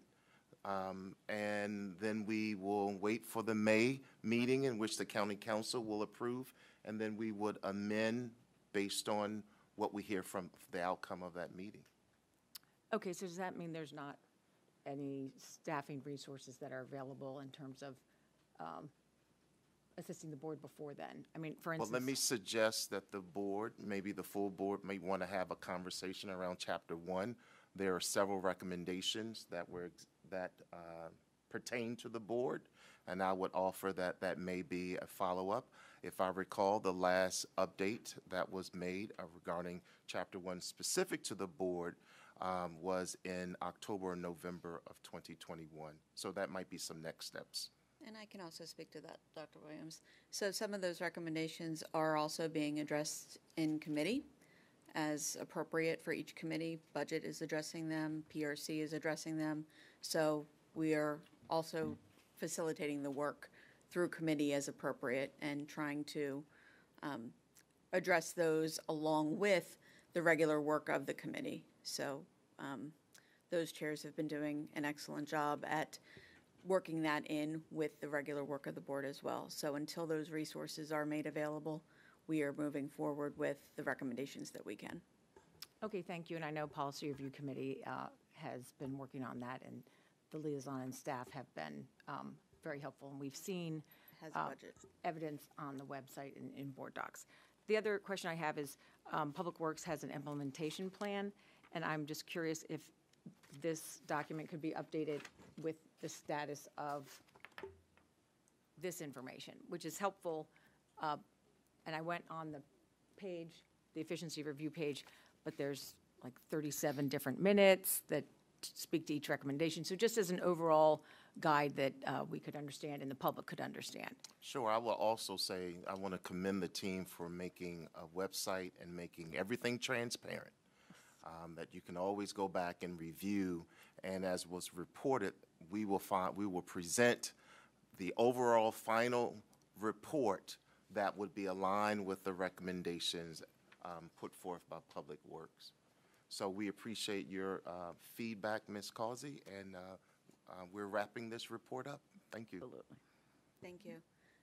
Um, And then we will wait for the May meeting in which the county council will approve, and then we would amend based on what we hear from the outcome of that meeting. Okay, so does that mean there's not any staffing resources that are available in terms of um, assisting the board before then? I mean, for instance, Well, instance. let me suggest that the board, maybe the full board, may want to have a conversation around chapter one. There are several recommendations that were, that uh, pertain to the board, and I would offer that that may be a follow-up. If I recall, the last update that was made uh, regarding chapter one specific to the board um, was in October or November of 2021. So that might be some next steps. And I can also speak to that, Dr. Williams. So some of those recommendations are also being addressed in committee as appropriate for each committee. Budget is addressing them, PRC is addressing them. So we are also facilitating the work through committee as appropriate and trying to um, address those along with the regular work of the committee. So um, those chairs have been doing an excellent job at working that in with the regular work of the board as well. So until those resources are made available, we are moving forward with the recommendations that we can. Okay, thank you, and I know Policy Review Committee uh, has been working on that, and the liaison and staff have been um, very helpful, and we've seen Has a uh, budget. evidence on the website and in board docs. The other question I have is, um, Public Works has an implementation plan, and I'm just curious if this document could be updated with the status of this information, which is helpful. uh, And I went on the page, the efficiency review page, but there's like 37 different minutes that speak to each recommendation. So just as an overall guide that uh, we could understand and the public could understand. Sure. I will also say I want to commend the team for making a website and making everything transparent. Um, that you can always go back and review. And as was reported, we will find we will present the overall final report that would be aligned with the recommendations um, put forth by Public Works. So we appreciate your uh, feedback, Ms. Causey, and uh, uh, we're wrapping this report up. Thank you. Absolutely. Thank you.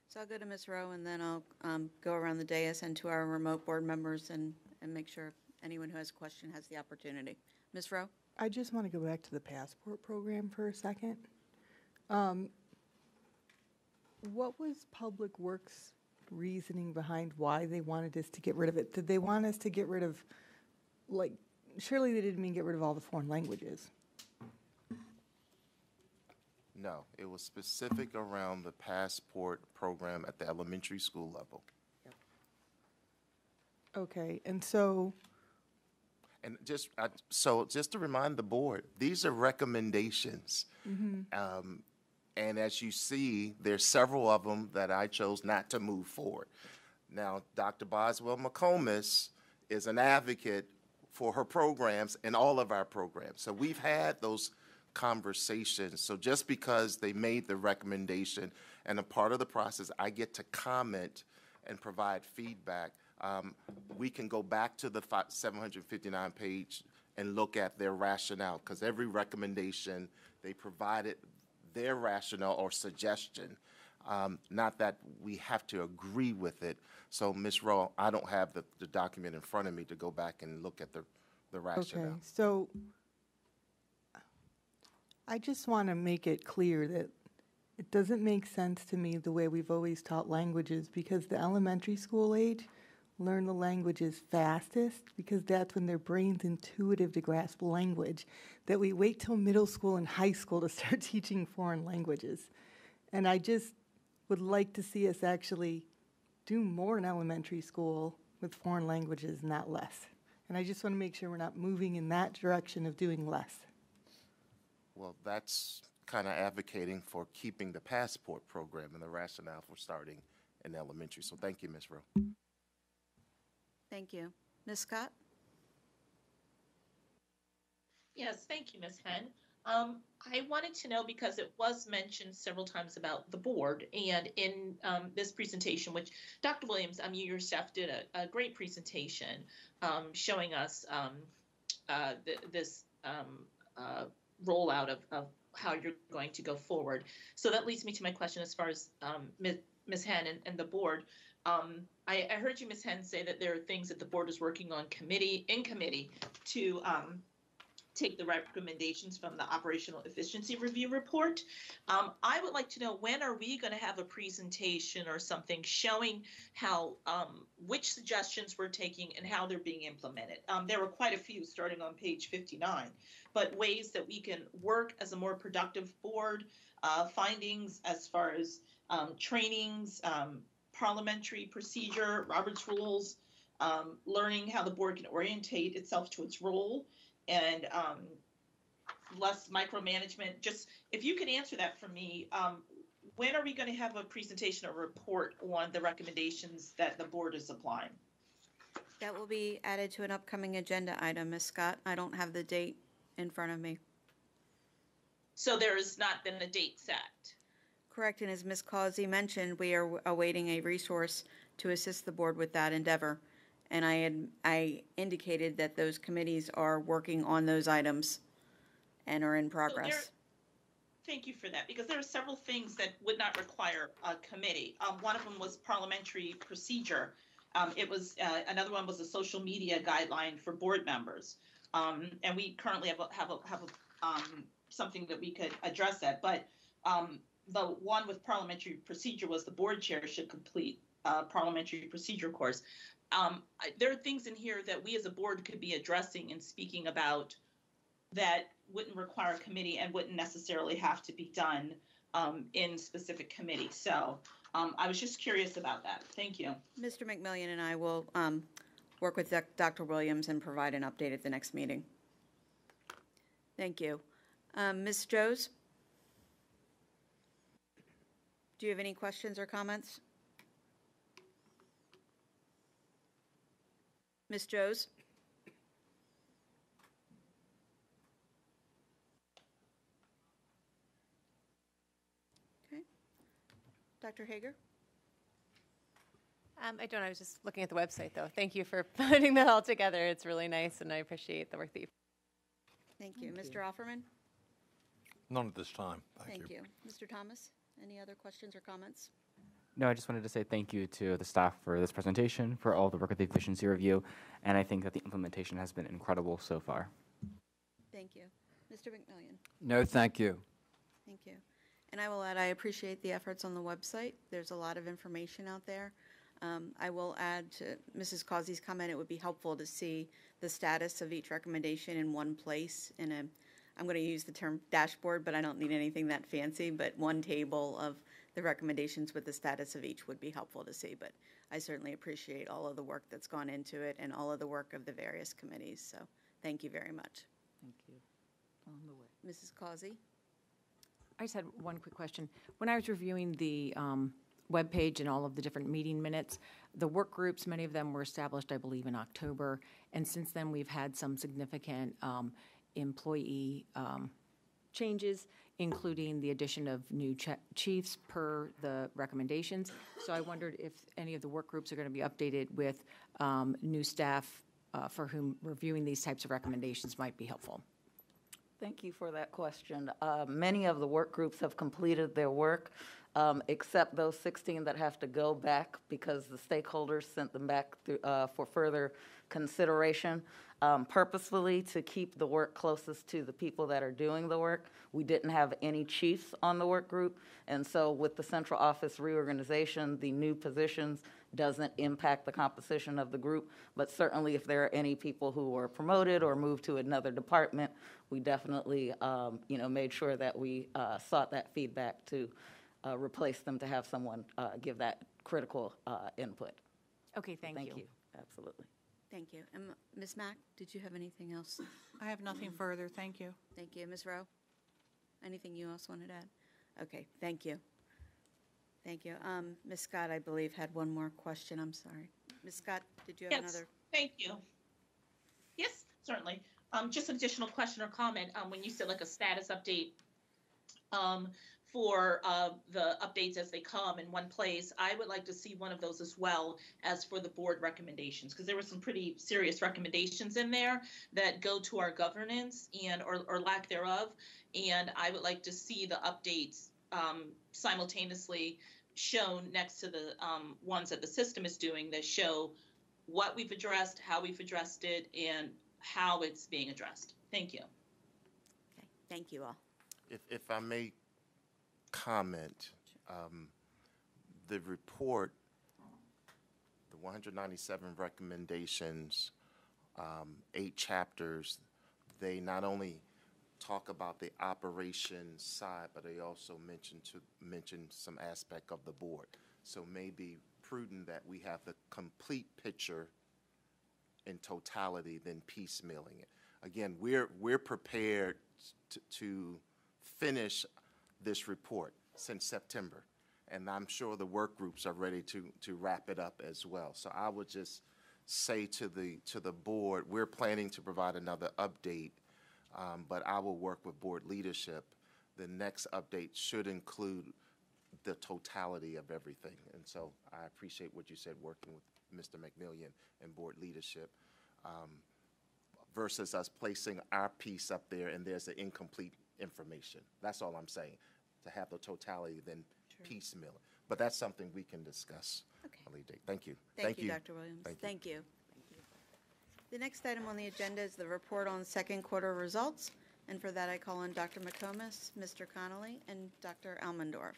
So I'll go to Ms. Rowe, and then I'll um, go around the dais and to our remote board members and, and make sure anyone who has a question has the opportunity. Ms. Rowe? I just want to go back to the passport program for a second. Um, What was Public Works' reasoning behind why they wanted us to get rid of it? Did they want us to get rid of, like, surely they didn't mean get rid of all the foreign languages? No, it was specific around the passport program at the elementary school level. Okay, and so, And just, I- so just to remind the board, these are recommendations. mhm. Um, And as you see, there's several of them that I chose not to move forward. Now, Dr. Boswell McComas is an advocate for her programs and all of our programs. So we've had those conversations. So just because they made the recommendation and a part of the process, I get to comment and provide feedback, um, we can go back to the 759 page and look at their rationale, because every recommendation, they provided their rationale or suggestion. Um, Not that we have to agree with it. So, Ms. Rowe, I don't have the, the document in front of me to go back and look at the, the rationale. okay, so I just want to make it clear that it doesn't make sense to me the way we've always taught languages because the elementary school age learn the languages fastest because that's when their brain's intuitive to grasp language. That we wait till middle school and high school to start <laughs> teaching foreign languages. And I just would like to see us actually do more in elementary school with foreign languages, not less. And I just want to make sure we're not moving in that direction of doing less. Well, that's kind of advocating for keeping the passport program and the rationale for starting in elementary. So thank you, Ms. Rowe. Thank you. Ms. Scott? Yes, thank you, Ms. Henn. Um, I wanted to know because it was mentioned several times about the board and in um, this presentation, which Dr. Williams, um, you your staff did a, a great presentation um, showing us um, uh, th- this um, uh, rollout of, of how you're going to go forward. So that leads me to my question as far as Ms. Ms. Henn and, and the board. Um, I, I heard you, Ms. Henn, say that there are things that the board is working on committee in committee to um, take the recommendations from the operational efficiency review report. Um, I would like to know when are we going to have a presentation or something showing how um, which suggestions we're taking and how they're being implemented. Um, there were quite a few starting on page 59, but ways that we can work as a more productive board, uh, findings as far as um, trainings, um, parliamentary procedure, Robert's rules, um, learning how the board can orientate itself to its role and um, less micromanagement. Just if you could answer that for me, um, when are we going to have a presentation or report on the recommendations that the board is applying? That will be added to an upcoming agenda item, Ms. Scott. I don't have the date in front of me. So there has not been a date set. Correct, and as Ms. Causey mentioned, we are awaiting a resource to assist the board with that endeavor. And I had, I indicated that those committees are working on those items and are in progress. Thank you for that, because there are several things that would not require a committee. Um, one of them was parliamentary procedure. Um, it was uh, another one was a social media guideline for board members, um, and we currently have a, have a, have a, um, something that we could address that. But um, the one with parliamentary procedure was the board chair should complete a parliamentary procedure course. Um, there are things in here that we as a board could be addressing and speaking about that wouldn't require a committee and wouldn't necessarily have to be done um, in specific committee. So um, I was just curious about that. Thank you. Mr. McMillion and I will um, work with Dr. Williams and provide an update at the next meeting. Thank you. Um, Ms. Jose? Do you have any questions or comments? Ms. Jose? Okay. Dr. Hager? Um, I don't, know, I was just looking at the website, though. Thank you for <laughs> putting that all together. It's really nice, and I appreciate the work that you. Thank you. Mr. Offerman? None at this time. Thank, Thank you. Mr. Thomas, any other questions or comments? No, I just wanted to say thank you to the staff for this presentation, for all the work with the efficiency review, and I think that the implementation has been incredible so far. Thank you. Mr. McMillion? No, thank you. Thank you. And I will add, I appreciate the efforts on the website. There's a lot of information out there. Um, I will add to Mrs. Causey's comment, it would be helpful to see the status of each recommendation in one place in a, I'm going to use the term dashboard, but I don't need anything that fancy, but one table of the recommendations with the status of each would be helpful to see. But I certainly appreciate all of the work that's gone into it and all of the work of the various committees. So thank you very much. Thank you. On the way. Mrs. Causey? I just had one quick question. When I was reviewing the um, webpage and all of the different meeting minutes, the work groups, many of them were established, I believe, in October. And since then, we've had some significant um, employee um, changes, including the addition of new ch- chiefs per the recommendations. So I wondered if any of the work groups are going to be updated with um, new staff uh, for whom reviewing these types of recommendations might be helpful. Thank you for that question. Uh, Many of the work groups have completed their work, um, except those 16 that have to go back because the stakeholders sent them back uh, for further consideration. Um, Purposefully, to keep the work closest to the people that are doing the work, we didn't have any chiefs on the work group. And so with the central office reorganization, the new positions doesn't impact the composition of the group. But certainly, if there are any people who were promoted or moved to another department, we definitely, um, you know, made sure that we uh, sought that feedback to uh, replace them to have someone uh, give that critical uh, input. Okay, thank you. Thank you, absolutely. Thank you. And Ms. Mack, did you have anything else? I have nothing further, thank you. Thank you. Ms. Rowe? Anything you else wanted to add? Okay, thank you. Thank you. Um, Ms. Scott, I believe, had one more question. I'm sorry. Ms. Scott, did you have Yes, another? thank you. Yes, certainly. Um, just an additional question or comment, um, when you said like a status update, um, for, uh, the updates as they come in one place, I would like to see one of those as well as for the board recommendations, because there were some pretty serious recommendations in there that go to our governance and, or, or lack thereof. And I would like to see the updates, um, simultaneously shown next to the, um, ones that the system is doing that show what we've addressed, how we've addressed it, and how it's being addressed. Thank you. Okay, thank you all. If, if I may comment, um, the report, the 197 recommendations, um, eight chapters, they not only talk about the operation side, but they also mention to, mention some aspect of the board. So maybe prudent that we have the complete picture in totality than piecemealing it. Again, we're, we're prepared to, to finish this report since September. And I'm sure the work groups are ready to, to wrap it up as well. So I would just say to the, to the board, we're planning to provide another update, um, but I will work with board leadership. The next update should include the totality of everything. And so I appreciate what you said, working with Mr. McMillion and board leadership, um, versus us placing our piece up there and there's an incomplete information. That's all I'm saying, to have the totality, then piecemeal it. But that's something we can discuss at a later date. Thank you. Thank you, Dr. Williams. Thank you. Thank you. The next item on the agenda is the report on second quarter results. And for that, I call on Dr. McComas, Mr. Connolly, and Dr. Elmendorf.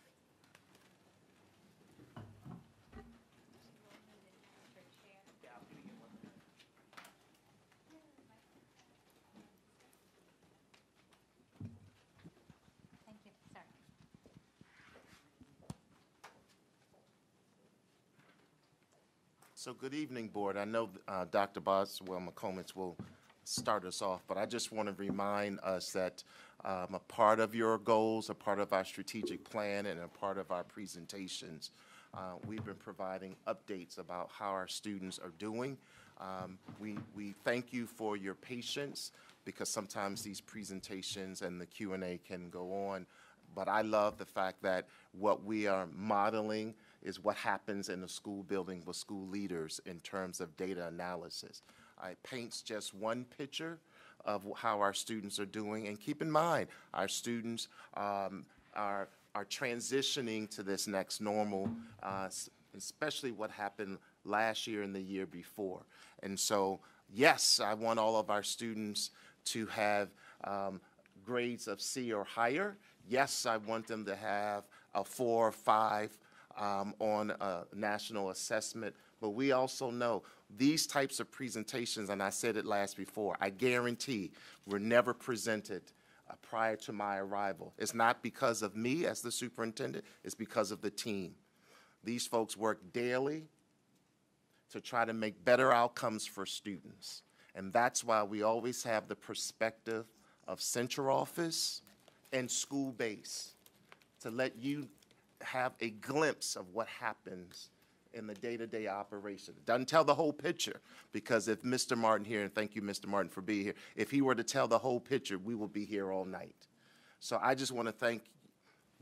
So good evening, Board. I know uh, Dr. Boswell McComas will start us off, but I just want to remind us that um, a part of your goals, a part of our strategic plan, and a part of our presentations, uh, we've been providing updates about how our students are doing. Um, We, we thank you for your patience, because sometimes these presentations and the Q and A can go on. But I love the fact that what we are modeling is what happens in the school building with school leaders in terms of data analysis. It paints just one picture of how our students are doing. And keep in mind, our students um, are, are transitioning to this next normal, uh, especially what happened last year and the year before. And so, yes, I want all of our students to have um, grades of C or higher. Yes, I want them to have a four or five um, on a national assessment. But we also know these types of presentations, and I said it last before, I guarantee were never presented uh, prior to my arrival. It's not because of me as the superintendent, it's because of the team. These folks work daily to try to make better outcomes for students. And that's why we always have the perspective of central office and school base to let you have a glimpse of what happens in the day-to-day operation. It doesn't tell the whole picture because if Mr. Martin here, and thank you, Mr. Martin, for being here, if he were to tell the whole picture, we will be here all night. So I just want to thank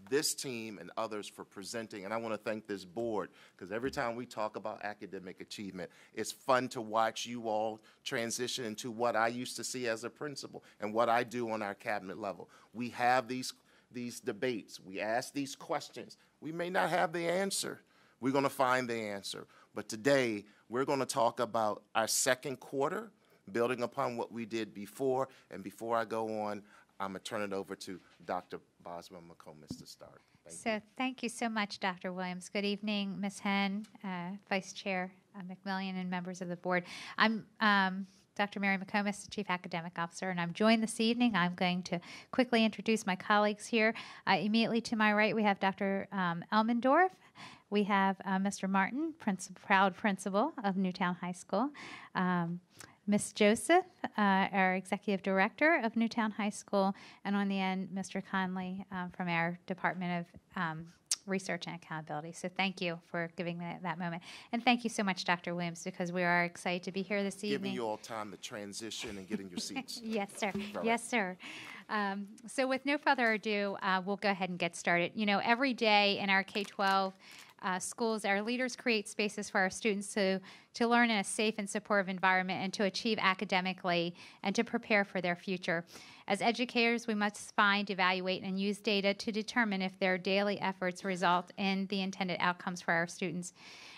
this team and others for presenting, and I want to thank this board, because every time we talk about academic achievement, it's fun to watch you all transition into what I used to see as a principal and what I do on our cabinet level. We have these, these debates, we ask these questions. We may not have the answer. We're going to find the answer. But today, we're going to talk about our second quarter, building upon what we did before. And before I go on, I'm going to turn it over to Dr. Boswell McComas to start. Thank you. So thank you so much, Dr. Williams. Good evening, Ms. Henn, uh, Vice Chair uh, McMillion, and members of the board. I'm um, Dr. Mary McComas, the Chief Academic Officer, and I'm joined this evening. I'm going to quickly introduce my colleagues here. Uh, immediately to my right, we have Dr. Um, Elmendorf. We have uh, Mr. Martin, proud principal of New Town High School. Um, Ms. Joseph, uh, our executive director of New Town High School, and on the end, Mr. Conley um, from our Department of um, Research and Accountability. So thank you for giving that, that moment. And thank you so much, Dr. Williams, because we are excited to be here this Giving evening. Giving you all time to transition and get in your seats. <laughs> Yes, sir. Right. Yes, sir. Um, so, with no further ado, uh, we'll go ahead and get started. You know, every day in our K 12 uh, schools, our leaders create spaces for our students to, to learn in a safe and supportive environment and to achieve academically and to prepare for their future. As educators, we must find, evaluate, and use data to determine if their daily efforts result in the intended outcomes for our students.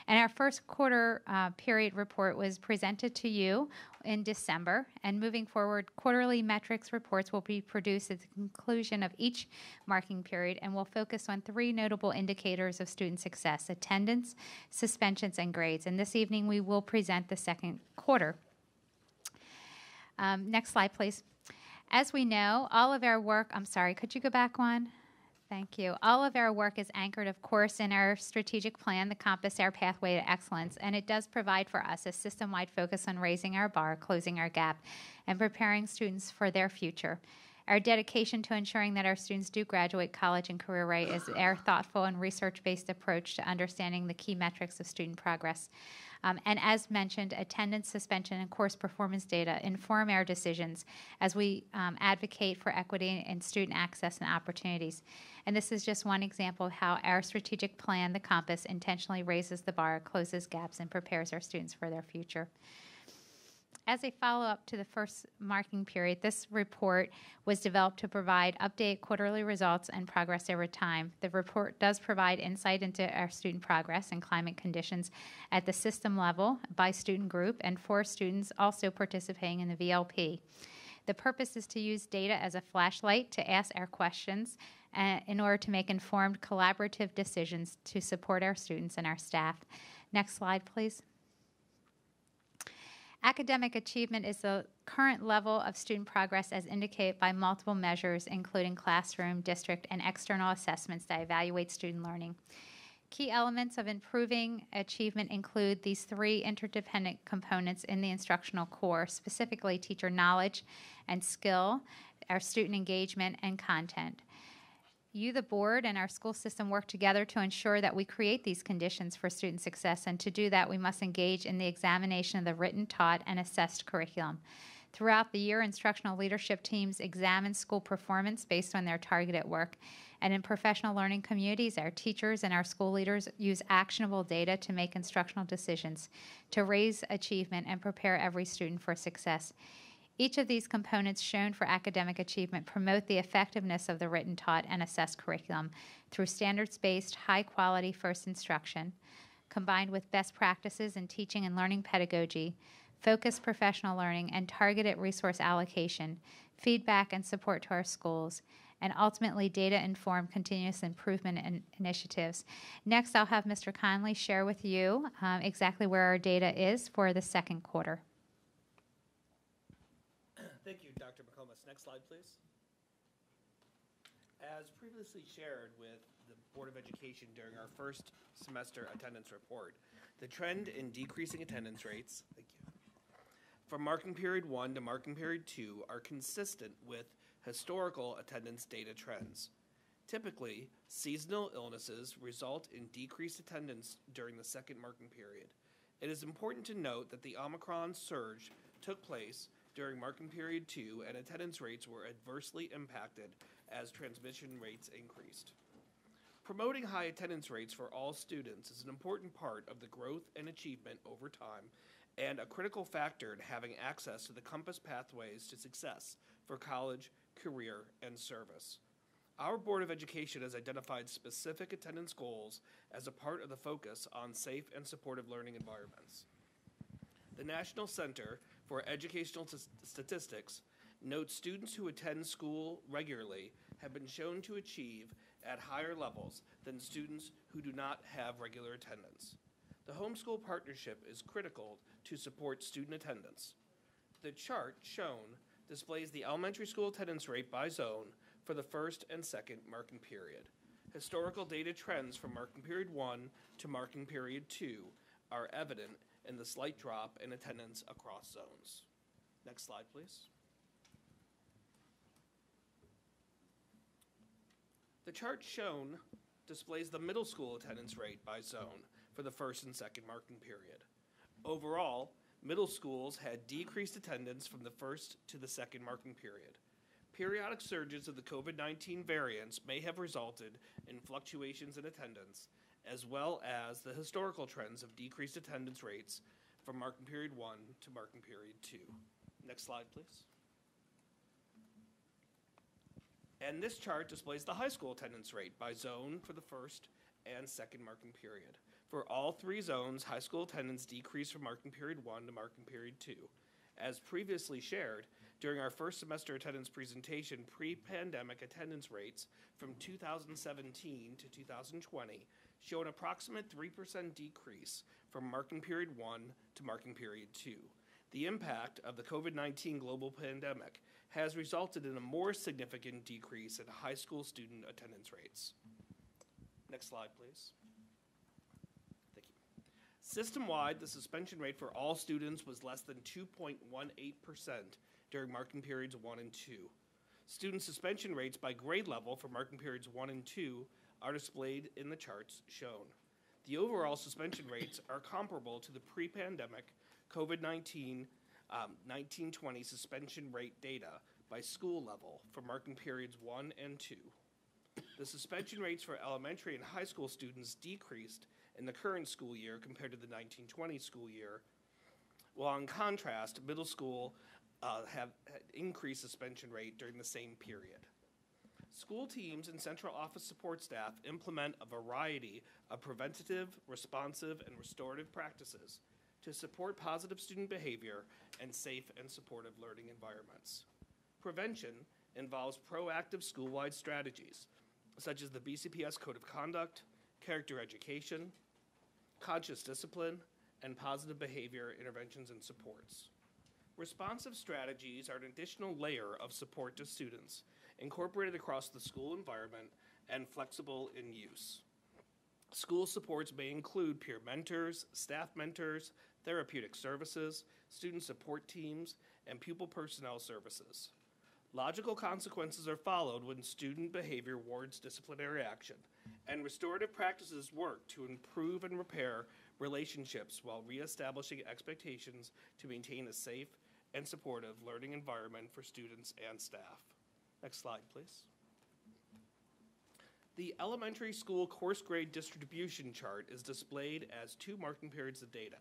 And our first quarter uh, period report was presented to you in December. And moving forward, quarterly metrics reports will be produced at the conclusion of each marking period and will focus on three notable indicators of student success attendance, suspensions, and grades. And this evening, we will present the second quarter. Um, next slide, please. As we know, all of our work, I'm sorry, could you go back one? Thank you. All of our work is anchored, of course, in our strategic plan, the Compass Our Pathway to Excellence, and it does provide for us a system wide focus on raising our bar, closing our gap, and preparing students for their future. Our dedication to ensuring that our students do graduate college and career right is our thoughtful and research based approach to understanding the key metrics of student progress. Um, and as mentioned, attendance, suspension, and course performance data inform our decisions as we um, advocate for equity and student access and opportunities. And this is just one example of how our strategic plan, the Compass, intentionally raises the bar, closes gaps, and prepares our students for their future. As a follow up to the first marking period, this report was developed to provide updated quarterly results and progress over time. The report does provide insight into our student progress and climate conditions at the system level by student group and for students also participating in the VLP. The purpose is to use data as a flashlight to ask our questions uh, in order to make informed collaborative decisions to support our students and our staff. Next slide, please. Academic achievement is the current level of student progress as indicated by multiple measures, including classroom, district, and external assessments that evaluate student learning. Key elements of improving achievement include these three interdependent components in the instructional core, specifically teacher knowledge and skill, our student engagement, and content. You, the board, and our school system work together to ensure that we create these conditions for student success, and to do that, we must engage in the examination of the written, taught, and assessed curriculum. Throughout the year, instructional leadership teams examine school performance based on their targeted work. And in professional learning communities, our teachers and our school leaders use actionable data to make instructional decisions, to raise achievement, and prepare every student for success. Each of these components shown for academic achievement promote the effectiveness of the written, taught, and assessed curriculum through standards based, high quality first instruction, combined with best practices in teaching and learning pedagogy, focused professional learning, and targeted resource allocation, feedback and support to our schools, and ultimately data informed continuous improvement in initiatives. Next, I'll have Mr. Conley share with you um, exactly where our data is for the second quarter. Thank you, Dr. McComas. Next slide, please. As previously shared with the Board of Education during our first semester attendance report, the trend in decreasing attendance rates, from marking period one to marking period two are consistent with historical attendance data trends. Typically, seasonal illnesses result in decreased attendance during the second marking period. It is important to note that the Omicron surge took place during marking period two, and attendance rates were adversely impacted as transmission rates increased. Promoting high attendance rates for all students is an important part of the growth and achievement over time and a critical factor in having access to the compass pathways to success for college, career, and service. Our Board of Education has identified specific attendance goals as a part of the focus on safe and supportive learning environments. The National Center for Educational T- Statistics notes students who attend school regularly have been shown to achieve at higher levels than students who do not have regular attendance. The homeschool partnership is critical to support student attendance. The chart shown displays the elementary school attendance rate by zone for the first and second marking period. Historical data trends from marking period one to marking period two are evident in the slight drop in attendance across zones. Next slide, please. The chart shown displays the middle school attendance rate by zone for the first and second marking period. Overall, middle schools had decreased attendance from the first to the second marking period. Periodic surges of the COVID 19 variants may have resulted in fluctuations in attendance, as well as the historical trends of decreased attendance rates from marking period one to marking period two. Next slide, please. And this chart displays the high school attendance rate by zone for the first and second marking period. For all three zones, high school attendance decreased from marking period one to marking period two. As previously shared, during our first semester attendance presentation, pre-pandemic attendance rates from 2017 to 2020 show an approximate 3% decrease from marking period one to marking period two. The impact of the COVID 19 global pandemic has resulted in a more significant decrease in high school student attendance rates. Next slide, please. Thank you. System wide, the suspension rate for all students was less than 2.18% during marking periods one and two. Student suspension rates by grade level for marking periods one and two are displayed in the charts shown. The overall suspension rates are comparable to the pre pandemic COVID 19 um, 1920 suspension rate data by school level for marking periods one and two. The suspension rates for elementary and high school students decreased in the current school year compared to the 1920 school year, while in contrast, middle school uh, have increased suspension rate during the same period. School teams and central office support staff implement a variety of preventative, responsive, and restorative practices to support positive student behavior and safe and supportive learning environments. Prevention involves proactive school wide strategies, such as the BCPS Code of Conduct, character education, conscious discipline, and positive behavior interventions and supports. Responsive strategies are an additional layer of support to students, incorporated across the school environment and flexible in use. School supports may include peer mentors, staff mentors, therapeutic services, student support teams, and pupil personnel services. Logical consequences are followed when student behavior warrants disciplinary action, and restorative practices work to improve and repair relationships while reestablishing expectations to maintain a safe and supportive learning environment for students and staff. Next slide, please. The elementary school course grade distribution chart is displayed as two marking periods of data.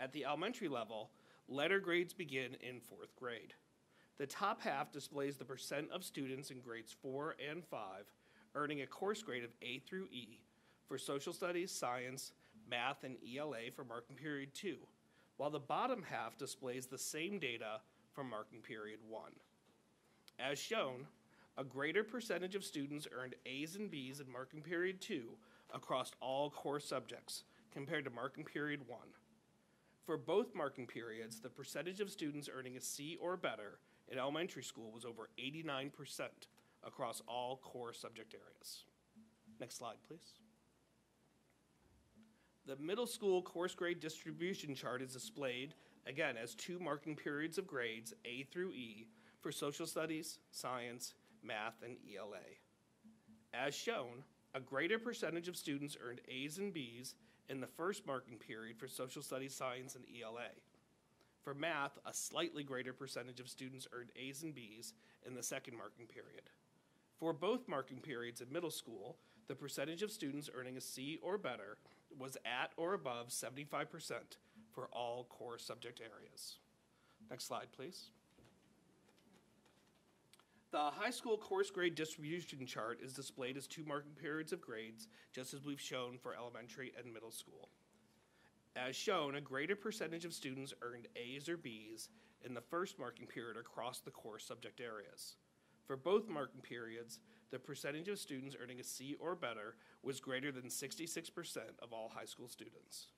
At the elementary level, letter grades begin in fourth grade. The top half displays the percent of students in grades 4 and 5 earning a course grade of A through E for social studies, science, math, and ELA for marking period 2, while the bottom half displays the same data from marking period 1. As shown, a greater percentage of students earned A's and B's in marking period 2 across all core subjects compared to marking period 1. For both marking periods, the percentage of students earning a C or better in elementary school was over 89% across all core subject areas. Next slide, please. The middle school course grade distribution chart is displayed, again, as two marking periods of grades, A through E, for social studies, science, math, and ELA. As shown, a greater percentage of students earned A's and B's in the first marking period for social studies, science, and ELA. For math, a slightly greater percentage of students earned A's and B's in the second marking period. For both marking periods in middle school, the percentage of students earning a C or better was at or above 75% for all core subject areas. Next slide, please. The high school course grade distribution chart is displayed as two marking periods of grades, just as we've shown for elementary and middle school. As shown, a greater percentage of students earned A's or B's in the first marking period across the core subject areas. For both marking periods, the percentage of students earning a C or better was greater than 66% of all high school students.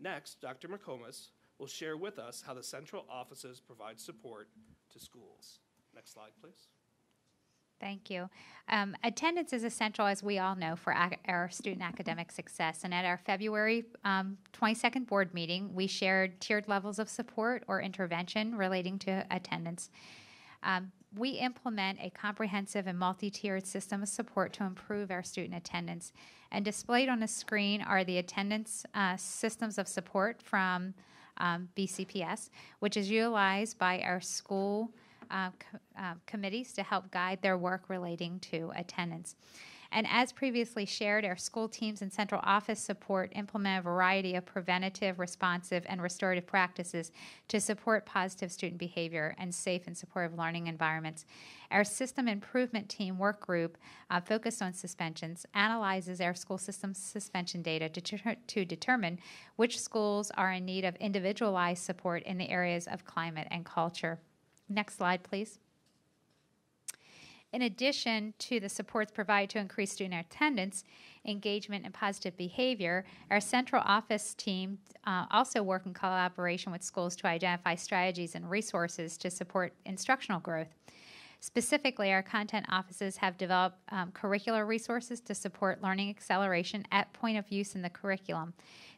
Next, Dr. McComas will share with us how the central offices provide support to schools. Next slide, please. Thank you. Um, attendance is essential, as we all know, for ac- our student academic success. And at our February um, 22nd board meeting, we shared tiered levels of support or intervention relating to attendance. Um, we implement a comprehensive and multi tiered system of support to improve our student attendance. And displayed on the screen are the attendance uh, systems of support from um, BCPS, which is utilized by our school uh, co- uh, committees to help guide their work relating to attendance. And as previously shared, our school teams and central office support implement a variety of preventative, responsive, and restorative practices to support positive student behavior and safe and supportive learning environments. Our system improvement team work group, uh, focused on suspensions, analyzes our school system suspension data to, ter- to determine which schools are in need of individualized support in the areas of climate and culture. Next slide, please. In addition to the supports provided to increase student attendance, engagement, and positive behavior, our central office team uh, also work in collaboration with schools to identify strategies and resources to support instructional growth. Specifically, our content offices have developed um, curricular resources to support learning acceleration at point of use in the curriculum.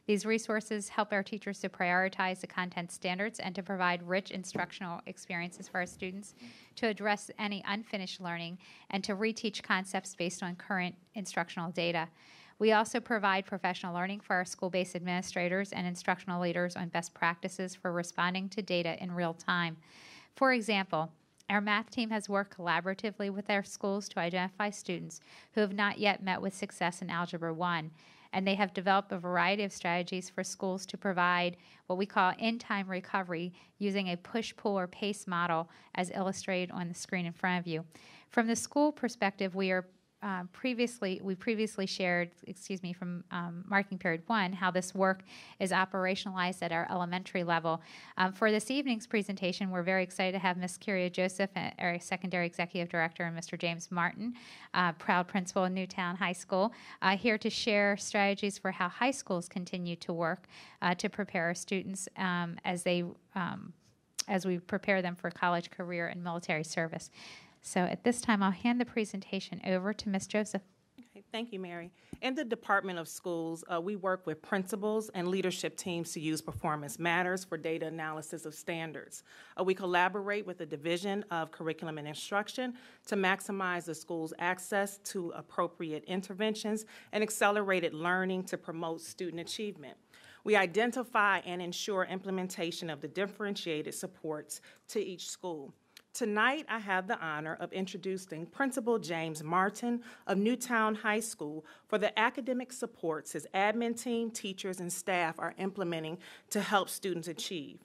These resources help our teachers to prioritize the content standards and to provide rich instructional experiences for our students, to address any unfinished learning, and to reteach concepts based on current instructional data. We also provide professional learning for our school based administrators and instructional leaders on best practices for responding to data in real time. For example, our math team has worked collaboratively with our schools to identify students who have not yet met with success in Algebra 1 and they have developed a variety of strategies for schools to provide what we call in time recovery using a push, pull, or pace model as illustrated on the screen in front of you. From the school perspective, we are uh, previously we previously shared, excuse me, from um, marking period one, how this work is operationalized at our elementary level. Um, for this evening's presentation, we're very excited to have Ms. Kyria Joseph, uh, our secondary executive director, and Mr. James Martin, uh, proud principal of New Town High School, uh, here to share strategies for how high schools continue to work uh, to prepare our students um, as they um, as we prepare them for college, career, and military service. So at this time, I'll hand the presentation over to Ms. Joseph. Okay, thank you, Mary. In the Department of Schools, uh, we work with principals and leadership teams to use Performance Matters for data analysis of standards. Uh, we collaborate with the Division of Curriculum and Instruction to maximize the school's access to appropriate interventions and accelerated learning to promote student achievement. We identify and ensure implementation of the differentiated supports to each school. Tonight, I have the honor of introducing Principal James Martin of New Town High School for the academic supports his admin team, teachers, and staff are implementing to help students achieve.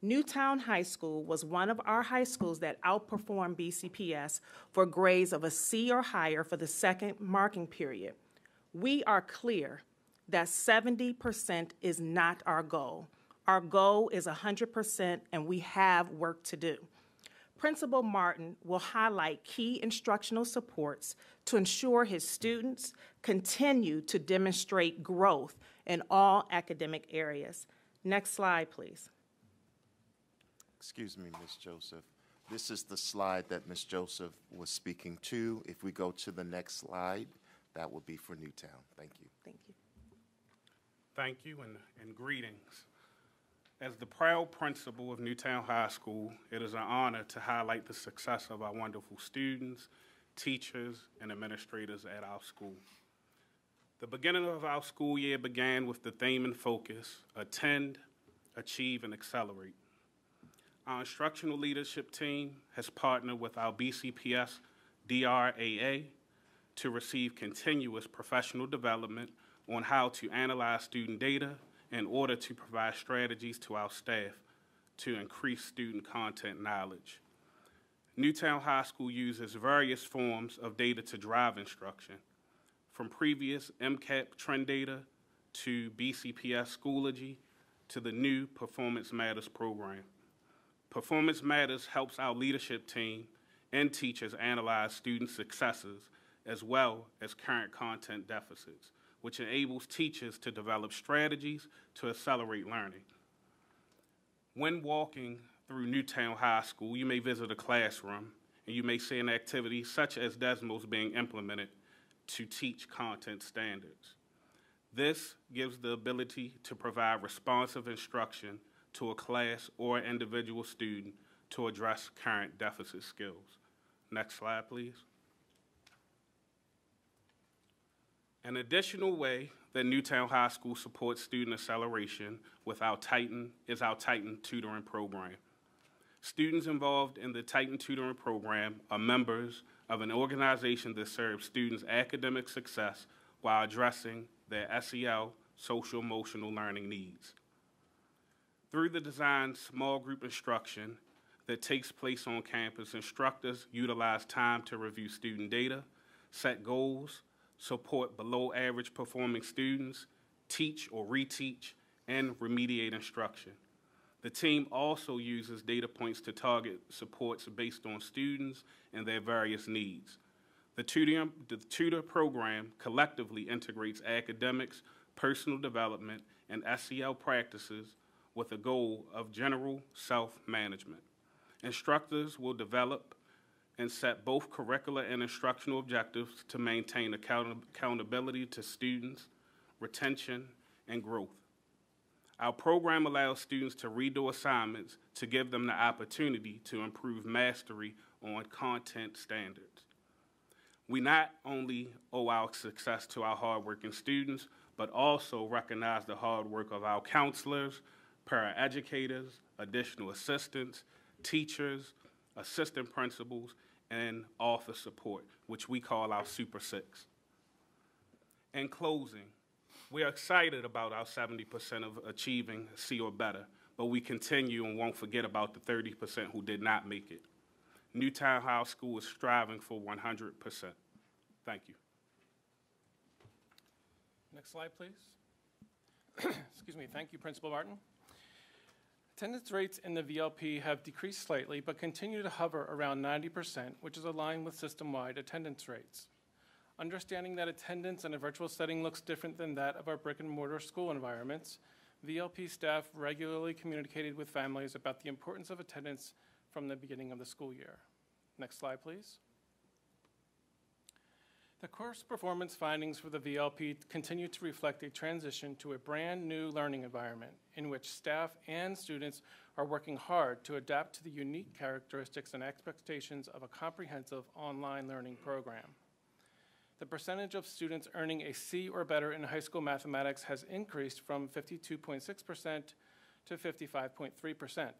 New Town High School was one of our high schools that outperformed BCPS for grades of a C or higher for the second marking period. We are clear that 70% is not our goal. Our goal is 100%, and we have work to do. Principal Martin will highlight key instructional supports to ensure his students continue to demonstrate growth in all academic areas. Next slide, please. Excuse me, Ms. Joseph. This is the slide that Ms. Joseph was speaking to. If we go to the next slide, that will be for New Town. Thank you. Thank you. Thank you and, and greetings. As the proud principal of New Town High School, it is an honor to highlight the success of our wonderful students, teachers, and administrators at our school. The beginning of our school year began with the theme and focus attend, achieve, and accelerate. Our instructional leadership team has partnered with our BCPS DRAA to receive continuous professional development on how to analyze student data in order to provide strategies to our staff to increase student content knowledge. New Town High School uses various forms of data to drive instruction, from previous MCAP trend data to BCPS Schoology to the new Performance Matters program. Performance Matters helps our leadership team and teachers analyze student successes as well as current content deficits, which enables teachers to develop strategies to accelerate learning. When walking through New Town High School, you may visit a classroom and you may see an activity such as Desmos being implemented to teach content standards. This gives the ability to provide responsive instruction to a class or individual student to address current deficit skills. Next slide, please. An additional way that New Town High School supports student acceleration with our Titan is our Titan tutoring program. Students involved in the Titan tutoring program are members of an organization that serves students' academic success while addressing their SEL, social emotional learning needs. Through the designed small group instruction that takes place on campus, instructors utilize time to review student data, set goals, support below average performing students, teach or reteach, and remediate instruction. The team also uses data points to target supports based on students and their various needs. The tutor, the tutor program collectively integrates academics, personal development, and SEL practices with a goal of general self-management. Instructors will develop and set both curricular and instructional objectives to maintain account accountability to students, retention, and growth. Our program allows students to redo assignments to give them the opportunity to improve mastery on content standards. We not only owe our success to our hardworking students, but also recognize the hard work of our counselors, paraeducators, additional assistants, teachers, assistant principals, and office support, which we call our Super Six. In closing, we are excited about our 70% of achieving C or better, but we continue and won't forget about the 30% who did not make it. New Town High School is striving for 100%. Thank you. Next slide, please. <coughs> Excuse me. Thank you, Principal Martin. Attendance rates in the VLP have decreased slightly but continue to hover around 90%, which is aligned with system-wide attendance rates. Understanding that attendance in a virtual setting looks different than that of our brick and mortar school environments, VLP staff regularly communicated with families about the importance of attendance from the beginning of the school year. Next slide, please. The course performance findings for the VLP continue to reflect a transition to a brand new learning environment in which staff and students are working hard to adapt to the unique characteristics and expectations of a comprehensive online learning program. The percentage of students earning a C or better in high school mathematics has increased from 52.6% to 55.3%.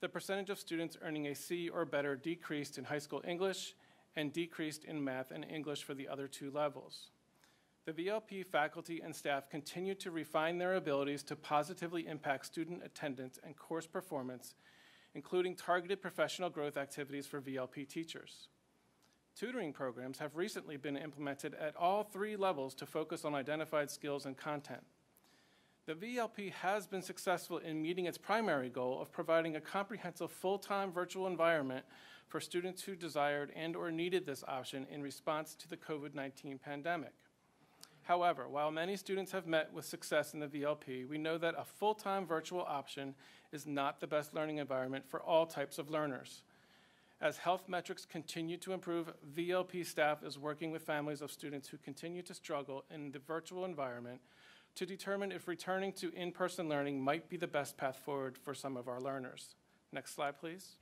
The percentage of students earning a C or better decreased in high school English and decreased in math and English for the other two levels. The VLP faculty and staff continue to refine their abilities to positively impact student attendance and course performance, including targeted professional growth activities for VLP teachers. Tutoring programs have recently been implemented at all three levels to focus on identified skills and content. The VLP has been successful in meeting its primary goal of providing a comprehensive full-time virtual environment for students who desired and or needed this option in response to the COVID-19 pandemic. However, while many students have met with success in the VLP, we know that a full-time virtual option is not the best learning environment for all types of learners. As health metrics continue to improve, VLP staff is working with families of students who continue to struggle in the virtual environment to determine if returning to in-person learning might be the best path forward for some of our learners. Next slide, please.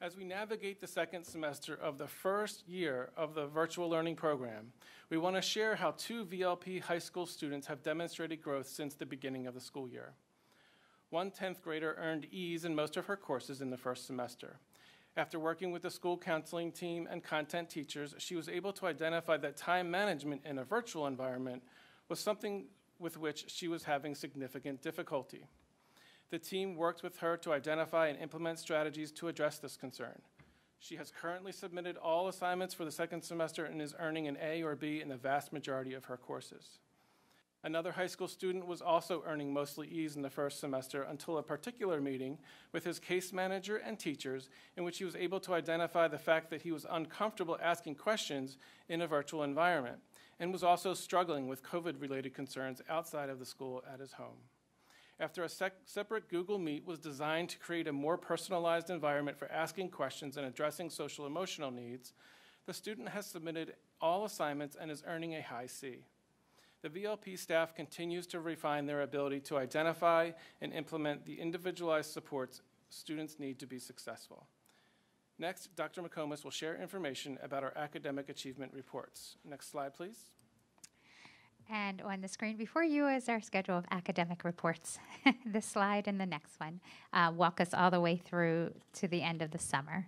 As we navigate the second semester of the first year of the virtual learning program, we want to share how two VLP high school students have demonstrated growth since the beginning of the school year. One 10th grader earned E's in most of her courses in the first semester. After working with the school counseling team and content teachers, she was able to identify that time management in a virtual environment was something with which she was having significant difficulty. The team worked with her to identify and implement strategies to address this concern. She has currently submitted all assignments for the second semester and is earning an A or B in the vast majority of her courses. Another high school student was also earning mostly E's in the first semester until a particular meeting with his case manager and teachers in which he was able to identify the fact that he was uncomfortable asking questions in a virtual environment and was also struggling with COVID related concerns outside of the school at his home. After a separate Google Meet was designed to create a more personalized environment for asking questions and addressing social emotional needs, the student has submitted all assignments and is earning a high C. The VLP staff continues to refine their ability to identify and implement the individualized supports students need to be successful. Next, Dr. McComas will share information about our academic achievement reports. Next slide, please. And on the screen before you is our schedule of academic reports. <laughs> this slide and the next one uh, walk us all the way through to the end of the summer.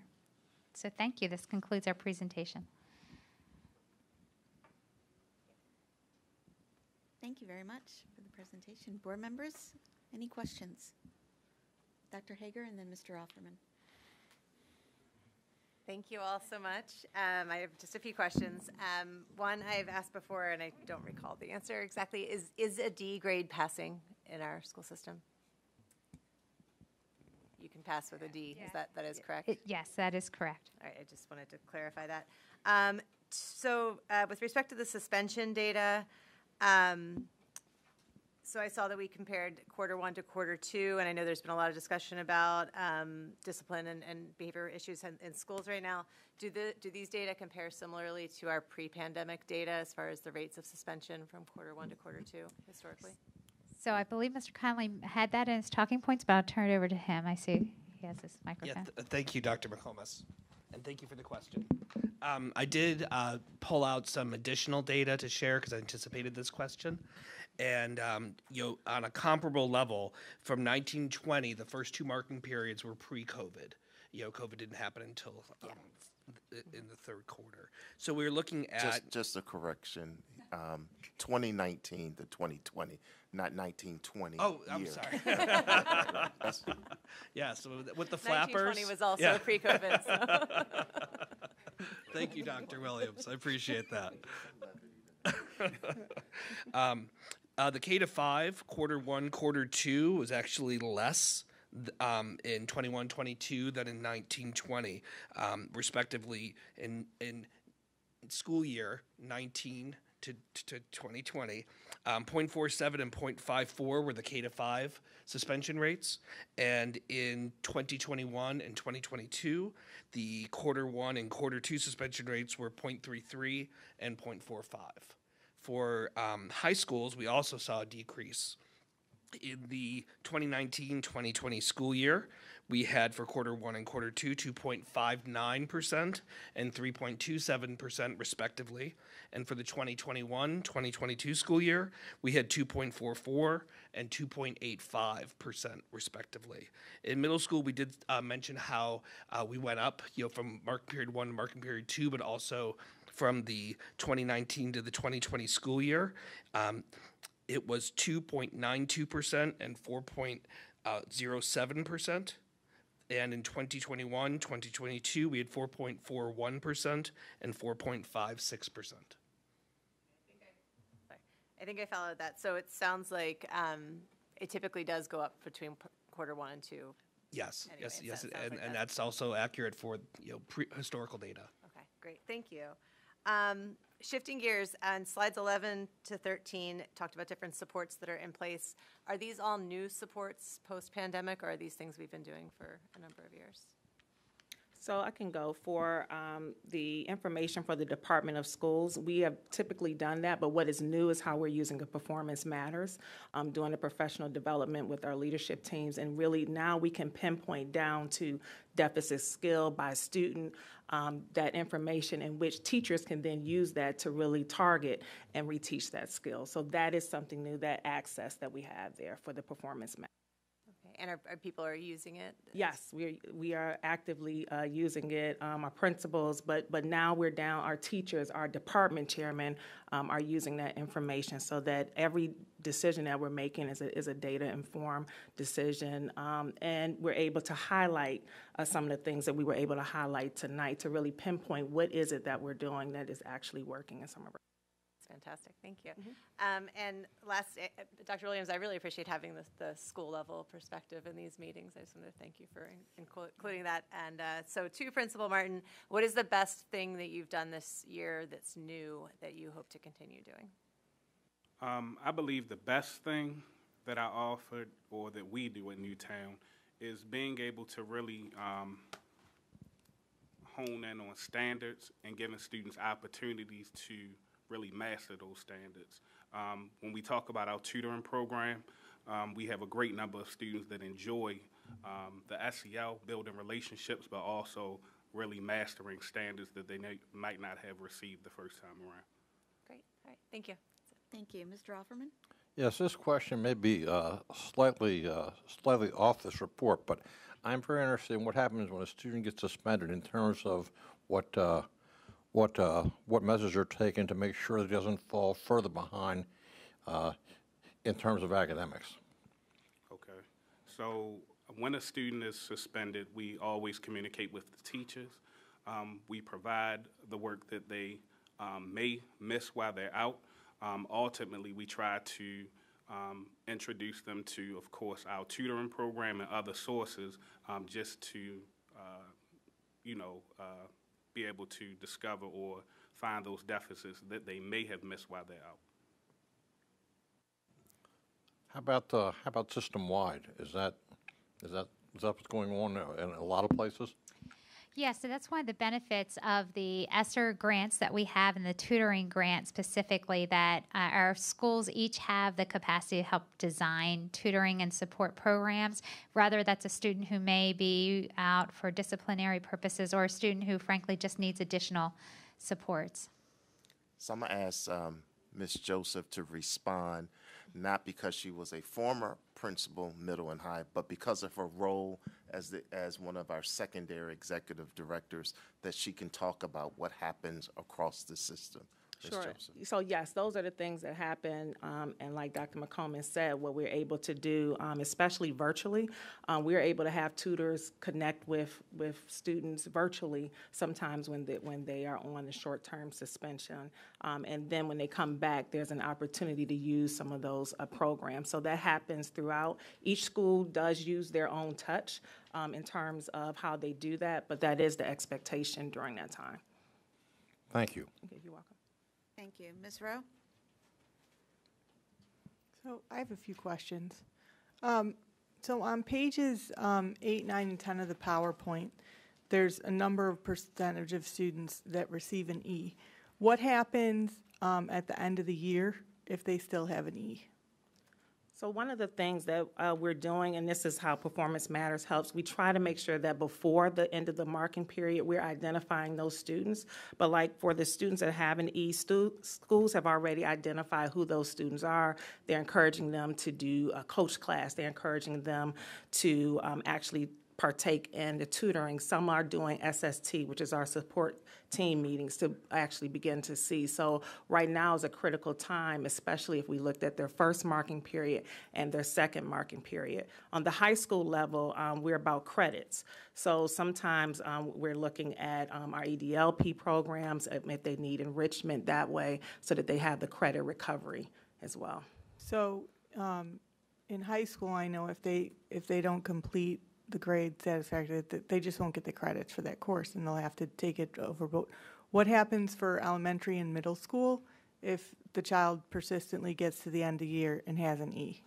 So thank you. This concludes our presentation. Thank you very much for the presentation. Board members, any questions? Dr. Hager and then Mr. Offerman. Thank you all so much. Um, I have just a few questions. Um, one I've asked before, and I don't recall the answer exactly. Is is a D grade passing in our school system? You can pass with a D. Is that that is correct? It- yes, that is correct. All right, I just wanted to clarify that. Um, so, uh, with respect to the suspension data, um, so I saw that we compared quarter one to quarter two, and I know there's been a lot of discussion about um, discipline and, and behavior issues in, in schools right now. Do the do these data compare similarly to our pre-pandemic data as far as the rates of suspension from quarter one to quarter two historically? So I believe Mr. Conley had that in his talking points, but I'll turn it over to him. I see he has his Yeah, microphone. th- thank you, Dr. McComas, and thank you for the question. Um, I did uh, pull out some additional data to share because I anticipated this question. And um, you know, on a comparable level, from 1920, the first two marking periods were pre-COVID. You know, COVID didn't happen until um, th- in the third quarter. So we were looking at Just, just a correction, um, 2019 to 2020, not 1920. Oh, I'm year. sorry. <laughs> <laughs> Yeah, so with- with the flappers. 1920 was also yeah. pre-COVID. So. <laughs> Thank you, Dr. Williams. I appreciate that. <laughs> <laughs> um, uh, the K to five, quarter one, quarter two was actually less um, in 21 22 than in 19 20, um, respectively, in, in school year 19 to, to 2020. Um, 0.47 and 0.54 were the K to 5 suspension rates. And in 2021 and 2022, the quarter one and quarter two suspension rates were 0.33 and 0.45. For um, high schools, we also saw a decrease. In the 2019 2020 school year, we had for quarter one and quarter two 2.59% and 3.27% respectively. And for the 2021 2022 school year, we had 2.44 and 2.85% respectively. In middle school, we did uh, mention how uh, we went up, you know, from marking period one to marking period two, but also from the 2019 to the 2020 school year. Um, it was 2.92% and 4.07%. And in 2021, 2022, we had 4.41% and 4.56%. I think I followed that. So it sounds like um, it typically does go up between quarter one and two. Yes, Anyway, yes, yes, and, like and that's- that's also accurate for you know pre- historical data. Okay, great, thank you. Um, Shifting gears, on slides 11 to 13, talked about different supports that are in place. Are these all new supports post-pandemic, or are these things we've been doing for a number of years? So I can go for um, the information for the Department of Schools. We have typically done that, but what is new is how we're using a performance matters, um, doing the professional development with our leadership teams, and really now we can pinpoint down to deficit skill by student um, that information in which teachers can then use that to really target and reteach that skill. So that is something new, that access that we have there for the performance matters. And are people are using it? Yes, we are, we are actively uh, using it. Um, our principals, but but now we're down. Our teachers, our department chairmen um, are using that information so that every decision that we're making is a, is a data informed decision, um, and we're able to highlight uh, some of the things that we were able to highlight tonight to really pinpoint what is it that we're doing that is actually working in some of our. That's fantastic, thank you. Um, And last, eh, eh, Dr. Williams, I really appreciate having the, the school level perspective in these meetings. I just want to thank you for in- including that. And uh, so to Principal Martin, what is the best thing that you've done this year that's new that you hope to continue doing? Um, I believe the best thing that I offered or that we do at New Town is being able to really um, hone in on standards and giving students opportunities to really master those standards. Um, when we talk about our tutoring program, um, we have a great number of students that enjoy um, the SEL, building relationships, but also really mastering standards that they may, might not have received the first time around. Great, all right, thank you. Thank you. Mr. Offerman? Yes, this question may be uh, slightly, uh, slightly off this report, but I'm very interested in what happens when a student gets suspended in terms of what, uh, what, uh, what measures are taken to make sure that he doesn't fall further behind uh, in terms of academics. Okay. So when a student is suspended, we always communicate with the teachers. Um, we provide the work that they um, may miss while they're out. Um, ultimately, we try to um, introduce them to, of course, our tutoring program and other sources um, just to, uh, you know, uh, be able to discover or find those deficits that they may have missed while they're out. How about, uh, how about system-wide? Is that, is that, is that what's going on in a lot of places? Yeah, so that's one of the benefits of the ESSER grants that we have and the tutoring grant specifically that uh, our schools each have the capacity to help design tutoring and support programs. Whether that's a student who may be out for disciplinary purposes or a student who frankly just needs additional supports. So I'm gonna ask um, Ms. Joseph to respond, not because she was a former principal, middle and high, but because of her role as the, as one of our secondary executive directors, that she can talk about what happens across the system. Sure. So yes, those are the things that happen, um, and like Dr. McComas said, what we're able to do, um, especially virtually, um, we're able to have tutors connect with with students virtually. Sometimes when they when they are on a short term suspension, um, and then when they come back, there's an opportunity to use some of those uh, programs. So that happens throughout. Each school does use their own touch um, in terms of how they do that, but that is the expectation during that time. Thank you. Okay, you're welcome. Thank you. Ms. Rowe? So I have a few questions. Um, so on pages um, eight, nine, and 10 of the PowerPoint, there's a number of percentage of students that receive an E. What happens um, at the end of the year if they still have an E? So one of the things that uh, we're doing, and this is how Performance Matters helps, we try to make sure that before the end of the marking period, we're identifying those students. But like for the students that have an E, stu- schools have already identified who those students are. They're encouraging them to do a coach class. They're encouraging them to um, actually partake in the tutoring. Some are doing SST, which is our support team meetings, to actually begin to see. So right now is a critical time, especially if we looked at their first marking period and their second marking period. On the high school level, um, we're about credits. So sometimes um, we're looking at um, our EDLP programs um, if they need enrichment that way, so that they have the credit recovery as well. So um, in high school, I know if they if they don't complete the grade satisfactory, that they just won't get the credits for that course, and they'll have to take it over. But what happens for elementary and middle school if the child persistently gets to the end of the year and has an E?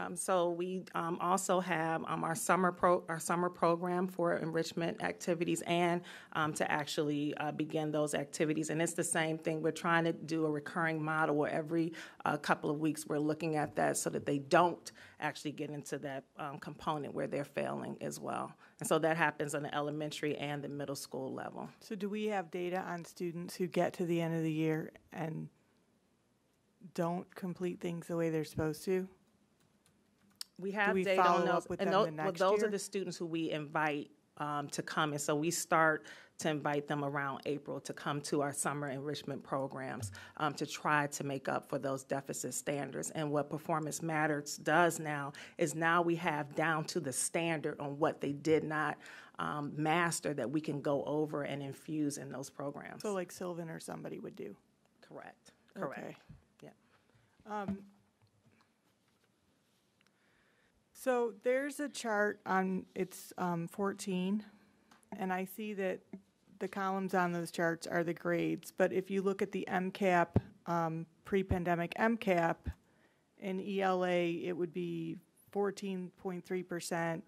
Um, so we um, also have um, our summer pro our summer program for enrichment activities and um, to actually uh, begin those activities. And it's the same thing. We're trying to do a recurring model where every uh, couple of weeks we're looking at that so that they don't actually get into that um, component where they're failing as well. And so that happens on the elementary and the middle school level. So do we have data on students who get to the end of the year and don't complete things the way they're supposed to? We have we data follow on those, up with and them those, the well, next those year? are the students who we invite um, to come, and so we start to invite them around April to come to our summer enrichment programs um, to try to make up for those deficit standards. And what Performance Matters does now is now we have down to the standard on what they did not um, master that we can go over and infuse in those programs. So like Sylvan or somebody would do? Correct. Correct. Okay. Yeah. Um, So there's a chart on, it's um, 14, and I see that the columns on those charts are the grades. But if you look at the MCAP, um, pre-pandemic MCAP, In ELA, it would be fourteen point three percent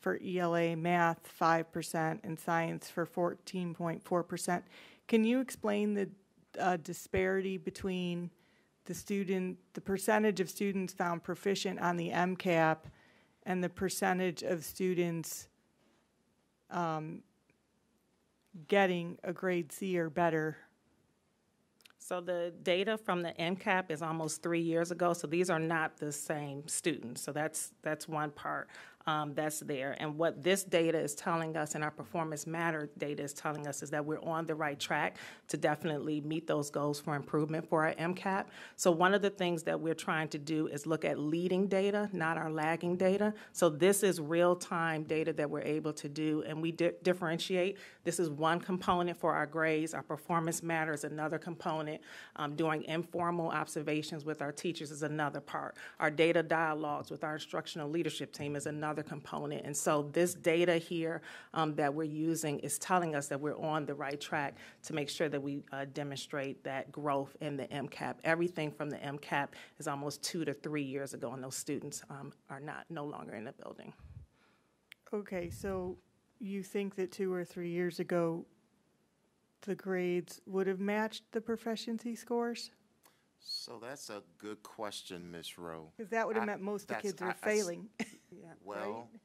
for ELA math, five percent, and science for fourteen point four percent. Can you explain the uh, disparity between the student, the percentage of students found proficient on the MCAP and the percentage of students um, getting a grade C or better? So the data from the MCAP is almost three years ago, so these are not the same students. So that's, that's one part um, that's there. And what this data is telling us, and our Performance Matter data is telling us, is that we're on the right track to definitely meet those goals for improvement for our MCAP. So one of the things that we're trying to do is look at leading data, not our lagging data. So this is real-time data that we're able to do, and we di- differentiate. This is one component for our grades. Our Performance Matter is another component. Um, doing informal observations with our teachers is another part. Our data dialogues with our instructional leadership team is another component. And so this data here um, that we're using is telling us that we're on the right track to make sure that we uh, demonstrate that growth in the MCAP. Everything from the MCAP is almost two to three years ago, and those students um, are not no longer in the building. Okay, so you think that two or three years ago, the grades would have matched the proficiency scores? So that's a good question, Ms. Rowe. Because that would have I- meant most of the that's- kids I- are I s- <laughs> failing. Well. <laughs>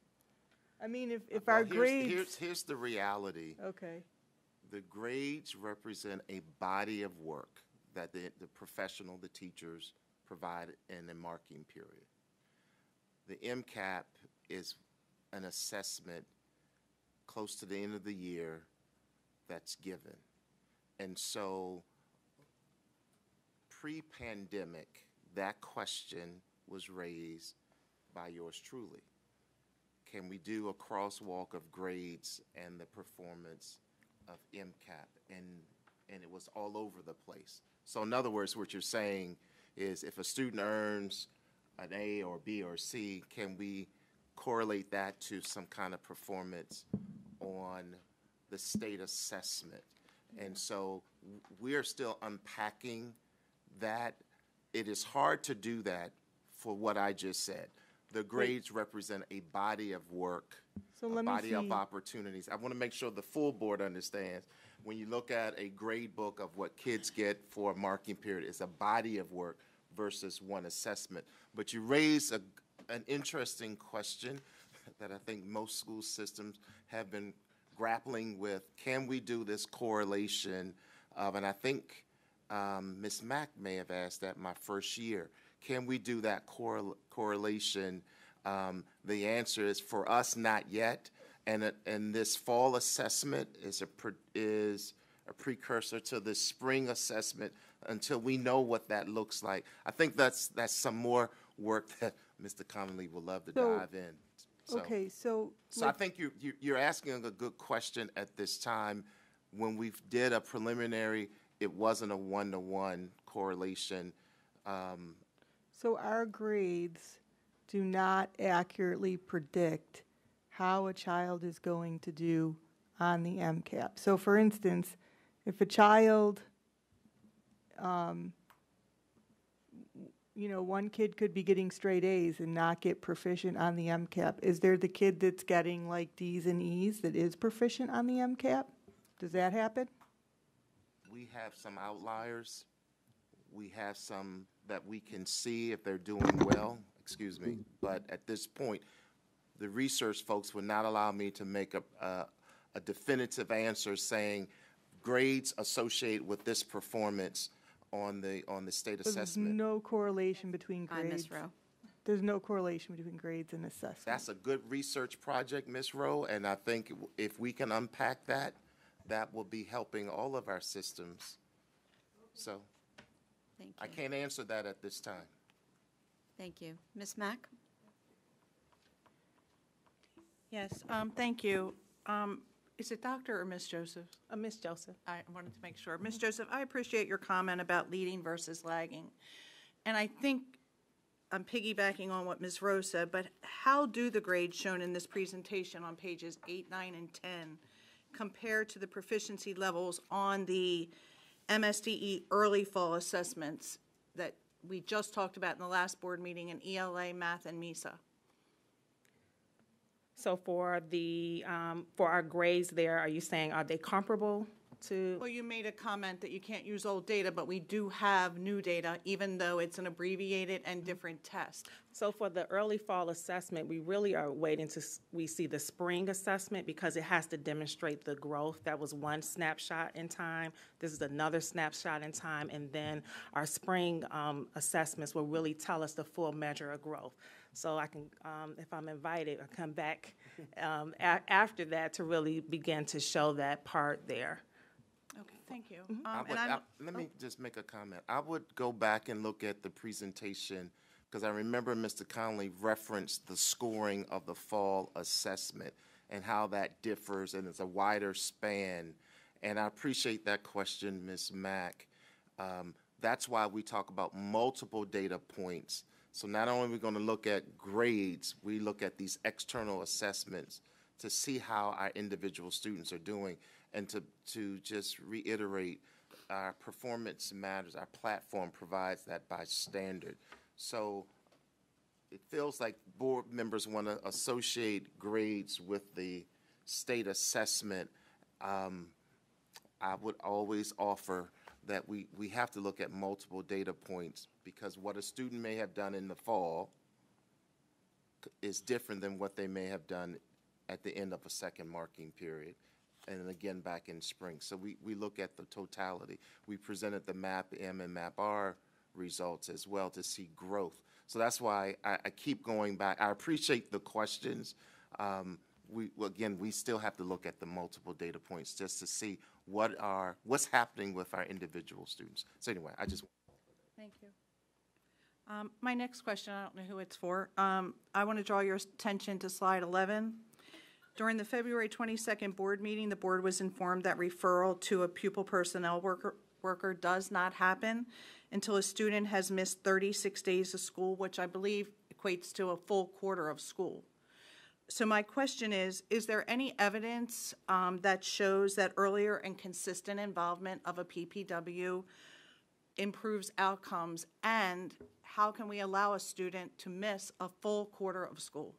I mean, if, if well, our here's- grades. Here's, here's the reality. Okay, The grades represent a body of work that the, the professional, the teachers provide in a marking period. The MCAP is an assessment close to the end of the year that's given. And so, pre-pandemic, that question was raised by yours truly. Can we do a crosswalk of grades and the performance of MCAP? And, and it was all over the place. So in other words, what you're saying is if a student earns an A or B or C, can we correlate that to some kind of performance on the state assessment? And so we're still unpacking that. It is hard to do that for what I just said. The grades represent a body of work, So a let me body of see. opportunities. I want to make sure the full board understands. When you look at a grade book of what kids get for a marking period, it's a body of work versus one assessment. But you raise a, an interesting question <laughs> that I think most school systems have been grappling with. Can we do this correlation of, and I think um, Ms. Mack may have asked that my first year. Can we do that correl- correlation? Um, the answer is for us, not yet. And, it, and this fall assessment is a, is a precursor to the spring assessment until we know what that looks like. I think that's, that's some more work <laughs> that Mr. Connolly will love to So- dive in. So- okay, so. so I think you, you, you're asking a good question at this time. When we did a preliminary, it wasn't a one-to-one correlation. Um, So our grades do not accurately predict how a child is going to do on the MCAP. So for instance, if a child, um, you know, one kid could be getting straight A's and not get proficient on the MCAP. Is there the kid that's getting like D's and E's that is proficient on the MCAP? Does that happen? we have some outliers. We have some that we can see if they're doing well, excuse me. But at this point, the research folks would not allow me to make a, a, a definitive answer saying grades associate with this performance on the, on the state So There's assessment. no correlation between Hi, grades. Ms. Rowe. There's no correlation between grades and assessment. That's a good research project, Ms. Rowe, and I think if we can unpack that, that will be helping all of our systems. So Thank I can't answer that at this time. Thank you. Ms. Mack? Yes, um, thank you. Um, is it Dr. or Ms. Joseph? Uh, Ms. Joseph. I wanted to make sure. Ms. Joseph, I appreciate your comment about leading versus lagging. And I think I'm piggybacking on what Ms. Rowe said, but how do the grades shown in this presentation on pages eight, nine, and 10 compare to the proficiency levels on the MSDE early fall assessments that we just talked about in the last board meeting in ELA, math, and MISA. So for the, um, for our grades there, are you saying, are they comparable to? Well, you made a comment that you can't use old data, but we do have new data, even though it's an abbreviated and different test. So for the early fall assessment, we really are waiting to, s- we see the spring assessment because it has to demonstrate the growth. That was one snapshot in time. This is another snapshot in time. And then our spring um, assessments will really tell us the full measure of growth. So I can, um, if I'm invited, I'll come back <laughs> um, a- after that to really begin to show that part there. Okay, thank you. I Um, would- And I'm, I- Let me just make a comment. I would go back and look at the presentation, because I remember Mr. Conley referenced the scoring of the fall assessment and how that differs, and it's a wider span. And I appreciate that question, Ms. Mack. Um, That's why we talk about multiple data points. So not only are we going to look at grades, we look at these external assessments to see how our individual students are doing. And to, to just reiterate, our performance matters, our platform provides that by standard. So it feels like board members want to associate grades with the state assessment. Um, I would always offer that we, we have to look at multiple data points because what a student may have done in the fall is different than what they may have done at the end of a second marking period and then again back in spring. So we, we look at the totality. We presented the MAP M and MAP R results as well to see growth. So that's why I, I keep going back. I appreciate the questions. Um, we, well, again, we still have to look at the multiple data points just to see what are, what's happening with our individual students. So anyway, I just Thank you. Um, My next question, I don't know who it's for. Um, I want to draw your attention to slide 11. During the February 22nd board meeting, the board was informed that referral to a pupil personnel worker, worker does not happen until a student has missed 36 days of school, which I believe equates to a full quarter of school. So my question is, is there any evidence um, that shows that earlier and consistent involvement of a PPW improves outcomes, and how can we allow a student to miss a full quarter of school?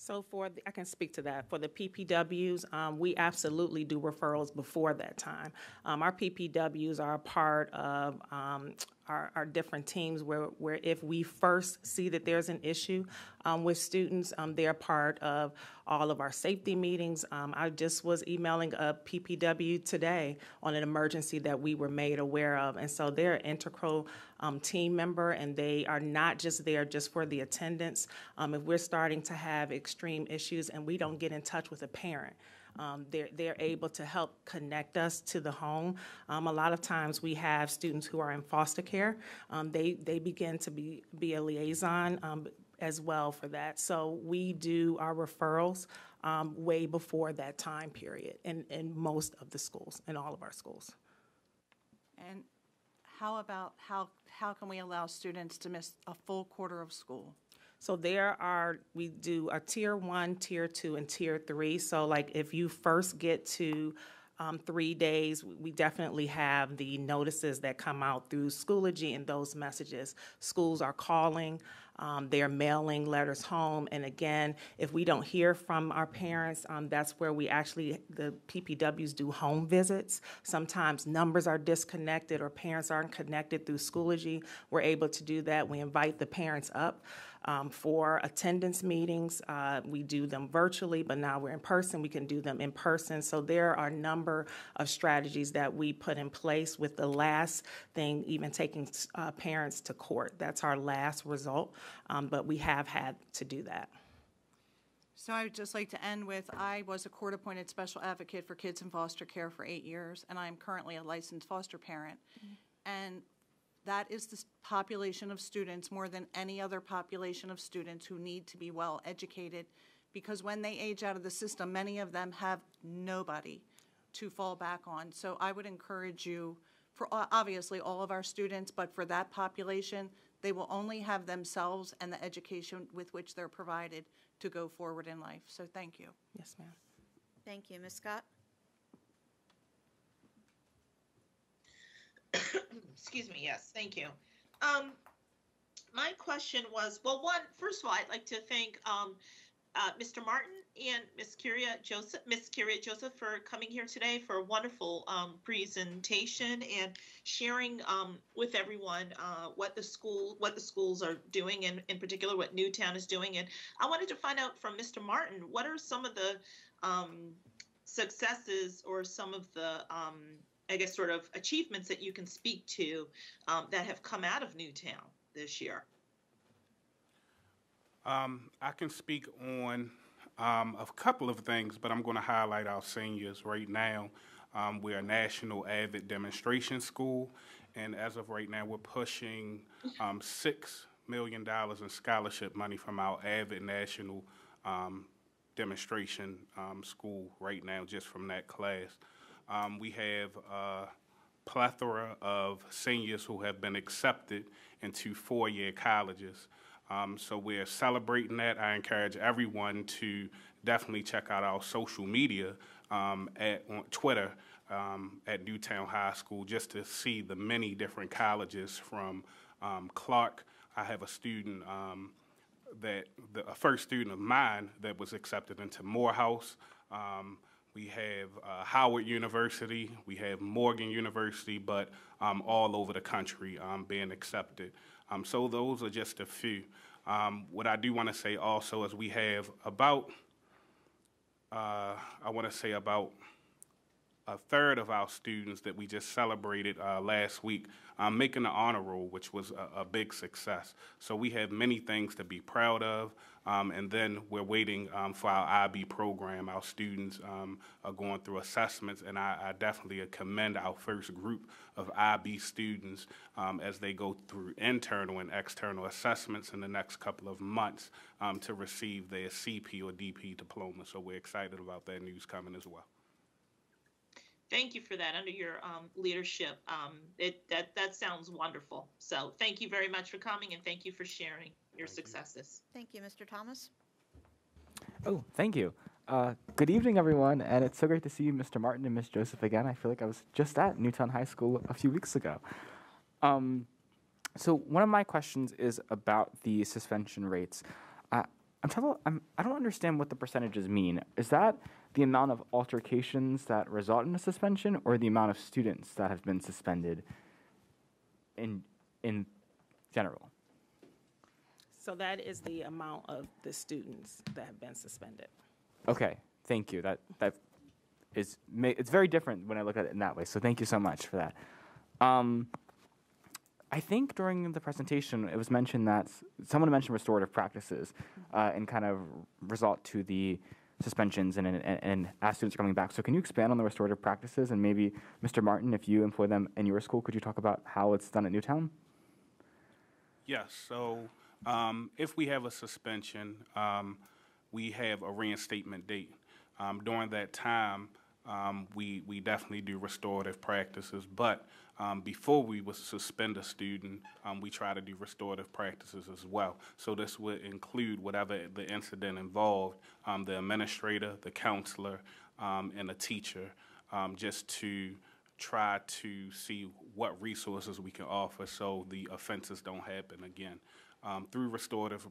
So for, the- I can speak to that. For the PPWs, um, we absolutely do referrals before that time. Um, our PPWs are a part of, um, our, our different teams where, where if we first see that there's an issue, um, with students, um, they're part of all of our safety meetings. Um, I just was emailing a PPW today on an emergency that we were made aware of. And so they're an integral, um, team member and they are not just there just for the attendance. Um, if we're starting to have extreme issues and we don't get in touch with a parent, um, they're, they're able to help connect us to the home. Um, a lot of times we have students who are in foster care. Um, they, they begin to be, be a liaison um, as well for that. So we do our referrals um, way before that time period in, in most of the schools, in all of our schools. And how about, how, how can we allow students to miss a full quarter of school? So there are, we do a tier one, tier two, and tier three. So like if you first get to um, three days, we definitely have the notices that come out through Schoology and those messages. Schools are calling, um, they're mailing letters home. And again, if we don't hear from our parents, um, that's where we actually, the PPWs do home visits. Sometimes numbers are disconnected or parents aren't connected through Schoology. We're able to do that. We invite the parents up um, for attendance meetings. Uh, we do them virtually, but now we're in person. We can do them in person. So there are a number of strategies that we put in place. With the last thing, even taking uh, parents to court. That's our last result, um, but we have had to do that. So I would just like to end with, I was a court-appointed special advocate for kids in foster care for eight years, and I am currently a licensed foster parent. And that is the population of students, more than any other population of students who need to be well-educated, because when they age out of the system, many of them have nobody to fall back on. So I would encourage you, for obviously all of our students, but for that population, they will only have themselves and the education with which they're provided to go forward in life. So thank you. Yes, ma'am. Thank you. Ms. Scott? <coughs> Excuse me, yes, thank you. Um, my question was, well, one, first of all, I'd like to thank um, uh, Mr. Martin and Ms. Curia Joseph, Ms. Curia Joseph for coming here today for a wonderful um, presentation and sharing um, with everyone uh, what the school, what the schools are doing, and in particular what New Town is doing. And I wanted to find out from Mr. Martin, what are some of the um, successes or some of the um, I guess, sort of achievements that you can speak to um, that have come out of New Town this year? Um, I can speak on um, a couple of things, but I'm going to highlight our seniors right now. Um, we're a national AVID demonstration school, and as of right now, we're pushing um, $6 million in scholarship money from our AVID national um, demonstration school right now, just from that class. Um, we have a plethora of seniors who have been accepted into four-year colleges. Um, so we're celebrating that. I encourage everyone to definitely check out our social media um, at on Twitter um, at New Town High School just to see the many different colleges from um, Clark. I have a student um, that the a first student of mine that was accepted into Morehouse. We have uh, Howard University, we have Morgan University, but um, all over the country um, being accepted. Um, so those are just a few. Um, what I do want to say also is we have about, uh, I want to say about a third of our students that we just celebrated uh, last week um, making the honor roll, which was a, a, big success. So we have many things to be proud of. Um, and then we're waiting um, for our IB program. Our students um, are going through assessments, and I, I, definitely commend our first group of IB students um, as they go through internal and external assessments in the next couple of months um, to receive their CP or DP diploma. So we're excited about that news coming as well thank you for that under your um, leadership. It, that, that sounds wonderful. So thank you very much for coming and thank you for sharing your thank successes. You. Thank you, Mr. Thomas. Oh, thank you. Uh, good evening, everyone, and it's so great to see you, Mr. Martin and Ms. Joseph again. I feel like I was just at New Town High School a few weeks ago. Um, so one of my questions is about the suspension rates. Uh, I'm, trouble, I'm I don't understand what the percentages mean. Is that the amount of altercations that result in a suspension or the amount of students that have been suspended in, in general? So that is the amount of the students that have been suspended. Okay, thank you. That, that is, it's very different when I look at it in that way, so thank you so much for that. Um, I think during the presentation, it was mentioned that someone mentioned restorative practices uh, and kind of result to the suspensions and, and, and as students are coming back. So can you expand on the restorative practices and maybe, Mr. Martin, if you employ them in your school, could you talk about how it's done at New Town? Yes. So um, if we have a suspension, um, we have a reinstatement date. Um, during that time, um, we, we definitely do restorative practices, but um, before we would suspend a student, um, we try to do restorative practices as well. So this would include whatever the incident involved, the administrator, the counselor, and the teacher, just to try to see what resources we can offer so the offenses don't happen again. Um, through restorative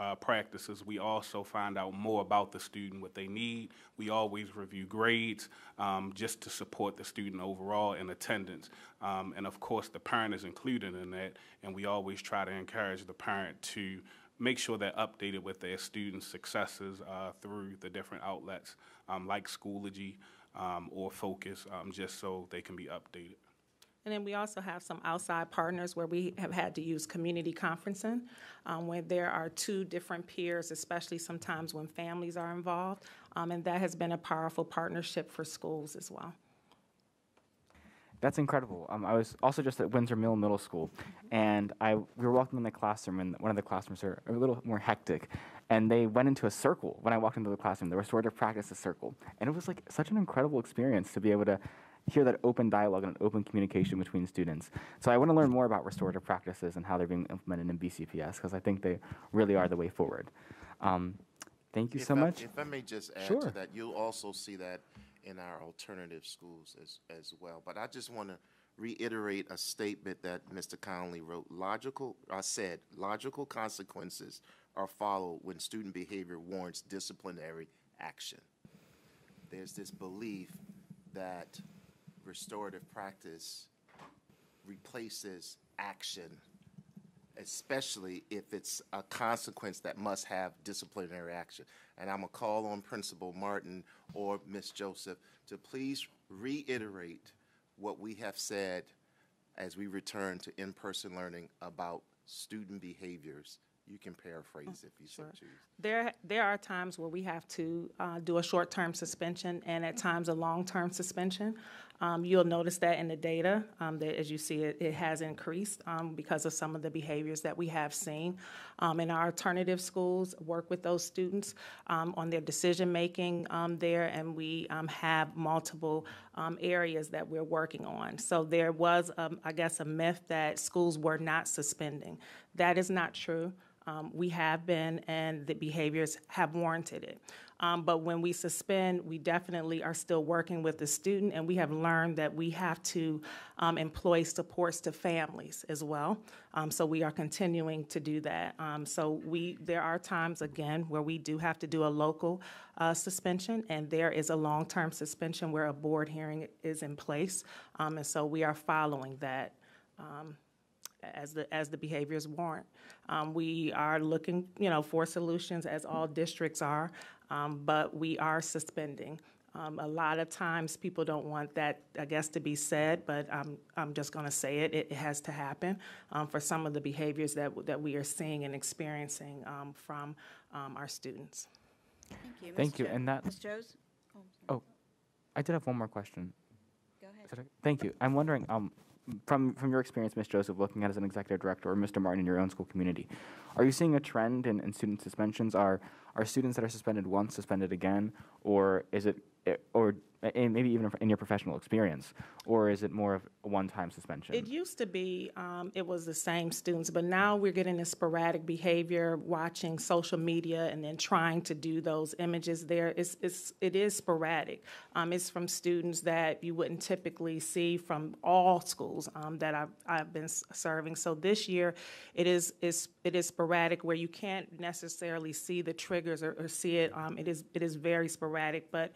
uh, practices, we also find out more about the student, what they need. We always review grades um, just to support the student overall in attendance. Um, and of course, the parent is included in that, and we always try to encourage the parent to make sure they're updated with their students' successes uh, through the different outlets um, like Schoology um, or Focus, um, just so they can be updated. And then we also have some outside partners where we have had to use community conferencing, um, where there are two different peers, especially sometimes when families are involved. Um, and that has been a powerful partnership for schools as well. That's incredible. Um, I was also just at Windsor Mill Middle School, and I we were walking in the classroom, and one of the classrooms are a little more hectic, and they went into a circle. When I walked into the classroom, they were sort of practice a circle, and it was like such an incredible experience to be able to hear that open dialogue and open communication between students. So I want to learn more about restorative practices and how they're being implemented in BCPS because I think they really are the way forward. Um, thank you if so I, much. If I may just add sure. to that, you'll also see that in our alternative schools as, as well. But I just want to reiterate a statement that Mr. Connolly wrote. Logical, I said, logical consequences are followed when student behavior warrants disciplinary action. There's this belief that restorative practice replaces action, especially if it's a consequence that must have disciplinary action. And I'm gonna call on Principal Martin or Ms. Joseph to please reiterate what we have said as we return to in-person learning about student behaviors. You can paraphrase if you so choose. There, there are times where we have to uh, do a short-term suspension and at times a long-term suspension. Um, You'll notice that in the data, um, that as you see it, it has increased um, because of some of the behaviors that we have seen. Um, In our alternative schools, work with those students um, on their decision-making um, there, and we have multiple areas that we're working on. So there was, I guess, a myth that schools were not suspending. That is not true. We have been, and the behaviors have warranted it. Um, but when we suspend, we definitely are still working with the student, and we have learned that we have to um, employ supports to families as well. Um, so we are continuing to do that. Um, so we there are times again where we do have to do a local uh, suspension, and there is a long-term suspension where a board hearing is in place, um, and so we are following that. Um, as the, as the behaviors warrant. Um, we are looking, you know, for solutions as all districts are, um, but we are suspending. Um, a lot of times people don't want that, I guess, to be said, but I'm, I'm just going to say it. it. It has to happen um, for some of the behaviors that, that we are seeing and experiencing um, from um, our students. Thank you. Thank Ms. you, Jo- and that- Ms. Jose? Oh, Oh, I did have one more question. Go ahead. Is that okay? Thank you. I'm wondering, um, from, from your experience, Ms. Joseph, looking at as an executive director, or Mr. Martin in your own school community, are you seeing a trend in, in student suspensions? Are, are students that are suspended once suspended again, or is it, or and maybe even in your professional experience, or is it more of a one-time suspension? It used to be, um, it was the same students, but now we're getting this sporadic behavior, watching social media and then trying to do those images there. It's, it's, it is sporadic. Um, it's from students that you wouldn't typically see from all schools um, that I've, I've been serving. So this year, it is, is, it is sporadic where you can't necessarily see the triggers or, or see it. Um, it is, it is very sporadic, but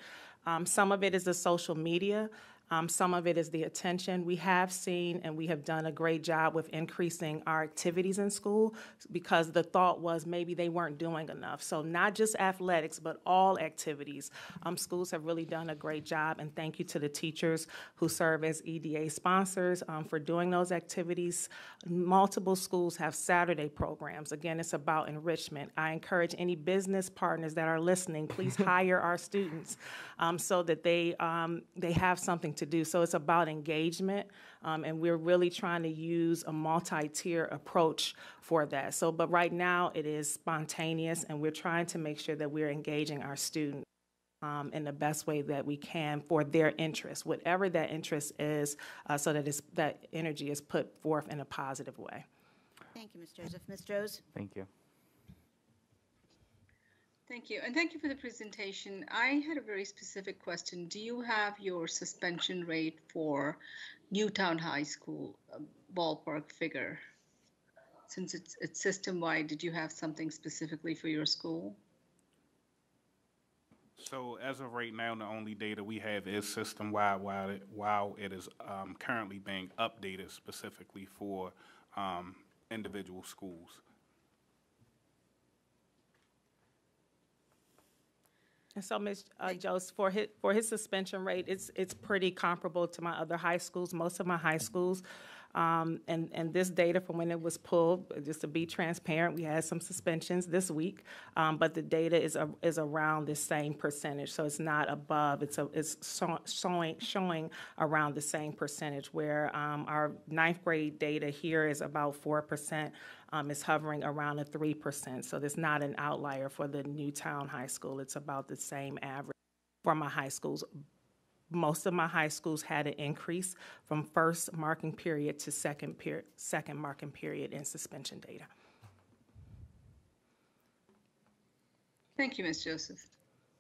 um, some of it is the social media. Um, some of it is the attention. We have seen and we have done a great job with increasing our activities in school because the thought was maybe they weren't doing enough. So, not just athletics, but all activities. Um, schools have really done a great job, and thank you to the teachers who serve as EDA sponsors um, for doing those activities. Multiple schools have Saturday programs. Again, it's about enrichment. I encourage any business partners that are listening, please <laughs> hire our students um, so that they, um, they have something to do. So it's about engagement, um, and we're really trying to use a multi-tier approach for that. So, but right now it is spontaneous, and we're trying to make sure that we're engaging our students. Um, in the best way that we can for their interest, whatever that interest is, uh, so that it's, that energy is put forth in a positive way. Thank you, Ms. Joseph. Ms. Jose? Thank you. Thank you, and thank you for the presentation. I had a very specific question. Do you have your suspension rate for New Town High School uh, ballpark figure? Since it's, it's system-wide, did you have something specifically for your school? So as of right now, the only data we have is system-wide, while it, while it is um, currently being updated specifically for um, individual schools. And so, Ms. Uh, Jose, for his, for his suspension rate, it's, it's pretty comparable to my other high schools, most of my high schools. Um, and, and this data from when it was pulled, just to be transparent, we had some suspensions this week, um, but the data is, a, is around the same percentage. So it's not above, it's, a, it's so- showing, showing around the same percentage, where um, our ninth grade data here is about 4%, um, is hovering around a 3%. So there's not an outlier for the New Town High School. It's about the same average for my high schools. Most of my high schools had an increase from first marking period to second period, second marking period in suspension data. Thank you, Ms. Joseph.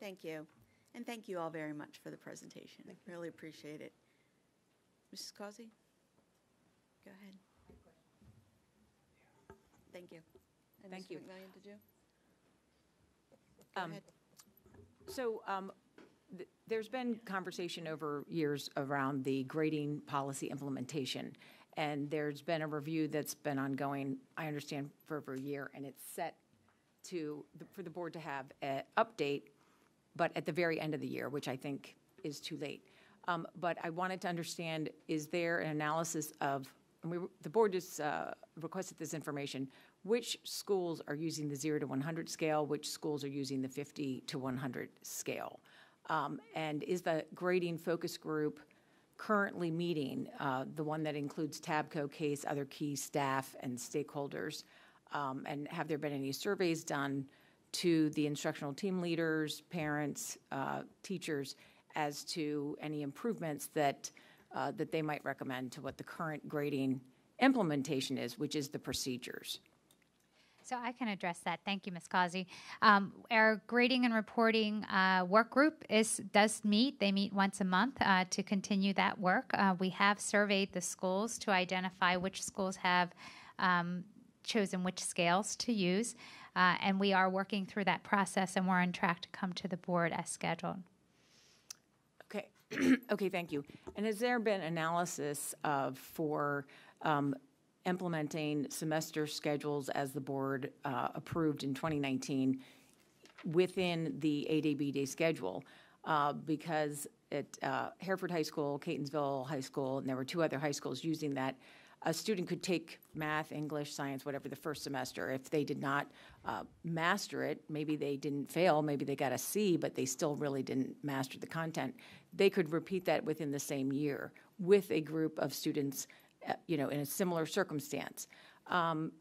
Thank you. And thank you all very much for the presentation. I really appreciate it. Mrs. Causey? Go ahead. Thank you. And Thank Mr. you. McMillion, did you? Go Um, ahead. So um, th- there's been conversation over years around the grading policy implementation. And there's been a review that's been ongoing, I understand, for over a year. And it's set to, for the board to have an update, but at the very end of the year, which I think is too late. Um, But I wanted to understand, is there an analysis of, and we, the board just uh, requested this information, which schools are using the zero to 100 scale, which schools are using the 50 to 100 scale? Um, And is the grading focus group currently meeting, uh, the one that includes TABCO, CASE, other key staff and stakeholders? Um, And have there been any surveys done to the instructional team leaders, parents, uh, teachers, as to any improvements that, uh, that they might recommend to what the current grading implementation is, which is the procedures? So I can address that. Thank you, Ms. Causey. Um, our grading and reporting uh, work group is does meet. They meet once a month uh, to continue that work. Uh, we have surveyed the schools to identify which schools have um, chosen which scales to use, uh, and we are working through that process, and we're on track to come to the board as scheduled. Okay, <clears throat> okay, thank you. And has there been analysis of, for um, implementing semester schedules as the board uh, approved in 2019 within the 8AB day schedule? Uh, Because at uh, Hereford High School, Catonsville High School, and there were two other high schools using that, a student could take math, English, science, whatever, the first semester. If they did not uh, master it, maybe they didn't fail, maybe they got a C, but they still really didn't master the content. They could repeat that within the same year with a group of students, you know, in a similar circumstance. Um,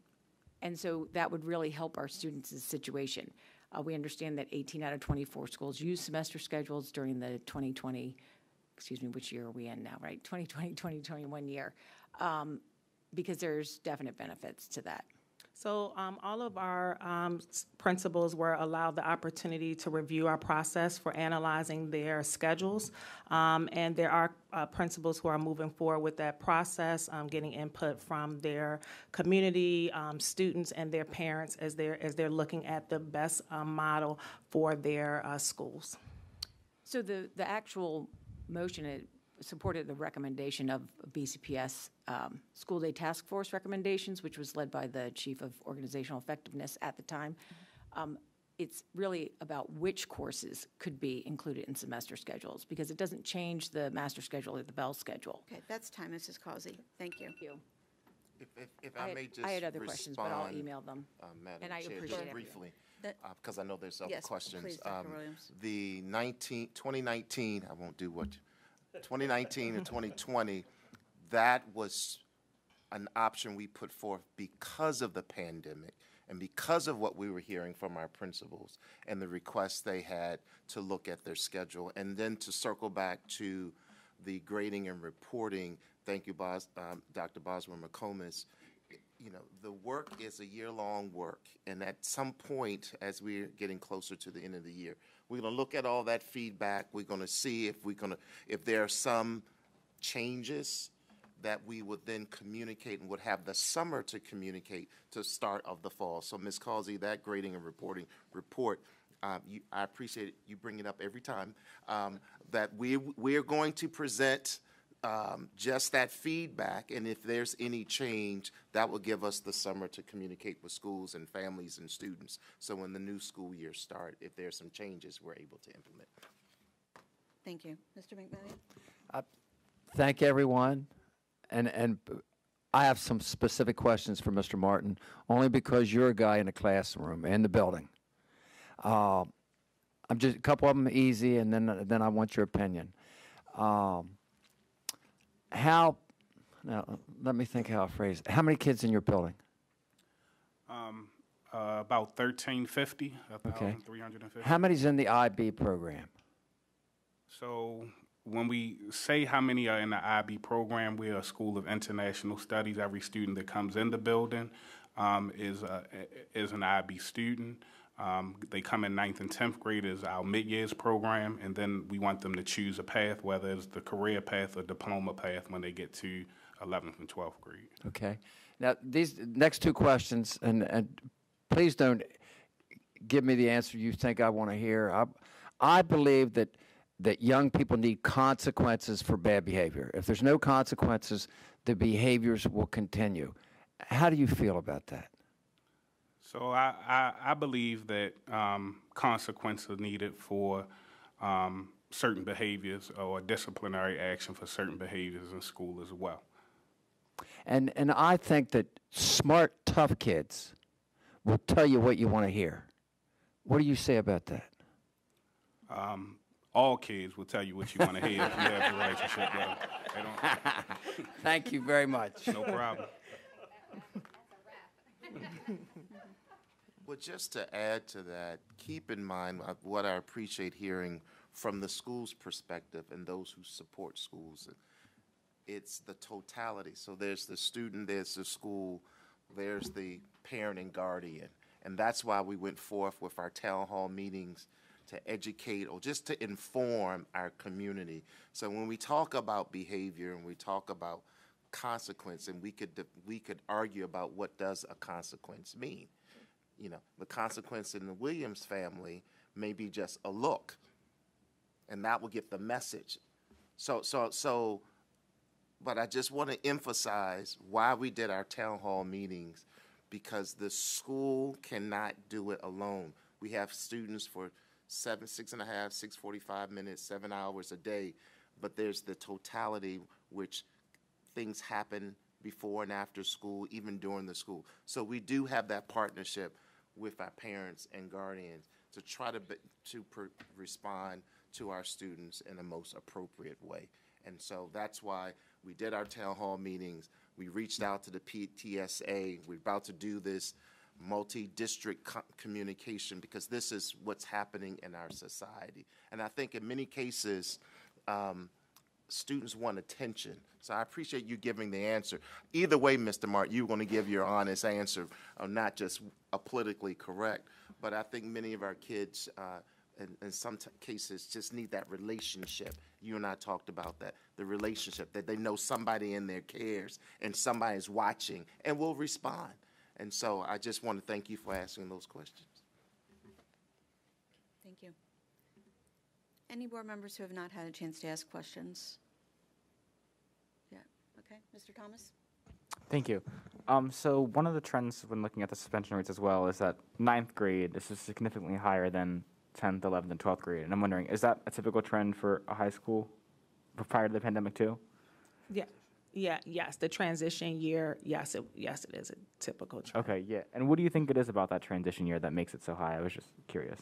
and so that would really help our students' situation. Uh, we understand that 18 out of 24 schools use semester schedules during the 2020, excuse me, which year are we in now, right? 2020, 2021 year. Um, because there's definite benefits to that. So um, all of our um, principals were allowed the opportunity to review our process for analyzing their schedules. Um, and there are uh, principals who are moving forward with that process, um, getting input from their community, um, students, and their parents as they're as they're looking at the best uh, model for their uh, schools. So the, the actual motion it supported the recommendation of BCPS um, School Day Task Force recommendations, which was led by the Chief of Organizational Effectiveness at the time. Um, It's really about which courses could be included in semester schedules, because it doesn't change the master schedule or the Bell schedule. Okay, that's time, Mrs. Causey. Thank you. If, if, if I I had- may I had other questions, but I'll email them. uh, Madam And I Chair, appreciate just it. briefly, That- because I know there's other Yes, questions. please, Dr. Um, Williams. The 19, 2019, I won't do what, 2019 and 2020, that was an option we put forth because of the pandemic and because of what we were hearing from our principals and the requests they had to look at their schedule. And then to circle back to the grading and reporting, thank you, Bos, um, Dr. Boswell McComas. You know, the work is a year-long work, and at some point, as we're getting closer to the end of the year, we're going to look at all that feedback. We're going to see if we're going to, if there are some changes that we would then communicate and would have the summer to communicate to start of the fall. So, Ms. Causey, that grading and reporting report, um, you, I appreciate it. You bring it up every time. Um, that we we are going to present um, just that feedback, and if there's any change, that will give us the summer to communicate with schools and families and students. So when the new school year start, if there's some changes, we're able to implement. Thank you. Mr. McMillion? thank everyone. And, and I have some specific questions for Mr. Martin, only because you're a guy in the classroom and the building. Uh, I'm just, a couple of them easy, and then, then I want your opinion. Um, how, now, let me think how I phrase it. How many kids in your building? Um, uh, about 1350, Okay. 1,350. How many's in the IB program? So when we say how many are in the IB program, we're a school of international studies. Every student that comes in the building um, is a, is an IB student. Um, they come in ninth and tenth grade as our mid-years program, and then we want them to choose a path, whether it's the career path or diploma path when they get to 11th and 12th grade. Okay. Now, these next two questions, and, and please don't give me the answer you think I want to hear. I, I believe that, that young people need consequences for bad behavior. If there's no consequences, the behaviors will continue. How do you feel about that? So I, I, I believe that um, consequences are needed for um, certain behaviors or disciplinary action for certain behaviors in school as well. And, and I think that smart, tough kids will tell you what you want to hear. What do you say about that? Um, all kids will tell you what you want to hear if you have a relationship with them. They don't. <laughs> Thank you very much. No problem. <laughs> Well, just to add to that, keep in mind uh, what I appreciate hearing from the school's perspective and those who support schools. It's the totality. So there's the student, there's the school, there's the parent and guardian. And that's why we went forth with our town hall meetings to educate or just to inform our community. So when we talk about behavior and we talk about consequence, and we could we could argue about what does a consequence mean. You know, the consequence in the Williams family may be just a look, and that will get the message. So so so. But I just want to emphasize why we did our town hall meetings, because the school cannot do it alone. We have students for seven, six and a half, six forty-five minutes, seven hours a day, but there's the totality which things happen before and after school, even during the school. So we do have that partnership with our parents and guardians to try to, to respond to our students in the most appropriate way. And so that's why we did our town hall meetings. We reached out to the PTSA. We're about to do this multi-district co- communication because this is what's happening in our society. And I think in many cases, um, students want attention. So I appreciate you giving the answer. Either way, Mr. Martin, you're going to give your honest answer, uh, not just a politically correct. But I think many of our kids, uh, in, in some cases, just need that relationship. You and I talked about that, the relationship, that they know somebody in their cares and somebody is watching and will respond. And so I just want to thank you for asking those questions. Thank you. Any board members who have not had a chance to ask questions? Yeah, okay, Mr. Thomas? Thank you. Um, so one of the trends when looking at the suspension rates as well is that ninth grade this is significantly higher than 10th, 11th, and 12th grade. And I'm wondering, is that a typical trend for a high school prior to the pandemic too? Yeah, yeah, yes, the transition year, yes, it, yes, it is a typical trend. Okay, yeah. And what do you think it is about that transition year that makes it so high? I was just curious.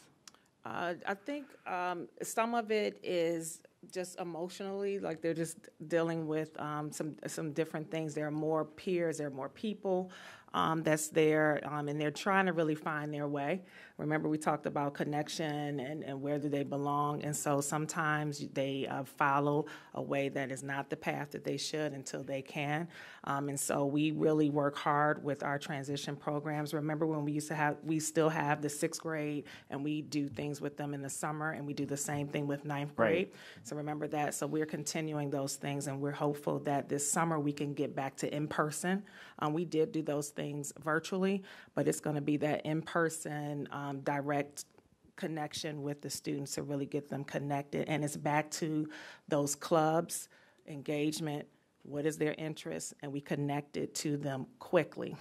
Uh, I think um, some of it is just emotionally, like they're just dealing with um, some some different things. There are more peers, there are more people um, that's there, um, and they're trying to really find their way. Remember, we talked about connection and, and where do they belong, and so sometimes they uh, follow a way that is not the path that they should until they can. Um, and so we really work hard with our transition programs. Remember when we used to have, we still have the sixth grade, and we do things with them in the summer, and we do the same thing with ninth Right. grade. So remember that. So we're continuing those things, and we're hopeful that this summer we can get back to in person. Um, we did do those things virtually, but it's going to be that in person, um, Um, direct connection with the students to really get them connected. And it's back to those clubs, engagement, what is their interest, and we connect it to them quickly.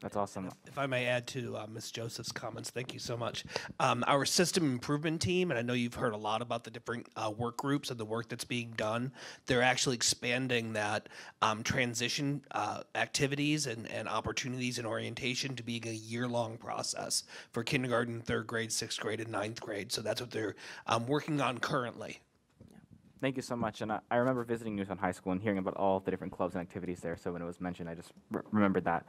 That's awesome. If I may add to uh, Ms. Joseph's comments, thank you so much. Um, our system improvement team, and I know you've heard a lot about the different uh, work groups and the work that's being done. They're actually expanding that um, transition uh, activities and, and opportunities and orientation to being a year long process for kindergarten, third grade, sixth grade, and ninth grade. So that's what they're um, working on currently. Thank you so much. And I, I remember visiting New Town High School and hearing about all the different clubs and activities there. So when it was mentioned, I just re- remembered that.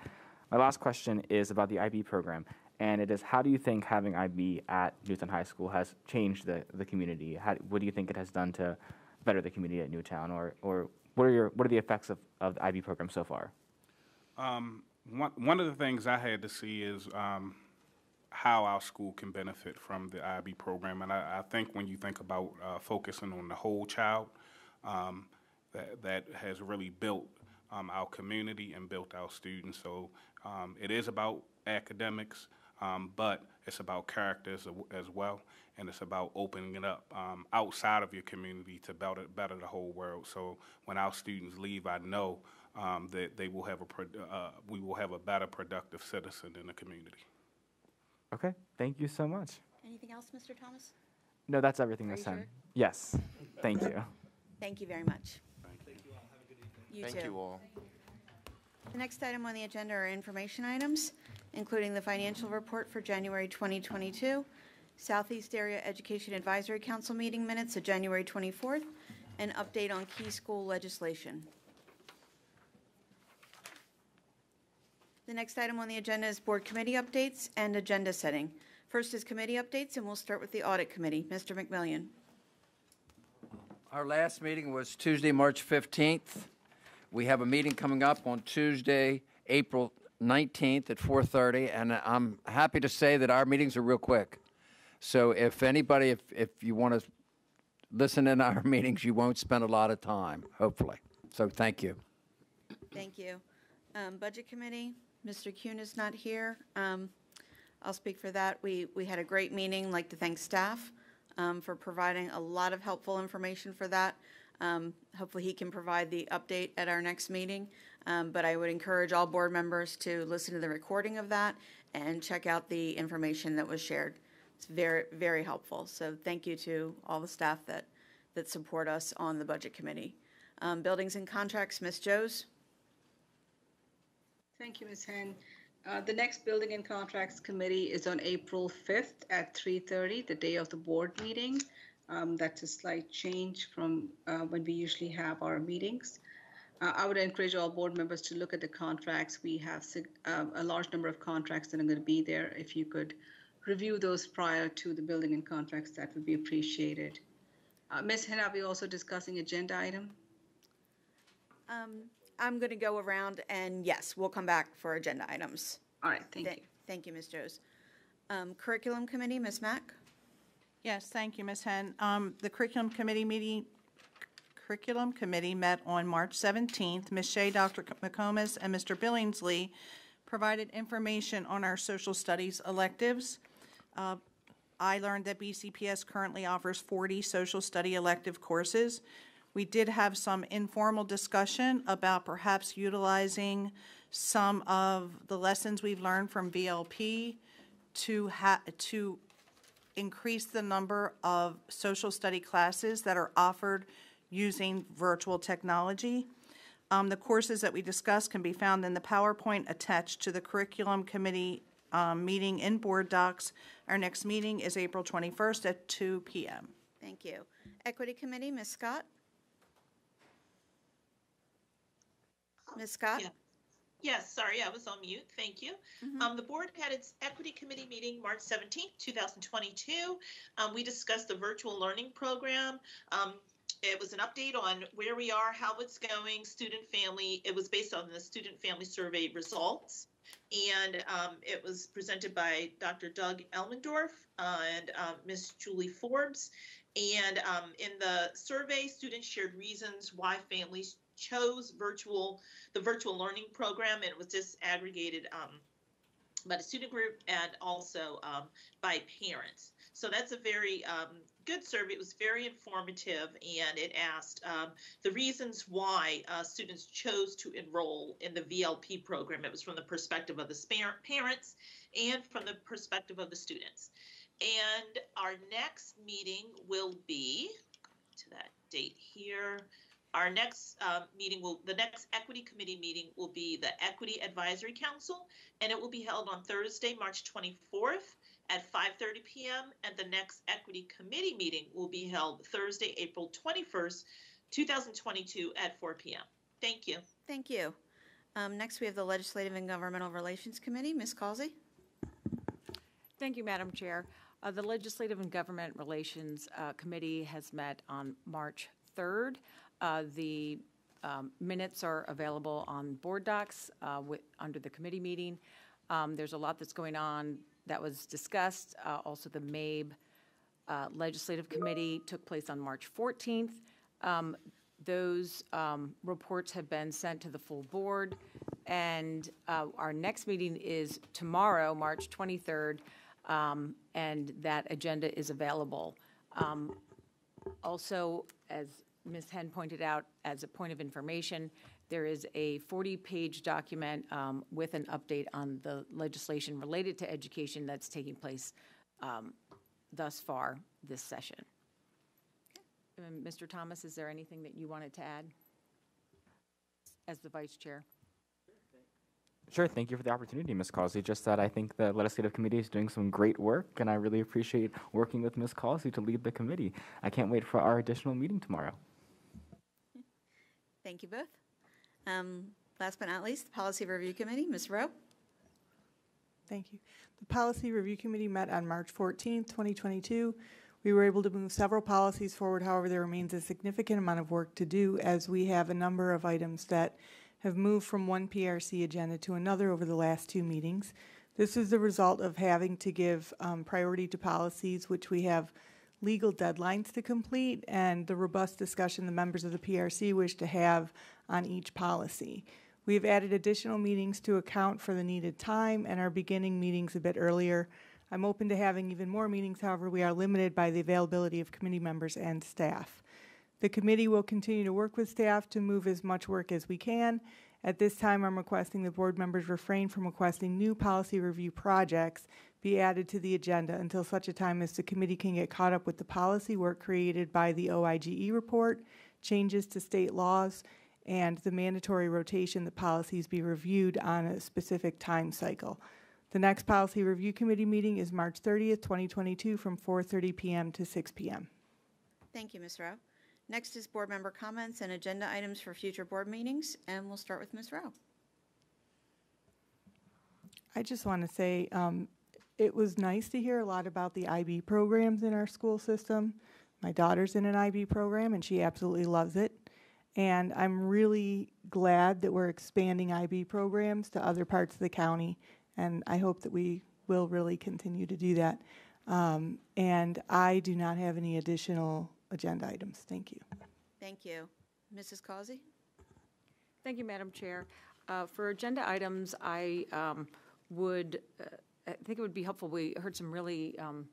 My last question is about the IB program, and it is: How do you think having IB at New Town High School has changed the, the community? How, what do you think it has done to better the community at New Town, or, or what are your what are the effects of, of the IB program so far? Um, one, one of the things I had to see is um, how our school can benefit from the IB program. And I, I think when you think about uh, focusing on the whole child, um, that, that has really built um, our community and built our students. So um, it is about academics, um, but it's about characters as, as well, and it's about opening it up um, outside of your community to better, better the whole world. So when our students leave, I know um, that they will have a pro- uh, we will have a better, productive citizen in the community. Okay, thank you so much. Anything else, Mr. Thomas? No, that's everything, Are Ms. you sure? Yes, thank you. Thank you very much. Thank You Thank too. you all. The next item on the agenda are information items, including the financial report for January 2022, Southeast Area Education Advisory Council meeting minutes of January 24th, and update on key school legislation. The next item on the agenda is board committee updates and agenda setting. First is committee updates, and we'll start with the audit committee. Mr. McMillion. Our last meeting was Tuesday, March 15th. We have a meeting coming up on Tuesday, April 19th at 4:30, and I'm happy to say that our meetings are real quick. So if anybody, if, if you want to listen in our <laughs> meetings, you won't spend a lot of time, hopefully. So thank you. Thank you. Um, Budget Committee, Mr. Kuehn is not here. Um, I'll speak for that. We, we had a great meeting. Like to thank staff um, for providing a lot of helpful information for that. Um, Hopefully, he can provide the update at our next meeting. Um, But I would encourage all board members to listen to the recording of that and check out the information that was shared. It's very, very helpful. So thank you to all the staff that, that support us on the Budget Committee. Um, Buildings and Contracts, Ms. Jose? Thank you, Ms. Henn. Uh, The next Building and Contracts Committee is on April 5th at 3:30, the day of the board meeting. Um, That's a slight change from uh, when we usually have our meetings. Uh, I would encourage all board members to look at the contracts. We have um, a large number of contracts that are going to be there. If you could review those prior to the Building and Contracts, that would be appreciated. Uh, Ms. Henn, are we also discussing agenda item? Um, I'm going to go around, and yes, we'll come back for agenda items. All right, thank you. Thank you, Ms. Jose. Um, Curriculum Committee, Ms. Mack? Yes, thank you, Ms. Henn. Um, The Curriculum Committee meeting, Curriculum Committee met on March 17th. Ms. Shea, Dr. McComas, and Mr. Billingsley provided information on our social studies electives. Uh, I learned that BCPS currently offers 40 social study elective courses. We did have some informal discussion about perhaps utilizing some of the lessons we've learned from VLP to to increase the number of social study classes that are offered using virtual technology. Um, the courses that we discussed can be found in the PowerPoint attached to the Curriculum Committee um, meeting in Board Docs. Our next meeting is April 21st at 2 p.m. Thank you. Equity Committee, Ms. Scott? Ms. Scott? Yeah. Yes, sorry, I was on mute. Thank you. Um, the board had its equity committee meeting March 17th, 2022. Um, we discussed the virtual learning program. Um, it was an update on where we are, how it's going, student family. It was based on the student family survey results. And um, it was presented by Dr. Doug Elmendorf uh, and um, Miss Julie Forbes. And um, in the survey, students shared reasons why families chose virtual, the virtual learning program. And it was disaggregated um, by the student group and also um, by parents. So that's a very um, good survey. It was very informative and it asked um, the reasons why uh, students chose to enroll in the VLP program. It was from the perspective of the parents and from the perspective of the students. And our next meeting will be to that date here. Our next uh, meeting will, the next equity committee meeting will be the Equity Advisory Council, and it will be held on Thursday, March 24th at 5:30 p.m. And the next equity committee meeting will be held Thursday, April 21st, 2022 at 4 p.m. Thank you. Thank you. Um, Next, we have the Legislative and Governmental Relations Committee, Ms. Causey? Thank you, Madam Chair. Uh, The Legislative and Government Relations uh, Committee has met on March 3rd. Uh, The um, minutes are available on board docs uh, wi- under the committee meeting. Um, There's a lot that's going on that was discussed. Uh, Also, the MABE uh, Legislative Committee took place on March 14th. Um, Those um, reports have been sent to the full board, and uh, our next meeting is tomorrow, March 23rd, um, and that agenda is available. Um, Also, as Ms. Henn pointed out, as a point of information, there is a 40-page document um, with an update on the legislation related to education that's taking place um, thus far this session. Um, Mr. Thomas, is there anything that you wanted to add as the vice chair? Sure, thank you for the opportunity, Ms. Causey. Just that I think the legislative committee is doing some great work, and I really appreciate working with Ms. Causey to lead the committee. I can't wait for our additional meeting tomorrow. Thank you both. Um, Last but not least, the Policy Review Committee, Ms. Rowe. Thank you. The Policy Review Committee met on March 14, 2022. We were able to move several policies forward, however, there remains a significant amount of work to do as we have a number of items that have moved from one PRC agenda to another over the last two meetings. This is the result of having to give um, priority to policies which we have legal deadlines to complete and the robust discussion the members of the PRC wish to have on each policy. We have added additional meetings to account for the needed time and are beginning meetings a bit earlier. I'm open to having even more meetings, however, we are limited by the availability of committee members and staff. The committee will continue to work with staff to move as much work as we can. At this time, I'm requesting the board members refrain from requesting new policy review projects be added to the agenda until such a time as the committee can get caught up with the policy work created by the OIGE report, changes to state laws, and the mandatory rotation that policies be reviewed on a specific time cycle. The next policy review committee meeting is March 30th, 2022, from 4:30 p.m. to 6 p.m. Thank you, Ms. Rowe. Next is board member comments and agenda items for future board meetings, and we'll start with Ms. Rowe. I just want to say um, it was nice to hear a lot about the IB programs in our school system. My daughter's in an IB program, and she absolutely loves it. And I'm really glad that we're expanding IB programs to other parts of the county, and I hope that we will really continue to do that. Um, and I do not have any additional agenda items. Thank you. Thank you. Mrs. Causey? Thank you, Madam Chair. Uh, For agenda items, I um, would, uh, I think it would be helpful, we heard some really um,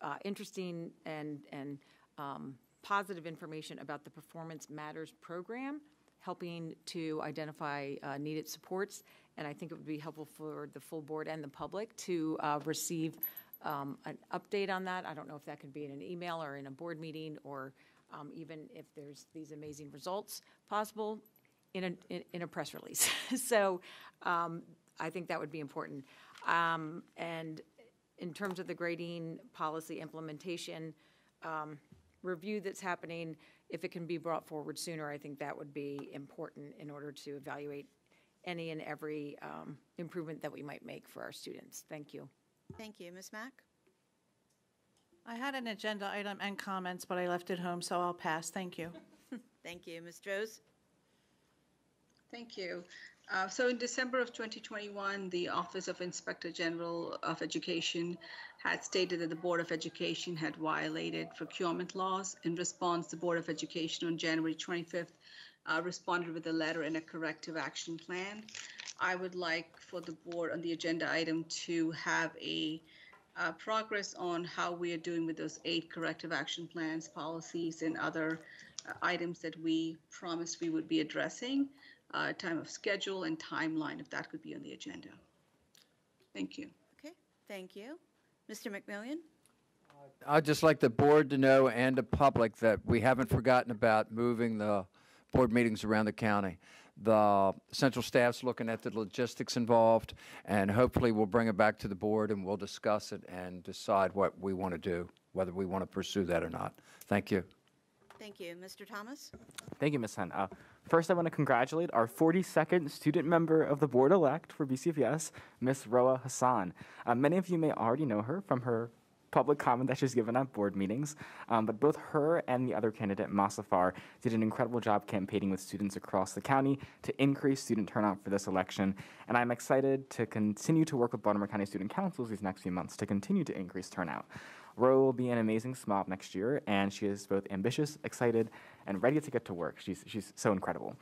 uh, interesting and, and um, positive information about the Performance Matters program, helping to identify uh, needed supports. And I think it would be helpful for the full board and the public to uh, receive um, an update on that. I don't know if that could be in an email or in a board meeting, or um, even if there's these amazing results possible in a, in, in a press release. <laughs> so um, I think that would be important. Um, and in terms of the grading policy implementation um, review that's happening, if it can be brought forward sooner, I think that would be important in order to evaluate any and every um, improvement that we might make for our students. Thank you. Thank you. Ms. Mack? I had an agenda item and comments, but I left it home, so I'll pass. Thank you. <laughs> Thank you. Ms. Droz? Thank you. Uh, So in December of 2021, the Office of Inspector General of Education had stated that the Board of Education had violated procurement laws. In response, the Board of Education on January 25th uh, responded with a letter and a corrective action plan. I would like for the board on the agenda item to have a uh, progress on how we are doing with those eight corrective action plans, policies, and other uh, items that we promised we would be addressing uh, time of schedule and timeline, if that could be on the agenda. Thank you. Okay, thank you. Mr. McMillion? I'd just like the board to know and the public that we haven't forgotten about moving the board meetings around the county. The central staff's looking at the logistics involved, and hopefully we'll bring it back to the board and we'll discuss it and decide what we want to do, whether we want to pursue that or not. Thank you. Thank you. Mr. Thomas? Thank you, Ms. Henn. Uh, first, I want to congratulate our 42nd student member of the board-elect for BCPS, Ms. Roa Hassan. Uh, many of you may already know her from her public comment that she's given at board meetings. Um, but both her and the other candidate, Masafar, did an incredible job campaigning with students across the county to increase student turnout for this election. And I'm excited to continue to work with Baltimore County Student Councils these next few months to continue to increase turnout. Ro will be an amazing SMOB next year, and she is both ambitious, excited, and ready to get to work. She's, she's so incredible.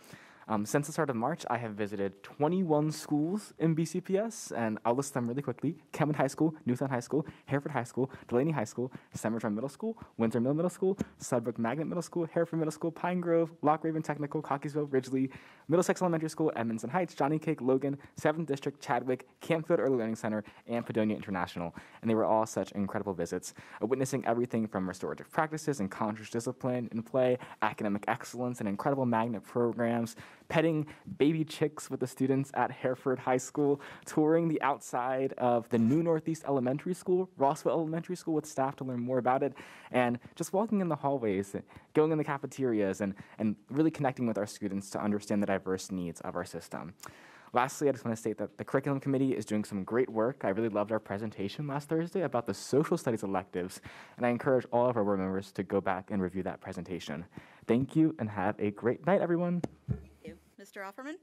Um, since the start of March, I have visited 21 schools in BCPS, and I'll list them really quickly. Kemet High School, New Town High School, Hereford High School, Dulaney High School, Summertime Middle School, Windsor Mill Middle School, Sudbrook Magnet Middle School, Hereford Middle School, Pine Grove, Loch Raven Technical, Cockeysville, Ridgely, Middlesex Elementary School, Edmondson Heights, Johnny Cake, Logan, 7th District, Chadwick, Campfield Early Learning Center, and Padonia International. And they were all such incredible visits, uh, witnessing everything from restorative practices and conscious discipline in play, academic excellence, and incredible magnet programs, petting baby chicks with the students at Hereford High School, touring the outside of the new Northeast Elementary School, Rossville Elementary School with staff to learn more about it, and just walking in the hallways, going in the cafeterias, and, and really connecting with our students to understand the diverse needs of our system. Lastly, I just want to state that the curriculum committee is doing some great work. I really loved our presentation last Thursday about the social studies electives, and I encourage all of our board members to go back and review that presentation. Thank you, and have a great night, everyone. Mr. Offerman?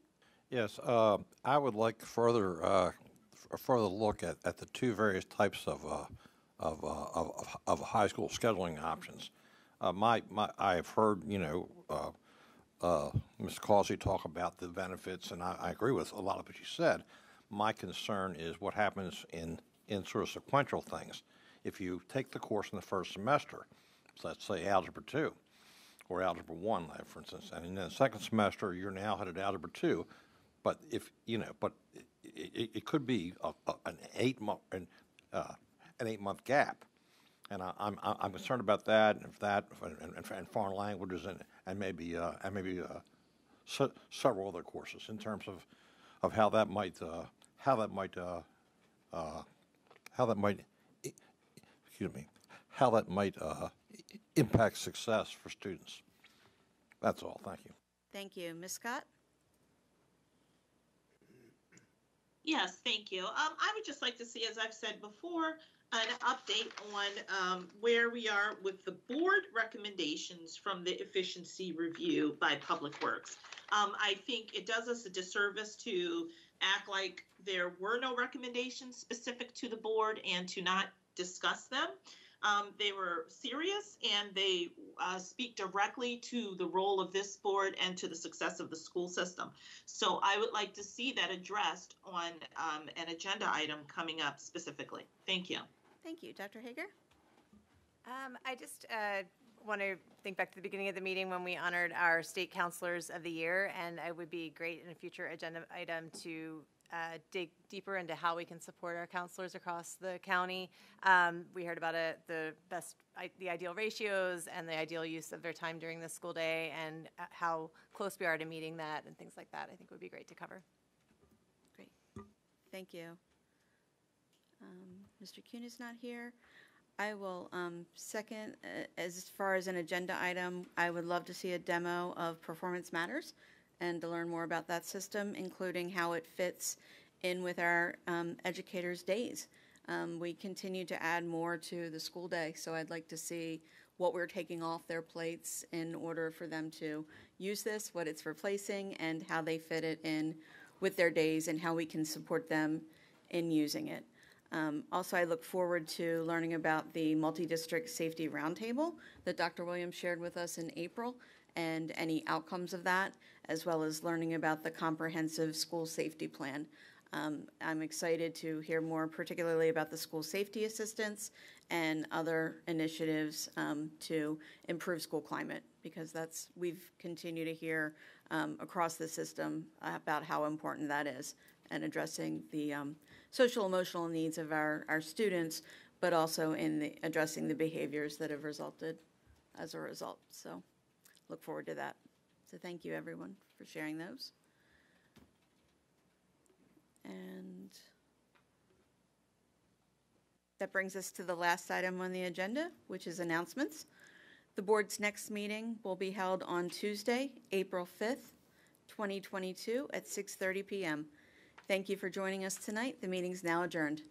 Yes, uh, I would like further, uh, a further look at, at the two various types of, uh, of, uh, of, of- high school scheduling options. Uh, my, my, I've heard, you know, uh, uh, Ms. Causey talk about the benefits, and I, I agree with a lot of what she said. My concern is what happens in, in sort of sequential things. If you take the course in the first semester, so let's say Algebra 2, or Algebra 1, like, for instance, and in the second semester, you're now headed to Algebra 2, but if, you know, but it, it, it could be a, a, an eight month, an, uh, an eight month gap. And I, I'm, I'm concerned about that, and if that, and, and, and foreign languages, and, and maybe, uh, and maybe, uh, se- several other courses in terms of, of how that might, uh, how that might, uh, uh, how that might, excuse me, how that might, impact success for students. That's all, thank you. Thank you. Ms. Scott? Yes, thank you. Um, I would just like to see, as I've said before, an update on um, where we are with the board recommendations from the efficiency review by Public Works. Um, I think it does us a disservice to act like there were no recommendations specific to the board and to not discuss them. Um, they were serious and they uh, speak directly to the role of this board and to the success of the school system. So I would like to see that addressed on um, an agenda item coming up specifically. Thank you. Thank you. Dr. Hager? Um, I just uh, want to think back to the beginning of the meeting when we honored our state counselors of the year, and it would be great in a future agenda item to uh, dig deeper into how we can support our counselors across the county. Um, we heard about it, the best, the ideal ratios and the ideal use of their time during the school day, and uh, how close we are to meeting that, and things like that. I think would be great to cover. Great. Thank you. Um, Mr. Kuehn is not here. I will um, second, uh, as far as an agenda item, I would love to see a demo of Performance Matters and to learn more about that system, including how it fits in with our um, educators' days. Um, we continue to add more to the school day, so I'd like to see what we're taking off their plates in order for them to use this, what it's replacing, and how they fit it in with their days and how we can support them in using it. Um, also, I look forward to learning about the multi-district safety roundtable that Dr. Williams shared with us in April and any outcomes of that, as well as learning about the comprehensive school safety plan. Um, I'm excited to hear more, particularly about the school safety assistance and other initiatives um, to improve school climate, because that's we've continued to hear um, across the system about how important that is and addressing the um, social emotional needs of our, our students, but also in the, addressing the behaviors that have resulted as a result. So look forward to that. So thank you, everyone, for sharing those. And that brings us to the last item on the agenda, which is announcements. The board's next meeting will be held on Tuesday, April 5th, 2022 at 6:30 PM. Thank you for joining us tonight. The meeting's now adjourned.